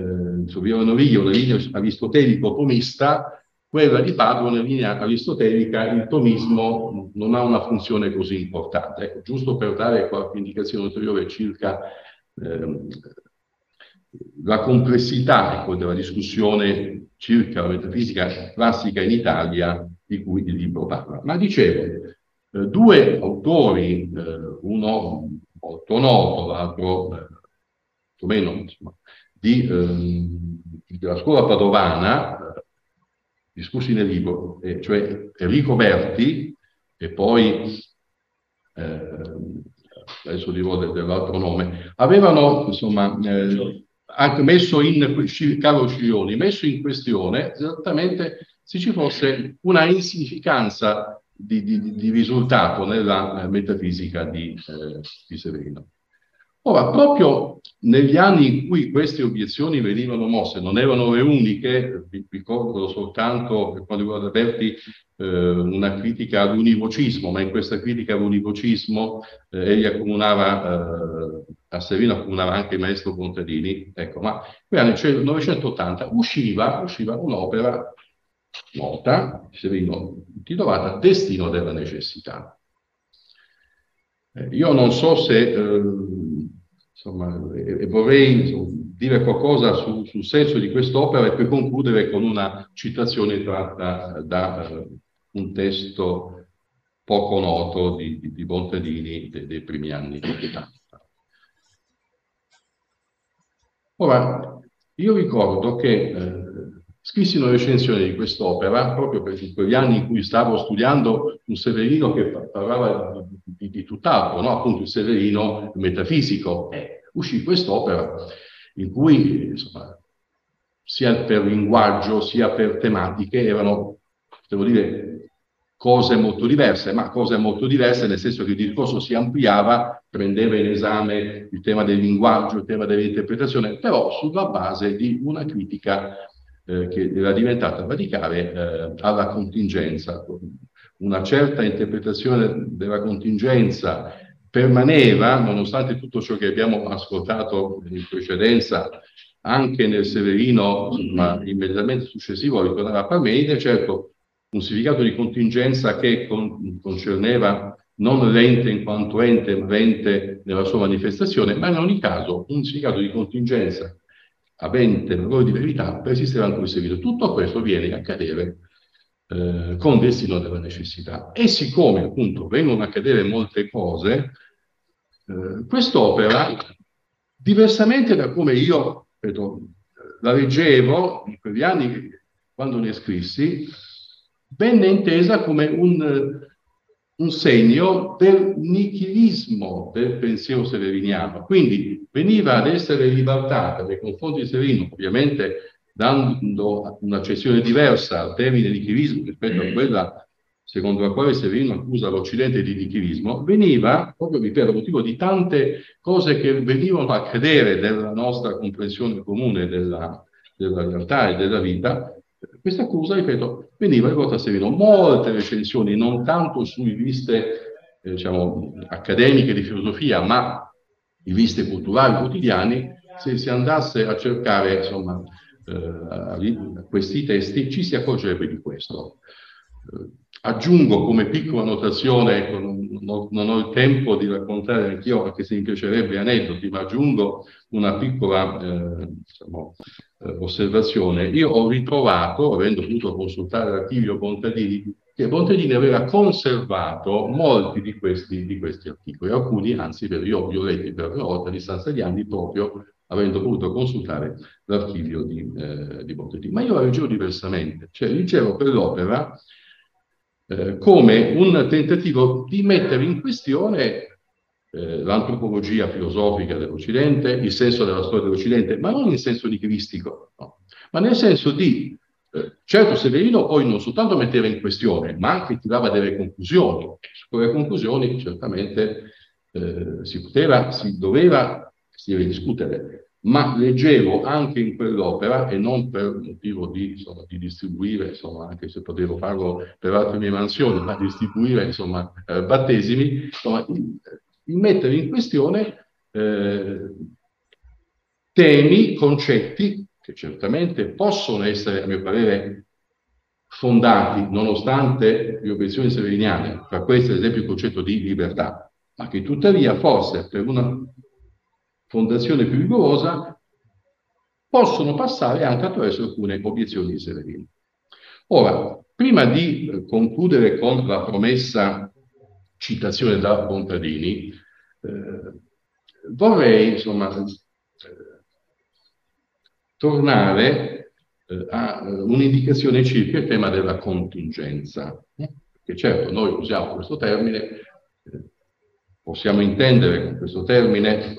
Noviglio, una linea aristotelico-tomista quella di Padova nella linea aristotelica il tomismo non ha una funzione così importante. Ecco, giusto per dare qualche indicazione ulteriore circa ehm, la complessità ecco, della discussione circa la metafisica classica in Italia di cui il libro parla. Ma dicevo, eh, due autori, eh, uno molto noto, l'altro eh, meno, insomma, di, ehm, della scuola padovana, discussi nel libro, eh, cioè Enrico Berti e poi, eh, adesso dirò dell'altro nome, avevano insomma eh, anche messo in, Carlo Sciglioni, messo in questione esattamente se ci fosse una insignificanza di, di, di risultato nella metafisica di, eh, di Severino. Ora, proprio negli anni in cui queste obiezioni venivano mosse, non erano le uniche, vi ricordo soltanto per quanto riguarda Berti eh, una critica all'univocismo, ma in questa critica all'univocismo eh, egli accomunava, eh, a Serino accomunava anche il maestro Contadini, ecco, ma qui nel 1980 usciva, usciva un'opera nota, Serino, intitolata Destino della necessità. Eh, io non so se eh, insomma, e, vorrei insomma, dire qualcosa su, sul senso di quest'opera e poi concludere con una citazione tratta da uh, un testo poco noto di, di, di Bontadini dei, dei primi anni 80. Ora, io ricordo che eh, scrissi una recensione di quest'opera proprio per quegli anni in cui stavo studiando un Severino che parlava di, di tutt'altro, no? appunto il Severino metafisico. E uscì quest'opera in cui, insomma, sia per linguaggio sia per tematiche erano, devo dire, cose molto diverse, ma cose molto diverse nel senso che il discorso si ampliava, prendeva in esame il tema del linguaggio, il tema dell'interpretazione, però sulla base di una critica eh, che era diventata radicale eh, alla contingenza. Una certa interpretazione della contingenza permaneva, nonostante tutto ciò che abbiamo ascoltato in precedenza, anche nel Severino, ma immediatamente successivo ritornava a Parmenide, certo un significato di contingenza che con, concerneva non l'ente in quanto ente, ma l'ente nella sua manifestazione, ma in ogni caso un significato di contingenza avente valore di verità persisteva anche il seguito. Tutto questo viene a cadere eh, con destino della necessità. E siccome appunto vengono a cadere molte cose, eh, quest'opera, diversamente da come io vedo, la leggevo in quegli anni quando ne scrissi, venne intesa come un un segno del nichilismo del pensiero severiniano. Quindi veniva ad essere ribaltata nei confronti di Severino, ovviamente dando un'accezione diversa al termine nichilismo rispetto a quella secondo la quale Severino accusa l'Occidente di nichilismo, veniva, proprio per motivo di tante cose che venivano a cadere della nostra comprensione comune della, della realtà e della vita, questa accusa, ripeto, veniva rivolta a Severino. Molte recensioni, non tanto su riviste eh, diciamo, accademiche di filosofia, ma riviste culturali quotidiane, se si andasse a cercare insomma, eh, questi testi ci si accorgerebbe di questo. Eh, aggiungo come piccola notazione, ecco, non, non, ho, il tempo di raccontare anch'io, anche se mi piacerebbe aneddoti, ma aggiungo una piccola eh, diciamo, eh, osservazione. Io ho ritrovato, avendo potuto consultare l'archivio Bontadini, che Bontadini aveva conservato molti di questi, di questi articoli, alcuni anzi io li ho letti per la volta a distanza di anni proprio avendo potuto consultare l'archivio di, eh. Ma io la leggevo diversamente, cioè leggevo per l'opera eh, come un tentativo di mettere in questione eh, l'antropologia filosofica dell'Occidente, il senso della storia dell'Occidente, ma non in senso nichilistico, no, ma nel senso di, eh, certo Severino poi non soltanto metteva in questione, ma anche tirava delle conclusioni. Su quelle conclusioni certamente eh, si poteva, si doveva, si deve discutere, ma leggevo anche in quell'opera, e non per motivo di, insomma, di, distribuire, insomma, anche se potevo farlo per altre mie mansioni, ma distribuire insomma, eh, battesimi, insomma, il mettere in questione eh, temi, concetti che certamente possono essere, a mio parere, fondati nonostante le obiezioni severiniane, tra queste ad esempio il concetto di libertà, ma che tuttavia forse per una fondazione più rigorosa possono passare anche attraverso alcune obiezioni di Severino. Ora, prima di eh, concludere con la promessa citazione da Bontadini, eh, vorrei insomma eh, tornare eh, a eh, un'indicazione circa il tema della contingenza. Che certo, noi usiamo questo termine, possiamo intendere con questo termine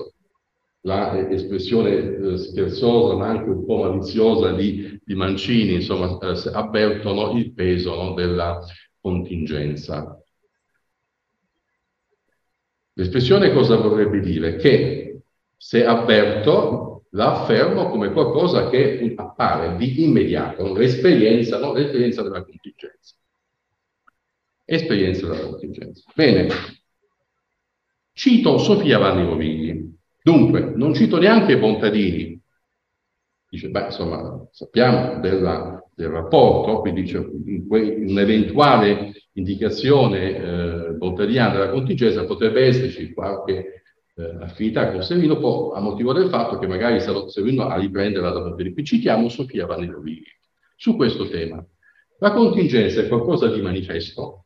l'espressione eh, scherzosa ma anche un po' maliziosa di, di Mancini, insomma, eh, avvertono il peso no, della contingenza. L'espressione cosa vorrebbe dire? Che se avverto, la affermo come qualcosa che appare di immediato, l'esperienza, no? della contingenza. Esperienza della contingenza. Bene, cito Sofia Vanni Rovigli. Dunque, non cito neanche Bontadini. Dice, beh, insomma, sappiamo della, del rapporto, quindi dice un'eventuale indicazione eh, bontadiana della contingenza potrebbe esserci qualche eh, affinità con Servino, può, a motivo del fatto che magari sarà Servino a riprenderla da Bontadini. Citiamo Sofia Vanni Rovigli su questo tema. La contingenza è qualcosa di manifesto?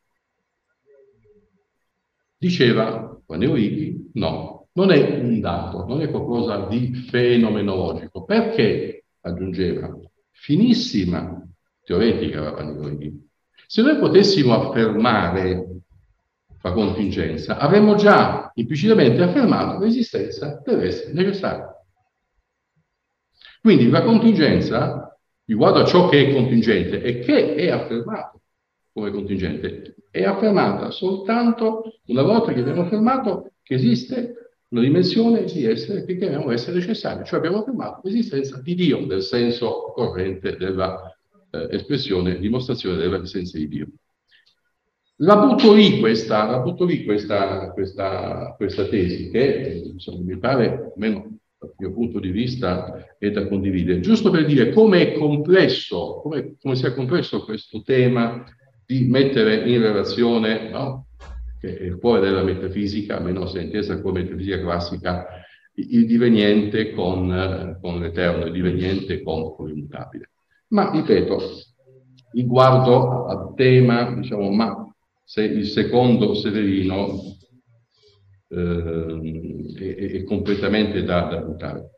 Diceva Vanni Rovigli, no, non è un dato, non è qualcosa di fenomenologico. Perché, aggiungeva, finissima teoretica la Panigoni. Se noi potessimo affermare la contingenza, avremmo già implicitamente affermato l'esistenza dell'essere necessario. Quindi la contingenza, riguardo a ciò che è contingente e che è affermato come contingente, è affermata soltanto una volta che abbiamo affermato che esiste una dimensione di essere che chiamiamo essere necessario, cioè abbiamo affermato l'esistenza di Dio nel senso corrente dell'espressione, eh, dimostrazione dell'esistenza di Dio. La butto lì questa, la butto lì questa, questa, questa tesi che insomma, mi pare, almeno dal mio punto di vista, è da condividere, giusto per dire come è complesso, come, come sia complesso questo tema di mettere in relazione no, che è il cuore della metafisica, almeno se intesa come metafisica classica, il diveniente con, con l'eterno, il diveniente con, con l'immutabile. Ma, ripeto, riguardo al tema, diciamo, ma se il secondo Severino eh, è, è, completamente da, da buttare.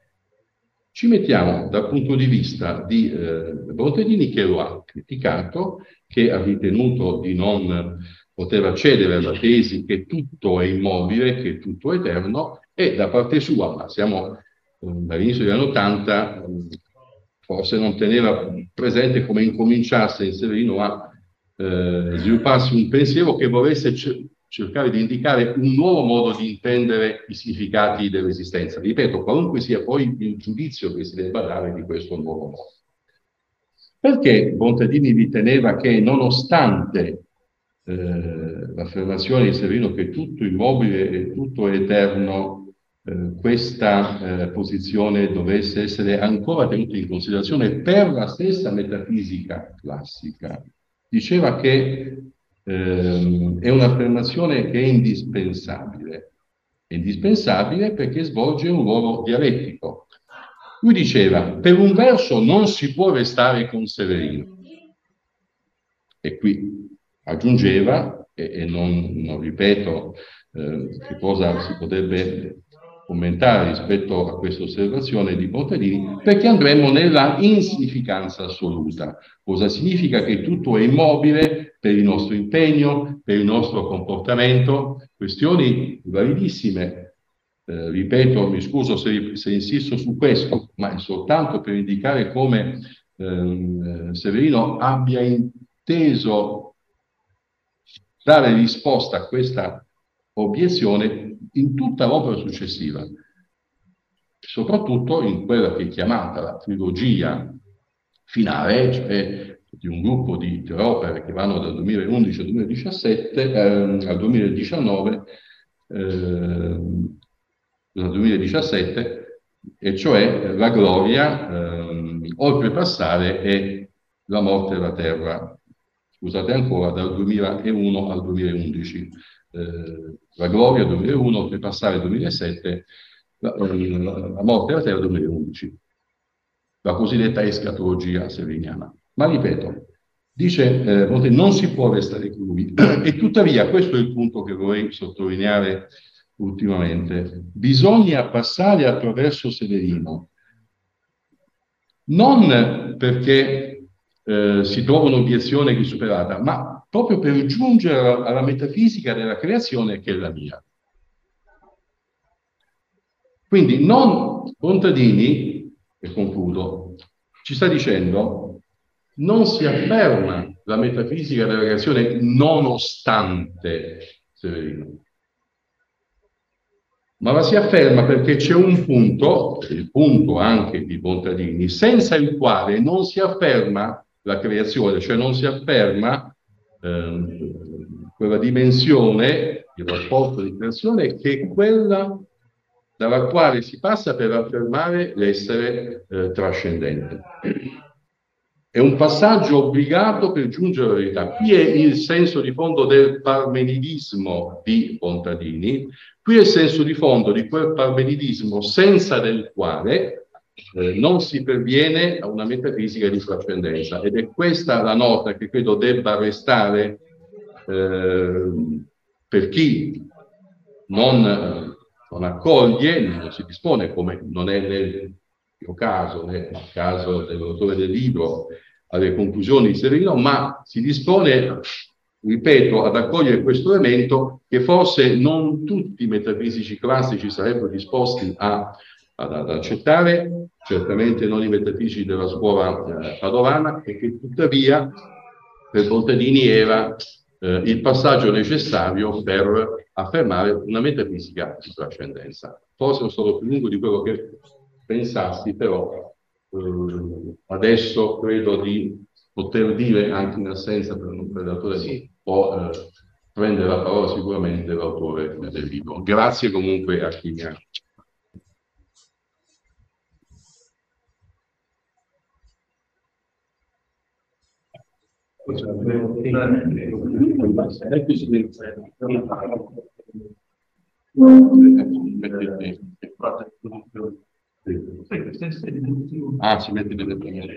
Ci mettiamo dal punto di vista di eh, Bontellini che lo ha criticato, che ha ritenuto di non poter accedere alla tesi che tutto è immobile, che tutto è eterno, e da parte sua, ma siamo eh, dall'inizio degli anni Ottanta, forse non teneva presente come incominciasse in Severino a eh, svilupparsi un pensiero che volesse cercare di indicare un nuovo modo di intendere i significati dell'esistenza. Ripeto, qualunque sia poi il giudizio che si debba dare di questo nuovo modo. Perché Bontadini riteneva che nonostante eh, l'affermazione di Severino che tutto immobile e tutto eterno, eh, questa eh, posizione dovesse essere ancora tenuta in considerazione per la stessa metafisica classica. Diceva che ehm, è un'affermazione che è indispensabile. È indispensabile perché svolge un ruolo dialettico. Lui diceva, per un verso non si può restare con Severino. E qui aggiungeva, e, e non, non, ripeto eh, che cosa si potrebbe commentare rispetto a questa osservazione di Portadini, perché andremo nella insignificanza assoluta. Cosa significa che tutto è immobile per il nostro impegno, per il nostro comportamento? Questioni validissime. Eh, ripeto, mi scuso se, se, insisto su questo, ma è soltanto per indicare come ehm, Severino abbia inteso dare risposta a questa obiezione in tutta l'opera successiva, soprattutto in quella che è chiamata la trilogia finale, cioè di un gruppo di, di opere che vanno dal 2011 al 2017, eh, al 2019, eh, dal 2017, e cioè la gloria, eh, oltre passare e la morte della terra scusate ancora, dal 2001 al 2011. Eh, la gloria 2001, per passare al 2007, la, la morte della terra 2011, la cosiddetta escatologia severiana. Ma ripeto, dice eh, non si può restare crudi e tuttavia questo è il punto che vorrei sottolineare ultimamente. Bisogna passare attraverso Severino, non perché eh, si trova un'obiezione che è superata, ma proprio per giungere alla, alla metafisica della creazione che è la mia. Quindi non Contadini, e concludo, ci sta dicendo non si afferma la metafisica della creazione nonostante Severino ma la si afferma perché c'è un punto, il punto anche di Bontadini, senza il quale non si afferma la creazione, cioè non si afferma eh, quella dimensione, il rapporto di creazione, che è quella dalla quale si passa per affermare l'essere eh, trascendente. È un passaggio obbligato per giungere alla verità. Qui è il senso di fondo del parmenidismo di Bontadini, qui è il senso di fondo di quel parmenidismo senza del quale eh, non si perviene a una metafisica di trascendenza. Ed è questa la nota che credo debba restare eh, per chi non, non accoglie, non si dispone, come non è nel mio caso, nel caso dell'autore del libro, alle conclusioni di Severino, ma si dispone, ripeto, ad accogliere questo elemento che forse non tutti i metafisici classici sarebbero disposti a, ad, ad, accettare, certamente non i metafisici della scuola eh, padovana, e che tuttavia per Bontadini era eh, il passaggio necessario per affermare una metafisica di trascendenza. Forse sono più lungo di quello che pensassi, però eh, adesso credo di poter dire anche in assenza per un predatore sì. può eh, prendere la parola sicuramente l'autore del libro. Grazie comunque a chi mi ha Ah, si mette delle premiere.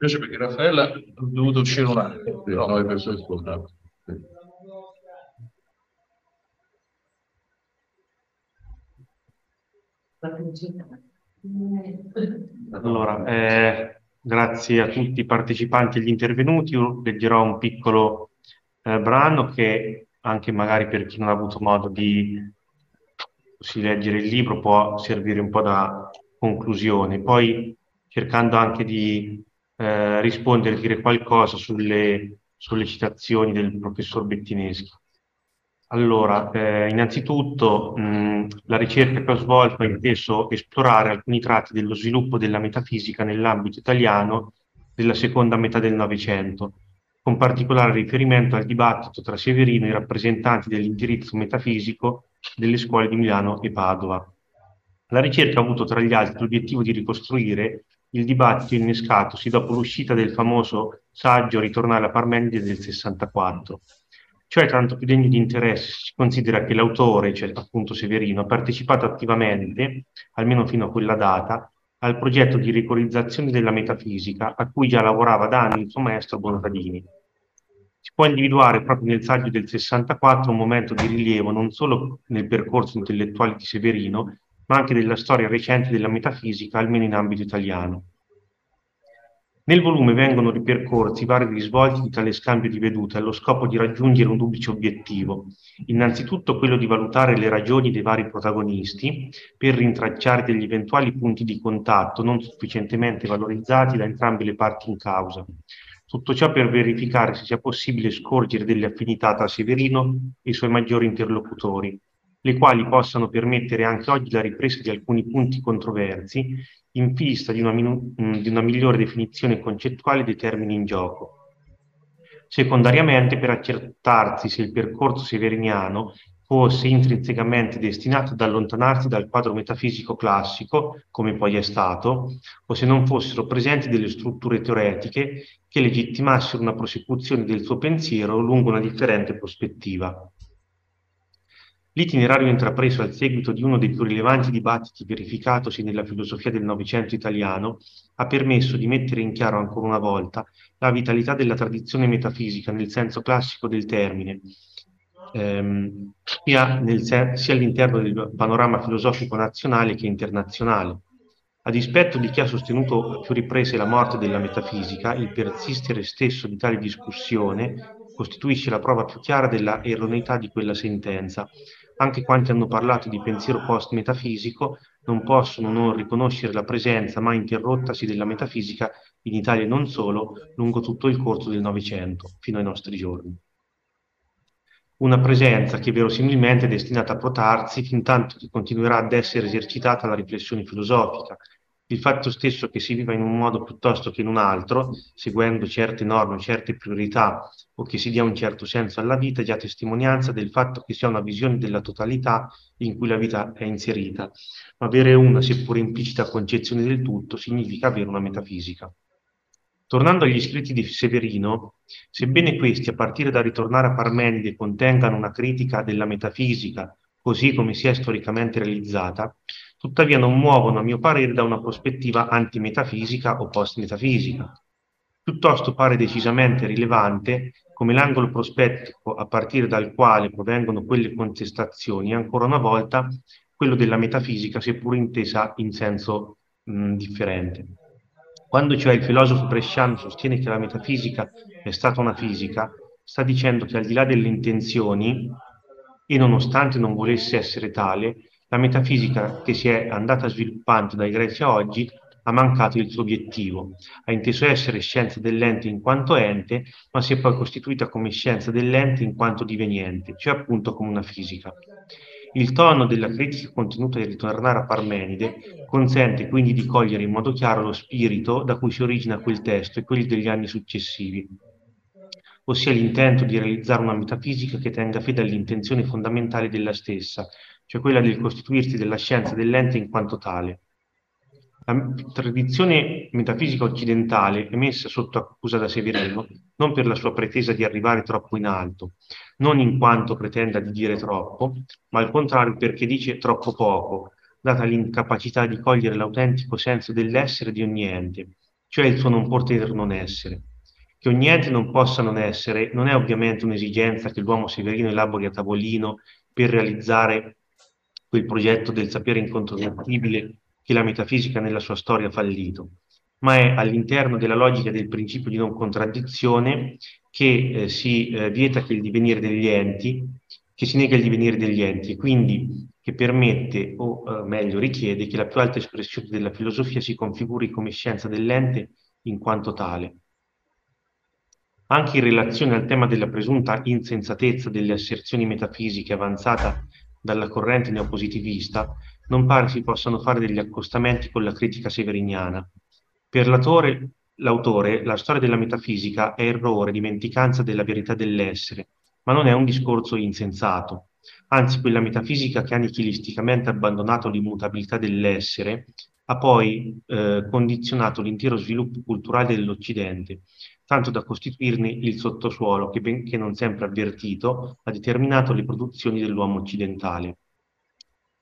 Invece perché Raffaella ha dovuto uscire un attimo. No, le persone ascoltavano. Allora, eh, grazie a tutti i partecipanti e gli intervenuti. Io leggerò un piccolo eh, brano che anche magari per chi non ha avuto modo di leggere il libro può servire un po' da conclusione, poi cercando anche di eh, rispondere, dire qualcosa sulle sollecitazioni del professor Bettineschi. Allora, eh, innanzitutto mh, la ricerca che ho svolto ha inteso esplorare alcuni tratti dello sviluppo della metafisica nell'ambito italiano della seconda metà del Novecento, con particolare riferimento al dibattito tra Severino e i rappresentanti dell'indirizzo metafisico delle scuole di Milano e Padova. La ricerca ha avuto tra gli altri l'obiettivo di ricostruire il dibattito innescatosi dopo l'uscita del famoso saggio Ritornare a Parmenide del 64. Cioè, tanto più degno di interesse si considera che l'autore, cioè appunto Severino, ha partecipato attivamente, almeno fino a quella data, al progetto di ricorizzazione della metafisica a cui già lavorava da anni il suo maestro Bontadini si può individuare proprio nel saggio del 64 un momento di rilievo non solo nel percorso intellettuale di Severino, ma anche della storia recente della metafisica, almeno in ambito italiano. Nel volume vengono ripercorsi vari risvolti di tale scambio di vedute allo scopo di raggiungere un duplice obiettivo. Innanzitutto quello di valutare le ragioni dei vari protagonisti per rintracciare degli eventuali punti di contatto non sufficientemente valorizzati da entrambe le parti in causa, tutto ciò per verificare se sia possibile scorgere delle affinità tra Severino e i suoi maggiori interlocutori, le quali possano permettere anche oggi la ripresa di alcuni punti controversi in vista di una, mm, di una migliore definizione concettuale dei termini in gioco. Secondariamente, per accertarsi se il percorso severiniano fosse intrinsecamente destinato ad allontanarsi dal quadro metafisico classico, come poi è stato, o se non fossero presenti delle strutture teoretiche che legittimassero una prosecuzione del suo pensiero lungo una differente prospettiva. L'itinerario intrapreso al seguito di uno dei più rilevanti dibattiti verificatosi nella filosofia del Novecento italiano ha permesso di mettere in chiaro ancora una volta la vitalità della tradizione metafisica nel senso classico del termine, ehm, sia, nel, sia all'interno del panorama filosofico nazionale che internazionale. A dispetto di chi ha sostenuto più riprese la morte della metafisica, il persistere stesso di tale discussione costituisce la prova più chiara della erroneità di quella sentenza, anche quanti hanno parlato di pensiero post-metafisico non possono non riconoscere la presenza mai interrottasi della metafisica in Italia e non solo, lungo tutto il corso del Novecento, fino ai nostri giorni. Una presenza che verosimilmente è destinata a protarsi fin tanto che continuerà ad essere esercitata la riflessione filosofica, il fatto stesso che si viva in un modo piuttosto che in un altro, seguendo certe norme, certe priorità, o che si dia un certo senso alla vita, è già testimonianza del fatto che si ha una visione della totalità in cui la vita è inserita. Ma avere una, seppur implicita, concezione del tutto significa avere una metafisica. Tornando agli scritti di Severino, sebbene questi, a partire da ritornare a Parmenide, contengano una critica della metafisica, così come si è storicamente realizzata, tuttavia non muovono, a mio parere, da una prospettiva antimetafisica o post-metafisica. Piuttosto pare decisamente rilevante come l'angolo prospettico a partire dal quale provengono quelle contestazioni è ancora una volta quello della metafisica, seppur intesa in senso mh, differente. Quando cioè il filosofo bresciano sostiene che la metafisica è stata una fisica, sta dicendo che al di là delle intenzioni, e nonostante non volesse essere tale, la metafisica che si è andata sviluppando dai greci a oggi ha mancato il suo obiettivo. Ha inteso essere scienza dell'ente in quanto ente, ma si è poi costituita come scienza dell'ente in quanto diveniente, cioè appunto come una fisica. Il tono della critica contenuta nel ritornare a Parmenide consente quindi di cogliere in modo chiaro lo spirito da cui si origina quel testo e quelli degli anni successivi, ossia l'intento di realizzare una metafisica che tenga fede all'intenzione fondamentale della stessa, cioè quella del costituirsi della scienza dell'ente in quanto tale. La tradizione metafisica occidentale è messa sotto accusa da Severino non per la sua pretesa di arrivare troppo in alto, non in quanto pretenda di dire troppo, ma al contrario perché dice troppo poco, data l'incapacità di cogliere l'autentico senso dell'essere di ogni ente, cioè il suo non poter non essere. Che ogni ente non possa non essere non è ovviamente un'esigenza che l'uomo severino elabori a tavolino per realizzare quel progetto del sapere incontrovertibile che la metafisica nella sua storia ha fallito, ma è all'interno della logica del principio di non contraddizione che eh, si eh, vieta che il divenire degli enti, che si nega il divenire degli enti, e quindi che permette, o eh, meglio richiede, che la più alta espressione della filosofia si configuri come scienza dell'ente in quanto tale. Anche in relazione al tema della presunta insensatezza delle asserzioni metafisiche avanzata dalla corrente neopositivista, non pare si possano fare degli accostamenti con la critica severiniana. Per l'autore, l'autore, la storia della metafisica è errore, dimenticanza della verità dell'essere, ma non è un discorso insensato. Anzi, quella metafisica che ha nichilisticamente abbandonato l'immutabilità dell'essere ha poi eh, condizionato l'intero sviluppo culturale dell'Occidente, tanto da costituirne il sottosuolo che, benché non sempre avvertito, ha determinato le produzioni dell'uomo occidentale.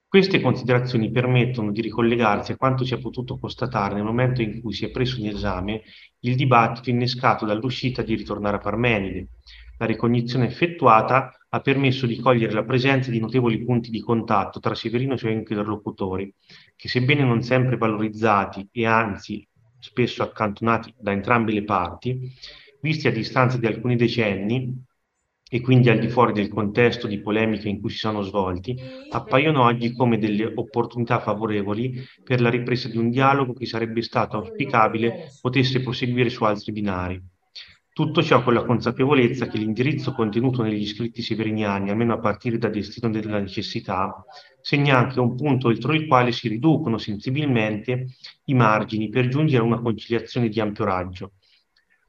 Queste considerazioni permettono di ricollegarsi a quanto si è potuto constatare nel momento in cui si è preso in esame il dibattito innescato dall'uscita di ritornare a Parmenide. La ricognizione effettuata ha permesso di cogliere la presenza di notevoli punti di contatto tra Severino e i suoi interlocutori, che sebbene non sempre valorizzati e anzi spesso accantonati da entrambe le parti, visti a distanza di alcuni decenni e quindi al di fuori del contesto di polemica in cui si sono svolti, appaiono oggi come delle opportunità favorevoli per la ripresa di un dialogo che sarebbe stato auspicabile potesse proseguire su altri binari. Tutto ciò con la consapevolezza che l'indirizzo contenuto negli scritti severiniani, almeno a partire da Destino della necessità, segna anche un punto oltre il quale si riducono sensibilmente i margini per giungere a una conciliazione di ampio raggio.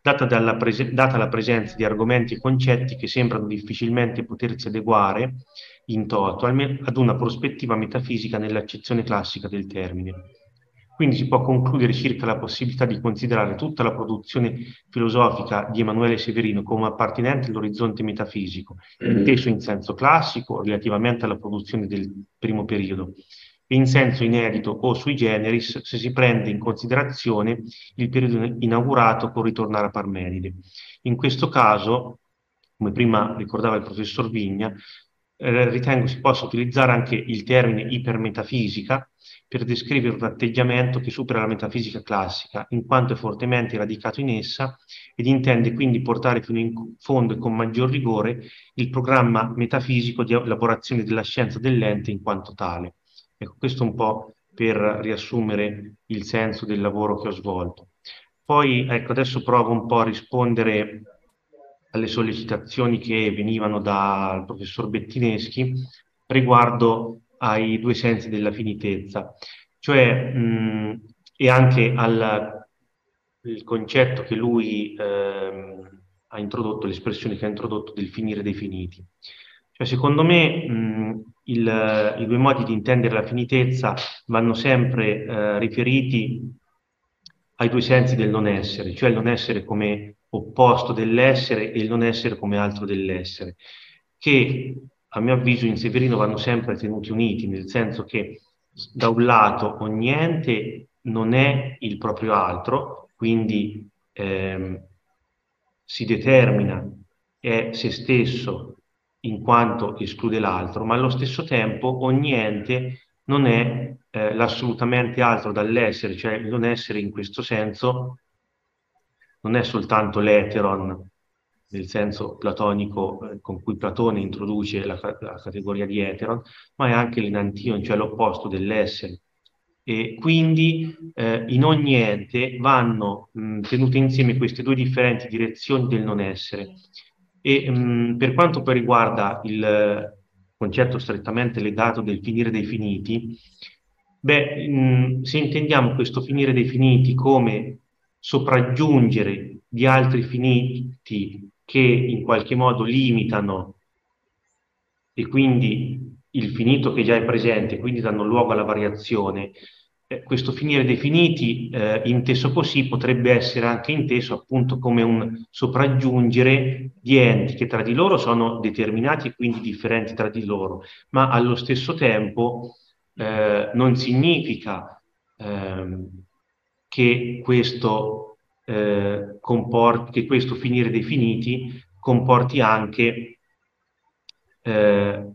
data, data la presenza di argomenti e concetti che sembrano difficilmente potersi adeguare in toto ad una prospettiva metafisica nell'accezione classica del termine. Quindi si può concludere circa la possibilità di considerare tutta la produzione filosofica di Emanuele Severino come appartenente all'orizzonte metafisico, inteso in senso classico relativamente alla produzione del primo periodo, e in senso inedito o sui generis se si prende in considerazione il periodo inaugurato con ritornare a Parmenide. In questo caso, come prima ricordava il professor Vigna, eh, ritengo si possa utilizzare anche il termine ipermetafisica per descrivere un atteggiamento che supera la metafisica classica, in quanto è fortemente radicato in essa ed intende quindi portare fino in fondo e con maggior rigore il programma metafisico di elaborazione della scienza dell'ente in quanto tale. Ecco, questo un po' per riassumere il senso del lavoro che ho svolto. Poi, ecco, adesso provo un po' a rispondere alle sollecitazioni che venivano dal professor Bettineschi riguardo ai due sensi della finitezza, cioè mh, e anche al concetto che lui eh, ha introdotto, l'espressione che ha introdotto del finire dei finiti. Cioè, secondo me mh, il, i due modi di intendere la finitezza vanno sempre eh, riferiti ai due sensi del non essere, cioè il non essere come opposto dell'essere e il non essere come altro dell'essere, che a mio avviso in Severino vanno sempre tenuti uniti, nel senso che da un lato ogni ente non è il proprio altro, quindi ehm, si determina, è se stesso in quanto esclude l'altro, ma allo stesso tempo ogni ente non è eh, l'assolutamente altro dall'essere, cioè il non essere in questo senso non è soltanto l'eteron nel senso platonico eh, con cui Platone introduce la, la, categoria di eteron, ma è anche l'enantion, cioè l'opposto dell'essere. E quindi eh, in ogni ente vanno mh, tenute insieme queste due differenti direzioni del non essere. E mh, per quanto poi riguarda il concetto strettamente legato del finire dei finiti, beh, mh, se intendiamo questo finire dei finiti come sopraggiungere di altri finiti che in qualche modo limitano e quindi il finito che già è presente, quindi danno luogo alla variazione, eh, questo finire dei finiti, eh, inteso così, potrebbe essere anche inteso appunto come un sopraggiungere di enti che tra di loro sono determinati e quindi differenti tra di loro, ma allo stesso tempo eh, non significa ehm, che questo eh, comporti, che questo finire dei finiti comporti anche, eh,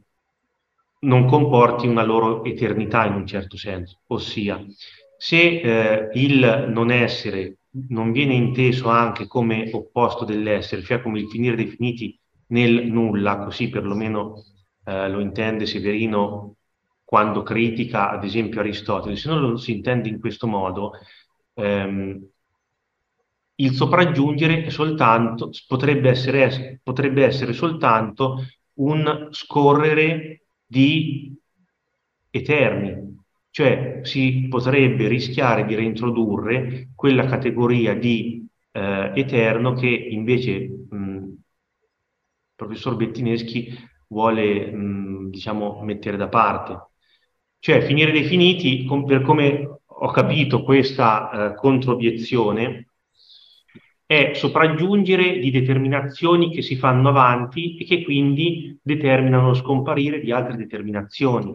non comporti una loro eternità in un certo senso, ossia se eh, il non essere non viene inteso anche come opposto dell'essere, cioè come il finire dei finiti nel nulla, così perlomeno eh, lo intende Severino quando critica ad esempio Aristotele, se non lo si intende in questo modo, ehm, il sopraggiungere soltanto, potrebbe essere, potrebbe essere soltanto un scorrere di eterni, cioè si potrebbe rischiare di reintrodurre quella categoria di eh, eterno che invece il professor Bettineschi vuole mh, diciamo mettere da parte. Cioè finire definiti, com per come ho capito questa eh, controobiezione, è sopraggiungere di determinazioni che si fanno avanti e che quindi determinano lo scomparire di altre determinazioni.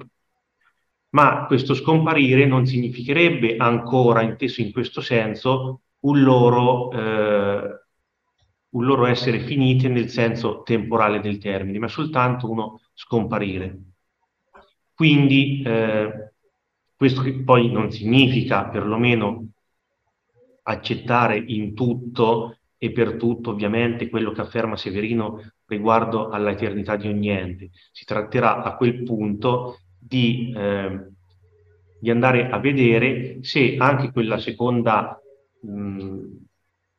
Ma questo scomparire non significherebbe ancora, inteso in questo senso, un loro, eh, un loro essere finite nel senso temporale del termine, ma soltanto uno scomparire. Quindi eh, questo poi non significa, perlomeno accettare in tutto e per tutto ovviamente quello che afferma Severino riguardo alla eternità di ogni ente. Si tratterà a quel punto di, eh, di andare a vedere se anche quella seconda, mh,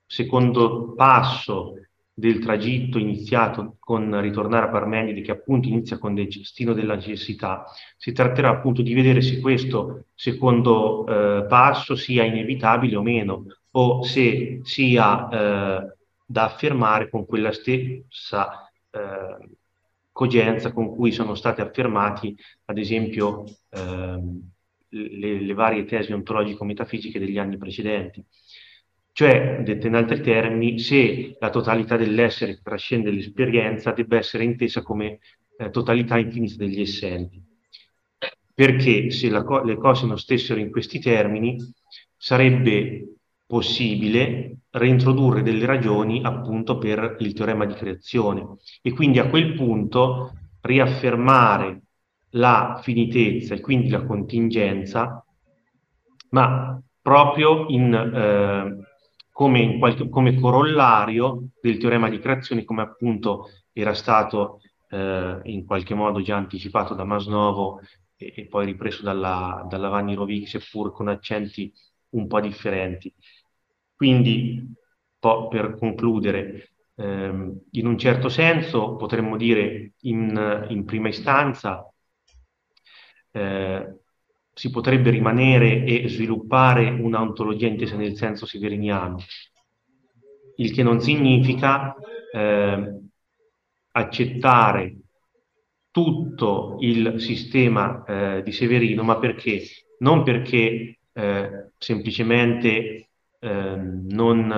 secondo passo del tragitto iniziato con ritornare a Parmenide, che appunto inizia con il destino della necessità, si tratterà appunto di vedere se questo secondo eh, passo sia inevitabile o meno, o se sia eh, da affermare con quella stessa eh, cogenza con cui sono state affermati, ad esempio, ehm, le, le, varie tesi ontologico-metafisiche degli anni precedenti. Cioè, dette in altri termini, se la totalità dell'essere che trascende l'esperienza debba essere intesa come eh, totalità infinita degli essenti. Perché se co- le cose non stessero in questi termini, sarebbe possibile reintrodurre delle ragioni appunto per il teorema di creazione e quindi a quel punto riaffermare la finitezza e quindi la contingenza, ma proprio in, eh, come, in qualche, come corollario del teorema di creazione, come appunto era stato eh, in qualche modo già anticipato da Masnovo e, e poi ripreso dalla, dalla Vanni Rovighi, seppur con accenti un po' differenti. Quindi, per concludere, ehm, in un certo senso potremmo dire in, in prima istanza eh, si potrebbe rimanere e sviluppare una ontologia intesa nel senso severiniano, il che non significa eh, accettare tutto il sistema eh, di Severino, ma perché? Non perché eh, semplicemente Ehm, non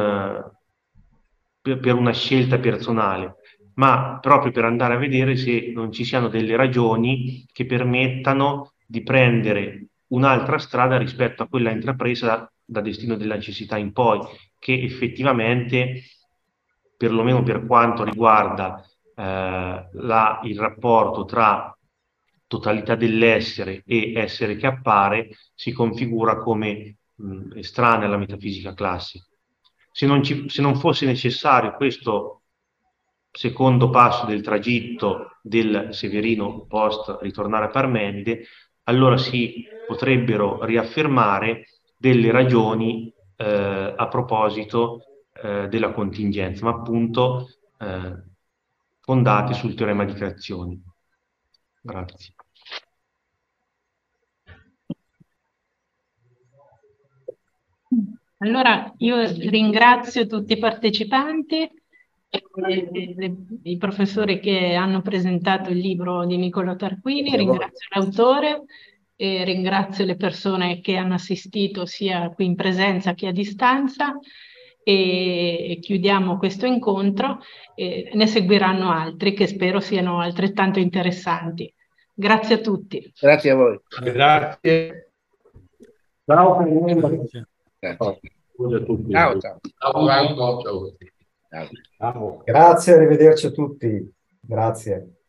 per, per una scelta personale, ma proprio per andare a vedere se non ci siano delle ragioni che permettano di prendere un'altra strada rispetto a quella intrapresa da destino della necessità in poi, che effettivamente, perlomeno per quanto riguarda eh, la, il rapporto tra totalità dell'essere e essere che appare, si configura come mh, estranea alla metafisica classica. Se non, ci, se non fosse necessario questo secondo passo del tragitto del Severino post ritornare a Parmenide, allora si potrebbero riaffermare delle ragioni eh, a proposito eh, della contingenza, ma appunto eh, fondate sul teorema di creazione. Grazie. Allora io ringrazio tutti i partecipanti, i professori che hanno presentato il libro di Niccolo Tarquini, ringrazio l'autore, e ringrazio le persone che hanno assistito sia qui in presenza che a distanza e chiudiamo questo incontro e ne seguiranno altri che spero siano altrettanto interessanti. Grazie a tutti. Grazie a voi. Grazie. Ciao. Grazie. Ciao, ciao. Ciao, ciao. ciao. Grazie, arrivederci a tutti. Grazie.